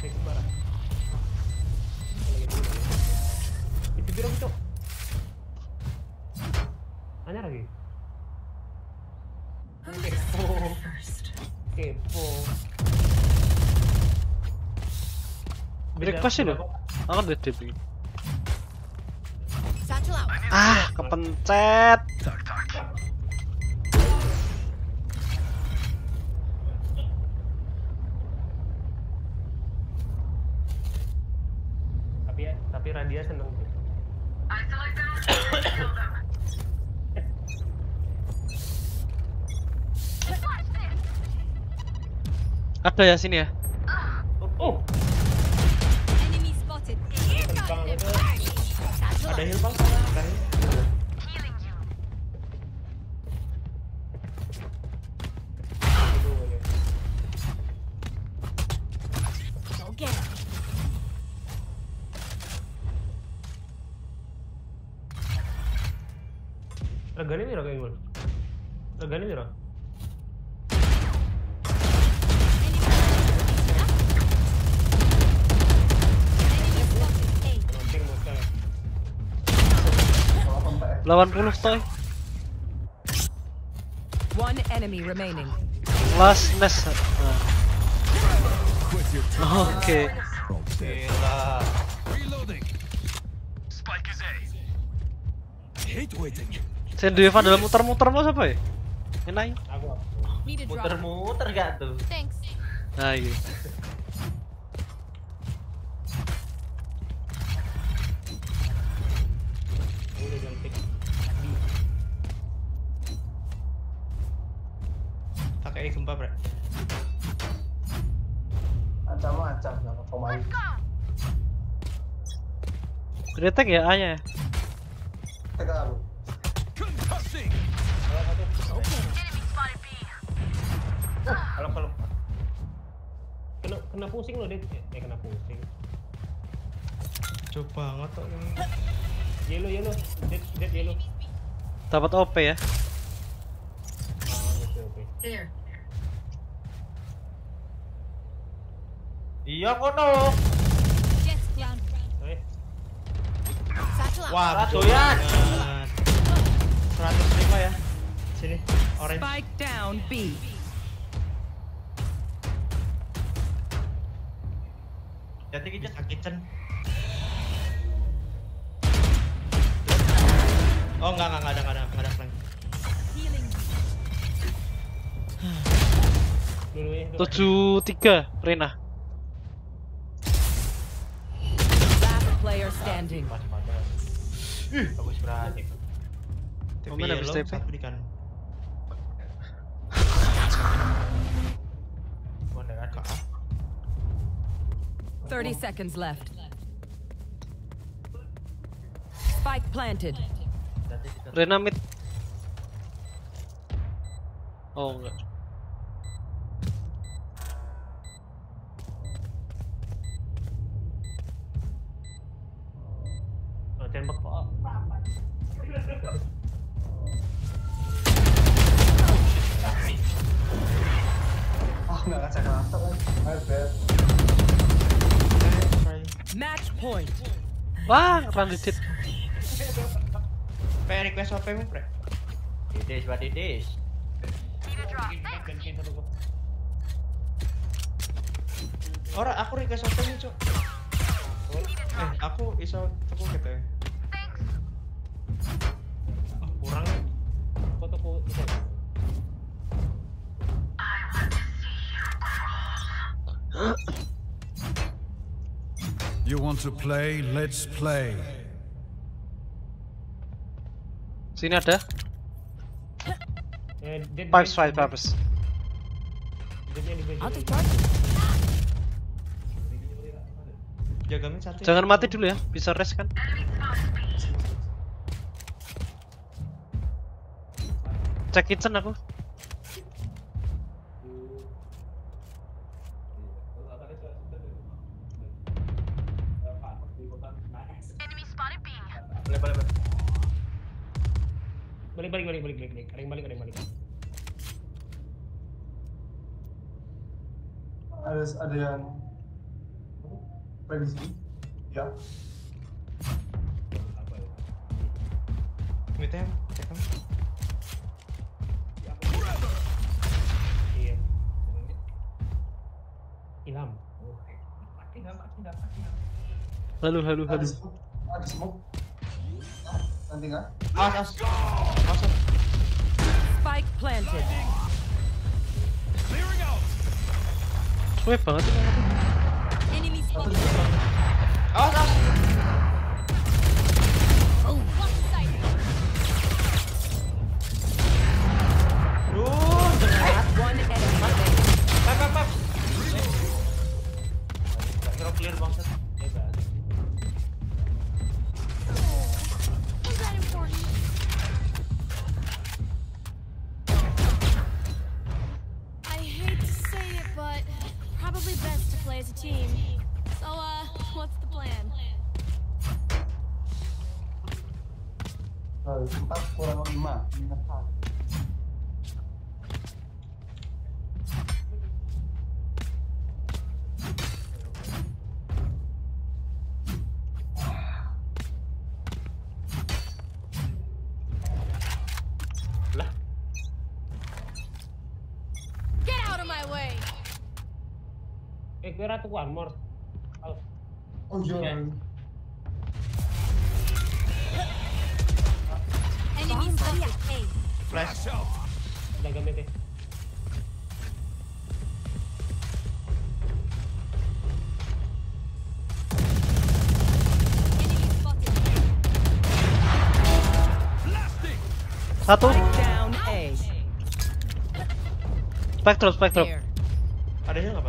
S9: Kayak sembarang. Itu biru itu. Anyar lagi. Kepo. Kepo.
S4: Aku udah. Ah, kepencet.
S9: Tapi ya, tapi Randia seneng sih.
S4: Ada ya sini ya? 80 toy.
S11: One enemy remaining.
S4: Last nest. Nah. Oke.
S2: Gila.
S8: Reloading. Spike is A. Hate waiting.
S4: Sendiri dalam muter-muter mau siapa ya?
S5: Drop.
S2: Muter-muter gak tuh?
S5: Thanks.
S4: Nah, iya. Retek ya A-nya ya?
S3: Teka aku.
S8: Concussing.
S9: Kalau kalau kena kena pusing loh dia. Eh kena pusing.
S2: Coba banget ini.
S9: Yellow yellow. Dead dead yellow.
S4: Dapat OP ya?
S9: Ah.
S13: There.
S2: Iya kono.
S5: Jets ground.
S9: Eh,
S5: Satchel out.
S2: Wah, doyan. 105 ya. Sini, orange.
S11: Spike down B.
S2: Jadi kita kitchen. Oh enggak enggak enggak ada enggak ada enggak ada flank.
S9: Ya.
S4: Tujuh tiga Rena.
S11: Last player standing.
S9: Pas pada.
S2: Bagus berarti.
S4: Momen habis TP.
S2: satu di kanan.
S9: Gua ada ada.
S11: 30 seconds left. Spike planted.
S2: Berarti kita
S4: Rena mid. Oh enggak.
S9: Oh, tembak kok.
S3: Ah, nggak kaca mata kan. My bad.
S11: Match point.
S4: Wah, run di dit.
S2: Pe request apa mu, Pre? Didis, what didis?
S9: Gantiin satu gua.
S2: Ora, aku request apa mu, Cuk? Eh, aku iso teko gitu ya.
S9: Kurang. Fotoku itu.
S8: You want to play? Let's play.
S4: Sini ada.
S9: Eh.
S2: Jaga mid satu. ya.
S4: Jangan mati dulu ya, bisa rest kan? Cek kitchen aku.
S9: Balik balik balik balik balik. balik. Ada yang balik ada yang balik.
S3: Ada ada yang prediksi. Ya.
S2: Mid-nya cek kan.
S9: Ilham. Mati nggak mati nggak mati nggak.
S4: Halo, halo, halo.
S3: Ada smoke. Ah, Nanti nggak?
S2: Awas awas.
S11: Spike planted.
S4: Suwe banget.
S10: Enemy spotted.
S2: Awas awas.
S10: Oh, one side.
S2: Duh, jangan.
S11: One enemy remaining.
S2: Pap pap pap. Gak kira clear bangsat.
S9: Hebat.
S10: That important? I hate to say it, but probably best to play as a team. So, uh, what's the plan?
S3: Nah,
S9: Tuh armor. Halo.
S3: Oh iya.
S10: Enemy spotted. Hey.
S2: flash.
S4: Satu.
S11: Spike down A.
S4: Spectrum, spectrum.
S11: There.
S2: Ada yang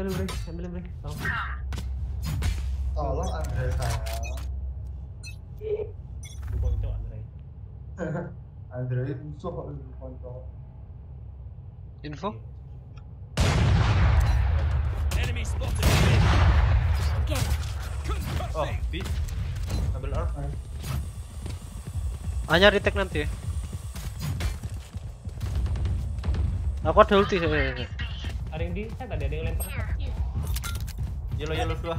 S9: Oke, lu break, ambilin break. Tolong.
S3: Tolong Andre sayang.
S9: Lu bonco Andre.
S3: Andre musuh kok lu kontrol.
S4: Info.
S10: Get it.
S2: Oh, B. Ambil orb.
S4: Hanya retake nanti. Aku ada ulti.
S9: Ada yang di saya tadi ada yang lempar.
S2: Yellow yellow dua.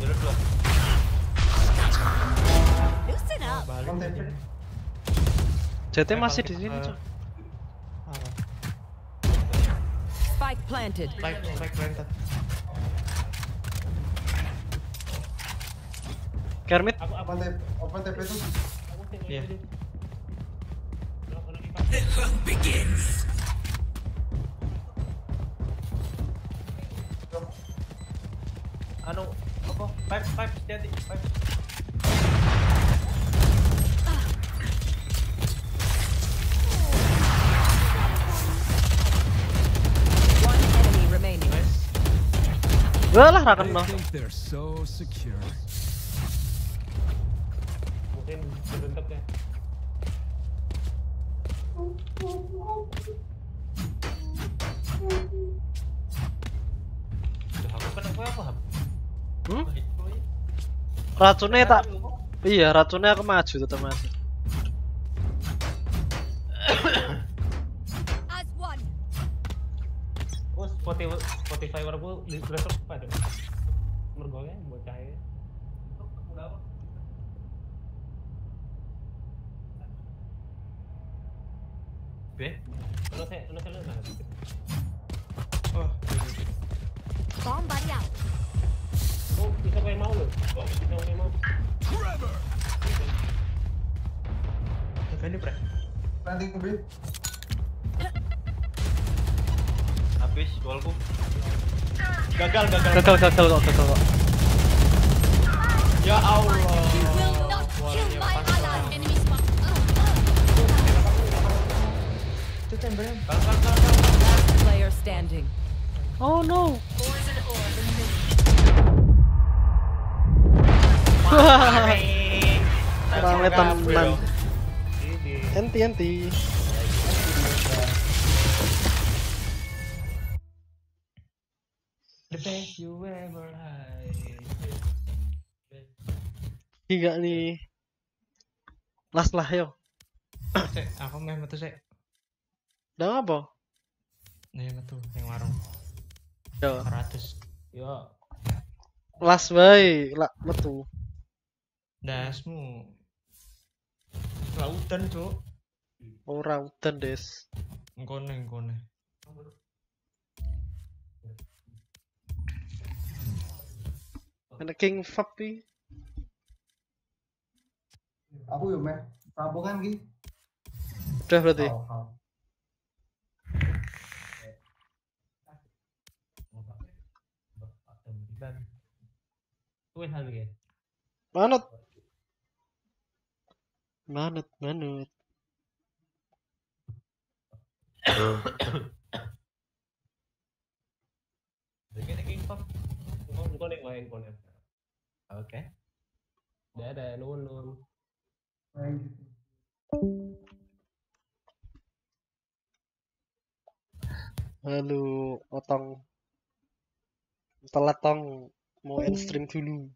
S2: Yellow dua.
S10: Loosen up.
S4: JT masih di sini,
S2: Eh,
S4: Cok.
S11: Spike planted.
S2: Spike spike planted.
S4: Kermit.
S9: Aku aku
S3: Open TP, open TP tuh.
S9: aku tengok
S2: Iya.
S9: dulu. Kalau- kalau dipakai-
S2: Anu, apa? Pipe pipe hati-hati. Pipe.
S11: One enemy remaining.
S4: Wah lah rakan
S8: They
S4: no.
S8: think they're so secure.
S9: Mungkin dibentuk ya.
S2: Duh, aku kena kowe apa, Ham?
S4: Hmm? Racunnya tak Iya, racunnya aku maju tetap maju.
S10: As one.
S9: Oh, Spotify Spotify di
S2: B.
S9: Lo saya lo saya lo
S2: Oh,
S10: Bomb buddy out.
S9: Oh, bisa kayak mau lo. Oh, kayak mau.
S2: Jaga ini, Bre.
S3: Nanti.
S2: Habis golku. Gagal, gagal.
S4: Gagal, gagal gagal kok.
S2: Ya Allah.
S10: You will not kill my. Enemy
S11: player standing.
S4: Oh no.
S9: Had.
S4: Tiga nih. Last lah yo.
S2: Aku meh metu.
S4: Udah apa?
S2: Nih metu yang warung.
S4: Yo.
S2: 100.
S9: Yo.
S4: Last bae, lah metu.
S2: Dasmu. Lautan, Cuk.
S4: Ora udan, Des.
S2: Ngkone, ngkone.
S4: Ana King Fapi.
S3: Aku yo meh. Rampungan ki.
S4: Udah berarti.
S3: Oh, oh.
S9: Wae engko nek.
S2: Oke.
S9: Dadah, nuwun nuwun.
S4: Halo, otong. Telat tong mau end stream dulu.